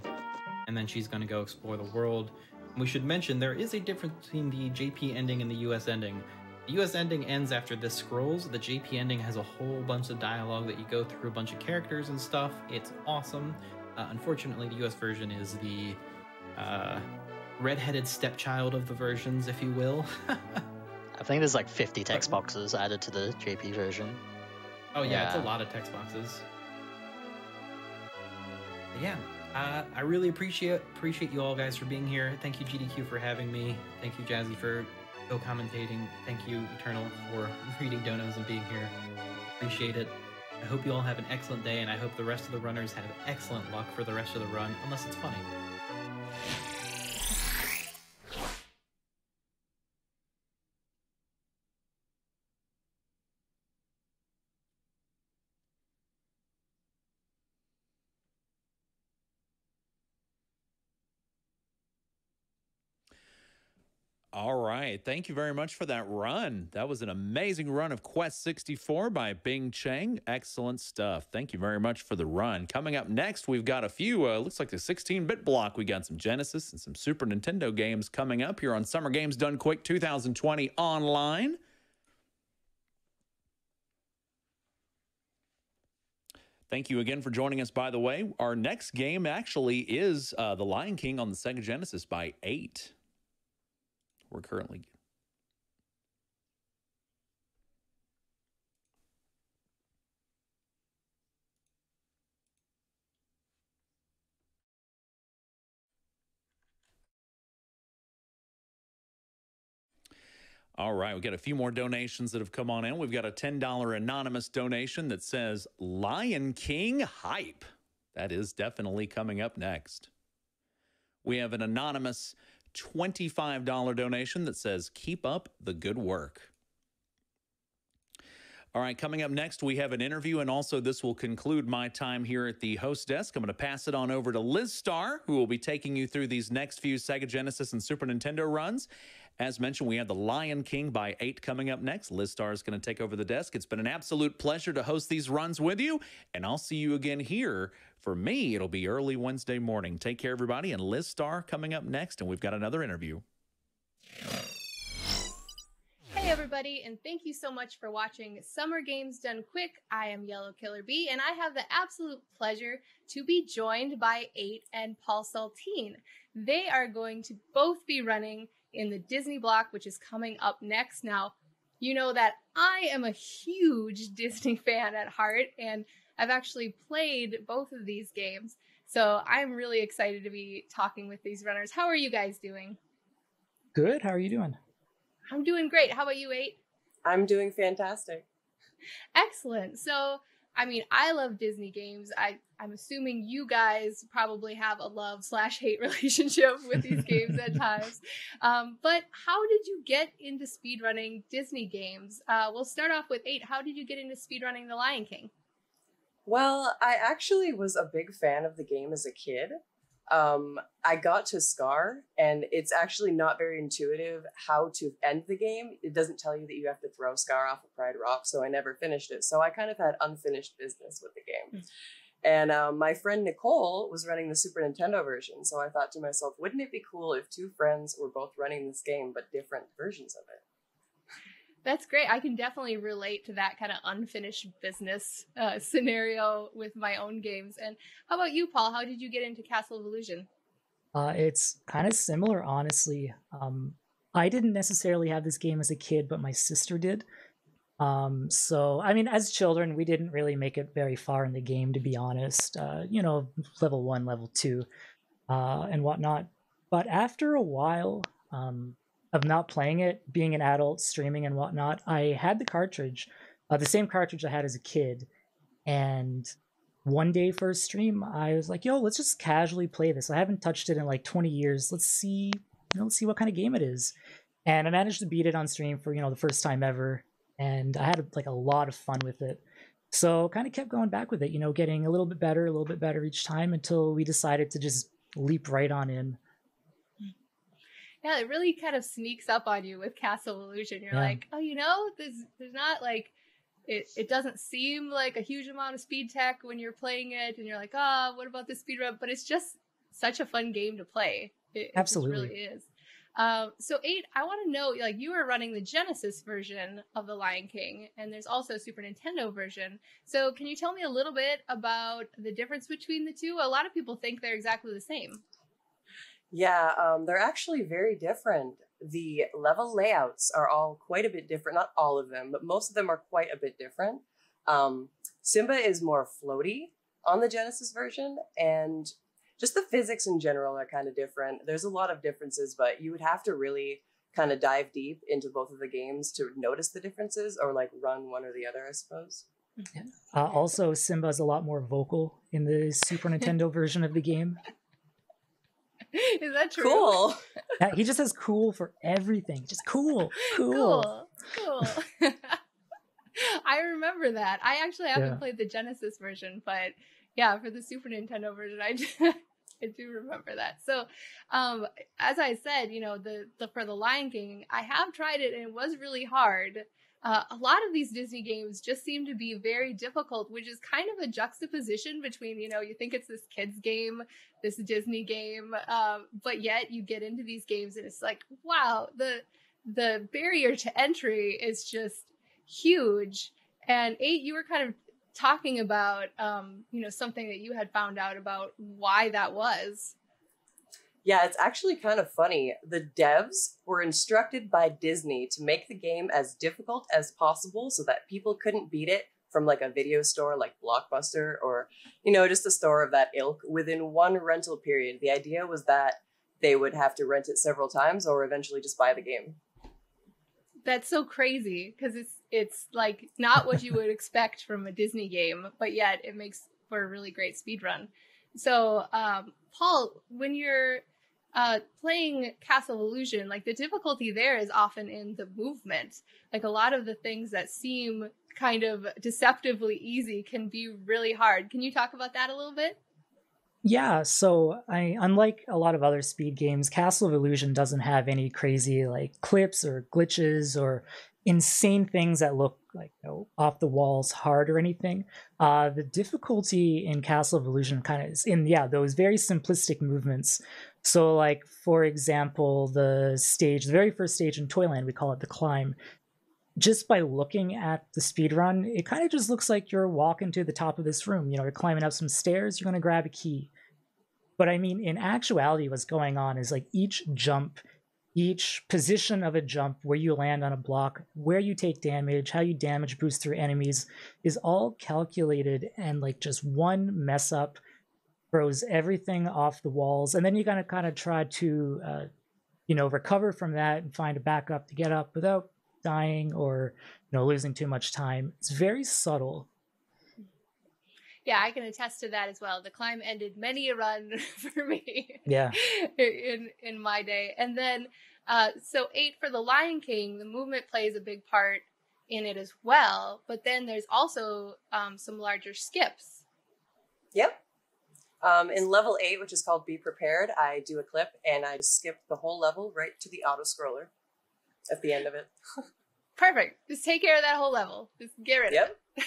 S2: and then she's gonna go explore the world. We should mention there is a difference between the JP ending and the US ending. The US ending ends after this scrolls. The JP ending has a whole bunch of dialogue that you go through a bunch of characters and stuff. It's awesome. Uh, unfortunately, the US version is the uh, redheaded stepchild of the versions, if you will. *laughs*
S3: I think there's like 50 text boxes added to the JP version.
S2: Oh yeah, it's a lot of text boxes. But yeah, uh, I really appreciate appreciate you all guys for being here. Thank you GDQ for having me. Thank you Jazzy for co-commentating. Thank you Eternal for *laughs* reading donos and being here. Appreciate it. I hope you all have an excellent day, and I hope the rest of the runners have excellent luck for the rest of the run, unless it's funny.
S1: All right. Thank you very much for that run. That was an amazing run of Quest 64 by Bing Chang. Excellent stuff. Thank you very much for the run. Coming up next, we've got a few, uh, looks like the 16 bit block. We got some Genesis and some Super Nintendo games coming up here on Summer Games Done Quick 2020 online. Thank you again for joining us, by the way. Our next game actually is uh, The Lion King on the Sega Genesis by eight. We're currently. All right, we've got a few more donations that have come on in. We've got a $10 anonymous donation that says Lion King hype. That is definitely coming up next. We have an anonymous $25 donation that says, Keep up the good work. All right, coming up next, we have an interview, and also this will conclude my time here at the host desk. I'm going to pass it on over to Liz Starr, who will be taking you through these next few Sega Genesis and Super Nintendo runs. As mentioned, we have The Lion King by 8 coming up next. Liz Starr is going to take over the desk. It's been an absolute pleasure to host these runs with you, and I'll see you again here. For me, it'll be early Wednesday morning. Take care, everybody, and Liz Starr coming up next, and we've got another interview.
S4: Hey, everybody, and thank you so much for watching Summer Games Done Quick. I am Yellow Killer Bee, and I have the absolute pleasure to be joined by Eight and Paul Saltine. They are going to both be running in the Disney block, which is coming up next. Now, you know that I am a huge *laughs* Disney fan at heart, and I've actually played both of these games. So I'm really excited to be talking with these runners. How are you guys doing?
S5: Good. How are you doing?
S4: I'm doing great. How about you, Eight?
S6: I'm doing fantastic.
S4: Excellent. So, I mean, I love Disney games. I I'm assuming you guys probably have a love slash hate *laughs* relationship with these games at *laughs* times. Um, but how did you get into speedrunning Disney games? Uh, we'll start off with eight. How did you get into speedrunning The Lion King?
S6: Well, I actually was a big fan of the game as a kid um, I got to Scar, and it's actually not very intuitive how to end the game. It doesn't tell you that you have to throw Scar off of Pride Rock, so I never finished it. So I kind of had unfinished business with the game. Mm. And um, my friend Nicole was running the Super Nintendo version, so I thought to myself, wouldn't it be cool if two friends were both running this game but different versions of it?
S4: That's great. I can definitely relate to that kind of unfinished business uh, *laughs* scenario with my own games. And how about you, Paul? How did you get into Castle of Illusion?
S5: Uh, it's kind of similar, honestly. Um, I didn't necessarily have this game as a kid, but my sister did. Um, so, I mean, as children, we didn't really make it very far in the game, to be honest. Uh, you know, level one, level two, uh, and whatnot. But after a while, um, of not playing it, being an adult, streaming and whatnot, I had the cartridge, uh, the same cartridge I had as a kid, and one day for a stream, I was like, "Yo, let's just casually play this. I haven't touched it in like 20 years. Let's see, you know, let's see what kind of game it is." And I managed to beat it on stream for you know the first time ever, and I had like a lot of fun with it. So kind of kept going back with it, you know, getting a little bit better, a little bit better each time until we decided to just leap right on in
S4: yeah, it really kind of sneaks up on you with Castle Illusion. You're yeah. like, oh, you know, there's there's not like it, it doesn't seem like a huge amount of speed tech when you're playing it, and you're like, oh, what about the speed run? But it's just such a fun game to play. It,
S5: Absolutely,
S4: it really is. Um, so eight, I want to know, like you are running the Genesis version of the Lion King, and there's also a Super Nintendo version. So can you tell me a little bit about the difference between the two? A lot of people think they're exactly the same.
S6: Yeah, um, they're actually very different. The level layouts are all quite a bit different. Not all of them, but most of them are quite a bit different. Um, Simba is more floaty on the Genesis version, and just the physics in general are kind of different. There's a lot of differences, but you would have to really kind of dive deep into both of the games to notice the differences or like run one or the other, I suppose.
S5: Uh, also, Simba is a lot more vocal in the Super *laughs* Nintendo version of the game. *laughs*
S4: Is that true?
S6: Cool. *laughs*
S5: Yeah, he just says cool for everything. Just cool. Cool.
S4: Cool. cool. *laughs* I remember that. I actually haven't yeah. played the Genesis version, but yeah, for the Super Nintendo version, I do, I do remember that. So, um, as I said, you know, the, the for the Lion King, I have tried it and it was really hard. Uh, a lot of these Disney games just seem to be very difficult, which is kind of a juxtaposition between, you know, you think it's this kids game, this Disney game, um, but yet you get into these games and it's like, wow, the the barrier to entry is just huge. And eight, you were kind of talking about, um, you know, something that you had found out about why that was.
S6: Yeah, it's actually kind of funny. The devs were instructed by Disney to make the game as difficult as possible so that people couldn't beat it from like a video store like Blockbuster or, you know, just a store of that ilk within one rental period. The idea was that they would have to rent it several times or eventually just buy the game.
S4: That's so crazy because it's it's like not what you would expect from a Disney game, but yet it makes for a really great speed run. So, um, Paul, when you're uh, playing Castle Illusion, like the difficulty there is often in the movement. Like a lot of the things that seem kind of deceptively easy can be really hard. Can you talk about that a little bit?
S5: Yeah, so I unlike a lot of other speed games, Castle of Illusion doesn't have any crazy like clips or glitches or insane things that look like you know, off the walls hard or anything. Uh, the difficulty in Castle of Illusion kind of is in yeah those very simplistic movements so, like for example, the stage, the very first stage in Toyland, we call it the climb. just by looking at the speed run, it kind of just looks like you're walking to the top of this room. You know, you're climbing up some stairs, you're going to grab a key. But I mean, in actuality, what's going on is like each jump, each position of a jump, where you land on a block, where you take damage, how you damage boost through enemies, is all calculated. And like just one mess up throws everything off the walls. And then you gotta kind of try to, uh, you know, recover from that and find a backup to get up without dying or you know losing too much time. It's very subtle.
S4: Yeah, I can attest to that as well. The climb ended many a run *laughs* for me.
S5: Yeah.
S4: in in my day. And then uh so 8 for the Lion King, the movement plays a big part in it as well, but then there's also um some larger skips.
S6: Yep. Um, in level eight, which is called Be Prepared, I do a clip and I skip the whole level right to the auto scroller at the end of it. *laughs*
S4: Perfect. Just take care of that whole level. Just get rid yep. of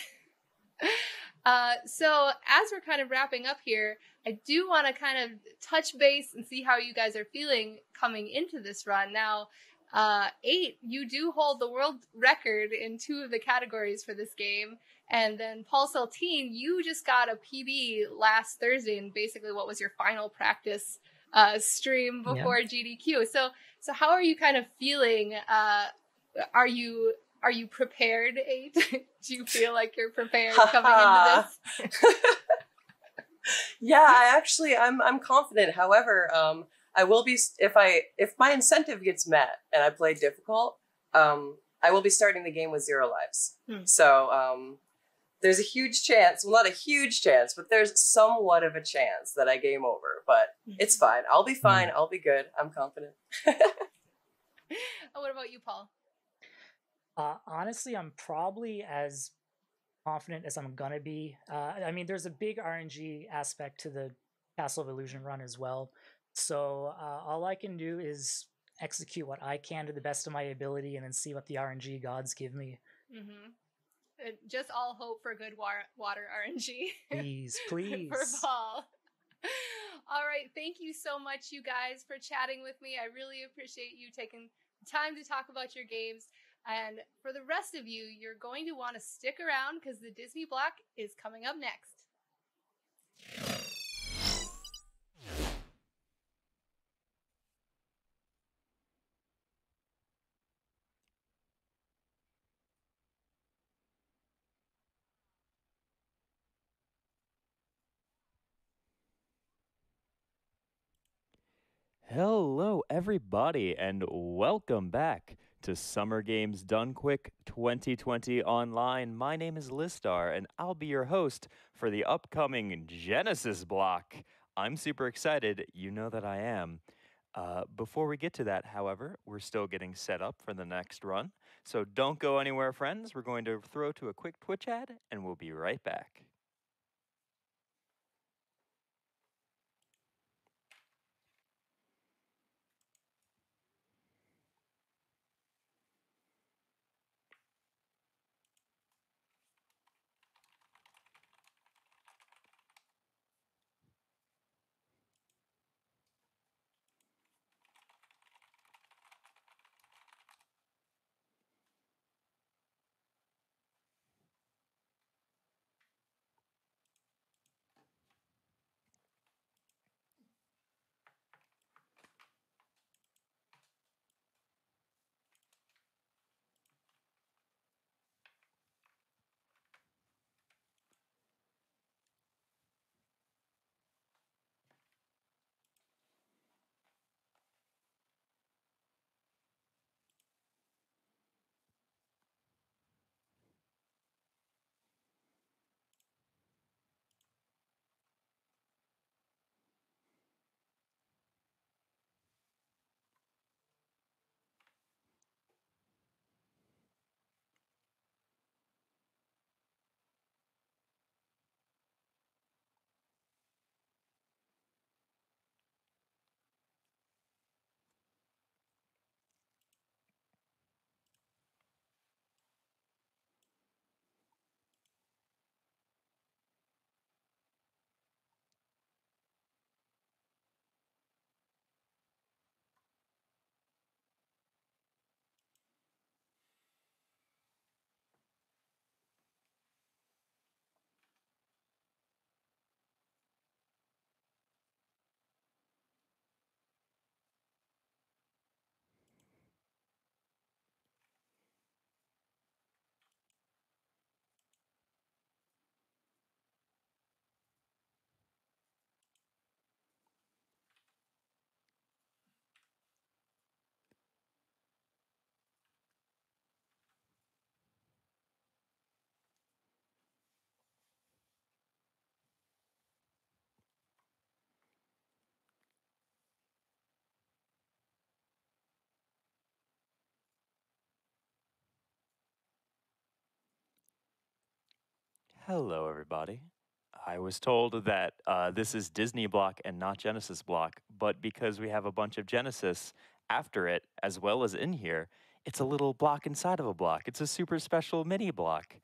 S4: it. *laughs* uh, so as we're kind of wrapping up here, I do want to kind of touch base and see how you guys are feeling coming into this run. Now, uh, eight, you do hold the world record in two of the categories for this game. And then Paul Saltine, you just got a PB last Thursday, and basically, what was your final practice uh, stream before yeah. GDQ? So, so how are you kind of feeling? Uh, are you are you prepared, Eight? *laughs* Do you feel like you're prepared coming into this? *laughs*
S6: yeah, I actually I'm I'm confident. However, um, I will be if I if my incentive gets met and I play difficult, um, I will be starting the game with zero lives. Hmm. So um, there's a huge chance, well, not a huge chance, but there's somewhat of a chance that I game over. But mm-hmm. it's fine. I'll be fine. Mm-hmm. I'll be good. I'm confident. *laughs*
S4: what about you, Paul?
S5: Uh, honestly, I'm probably as confident as I'm gonna be. Uh, I mean, there's a big RNG aspect to the Castle of Illusion run as well. So uh, all I can do is execute what I can to the best of my ability, and then see what the RNG gods give me.
S4: Mm-hmm just all hope for good water, water RNG.
S5: Please, *laughs* please.
S4: for Paul. All right. Thank you so much, you guys, for chatting with me. I really appreciate you taking time to talk about your games. And for the rest of you, you're going to want to stick around because the Disney block is coming up next.
S7: Hello, everybody, and welcome back to Summer Games Done Quick 2020 Online. My name is Liz Starr, and I'll be your host for the upcoming Genesis block. I'm super excited. You know that I am. Uh, before we get to that, however, we're still getting set up for the next run. So don't go anywhere, friends. We're going to throw to a quick Twitch ad, and we'll be right back. Hello, everybody. I was told that uh, this is Disney block and not Genesis block, but because we have a bunch of Genesis after it, as well as in here, it's a little block inside of a block. It's a super special mini block.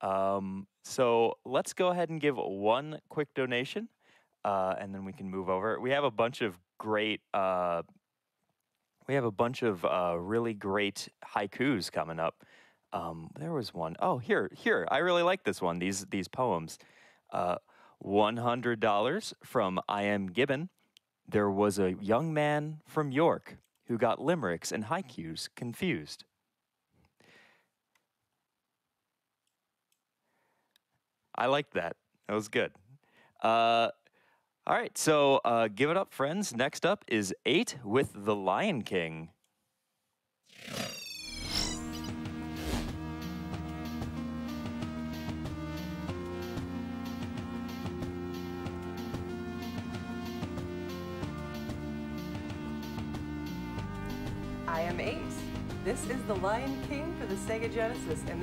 S7: Um, so let's go ahead and give one quick donation, uh, and then we can move over. We have a bunch of great. Uh, we have a bunch of uh, really great haikus coming up. Um, there was one. Oh, here, here. I really like this one. These these poems. Uh, one hundred dollars from I am Gibbon. There was a young man from York who got limericks and haikus confused. I liked that. That was good. Uh, all right, so uh, give it up, friends. Next up is eight with the Lion King.
S6: I am Ace. This is The Lion King for the Sega Genesis, and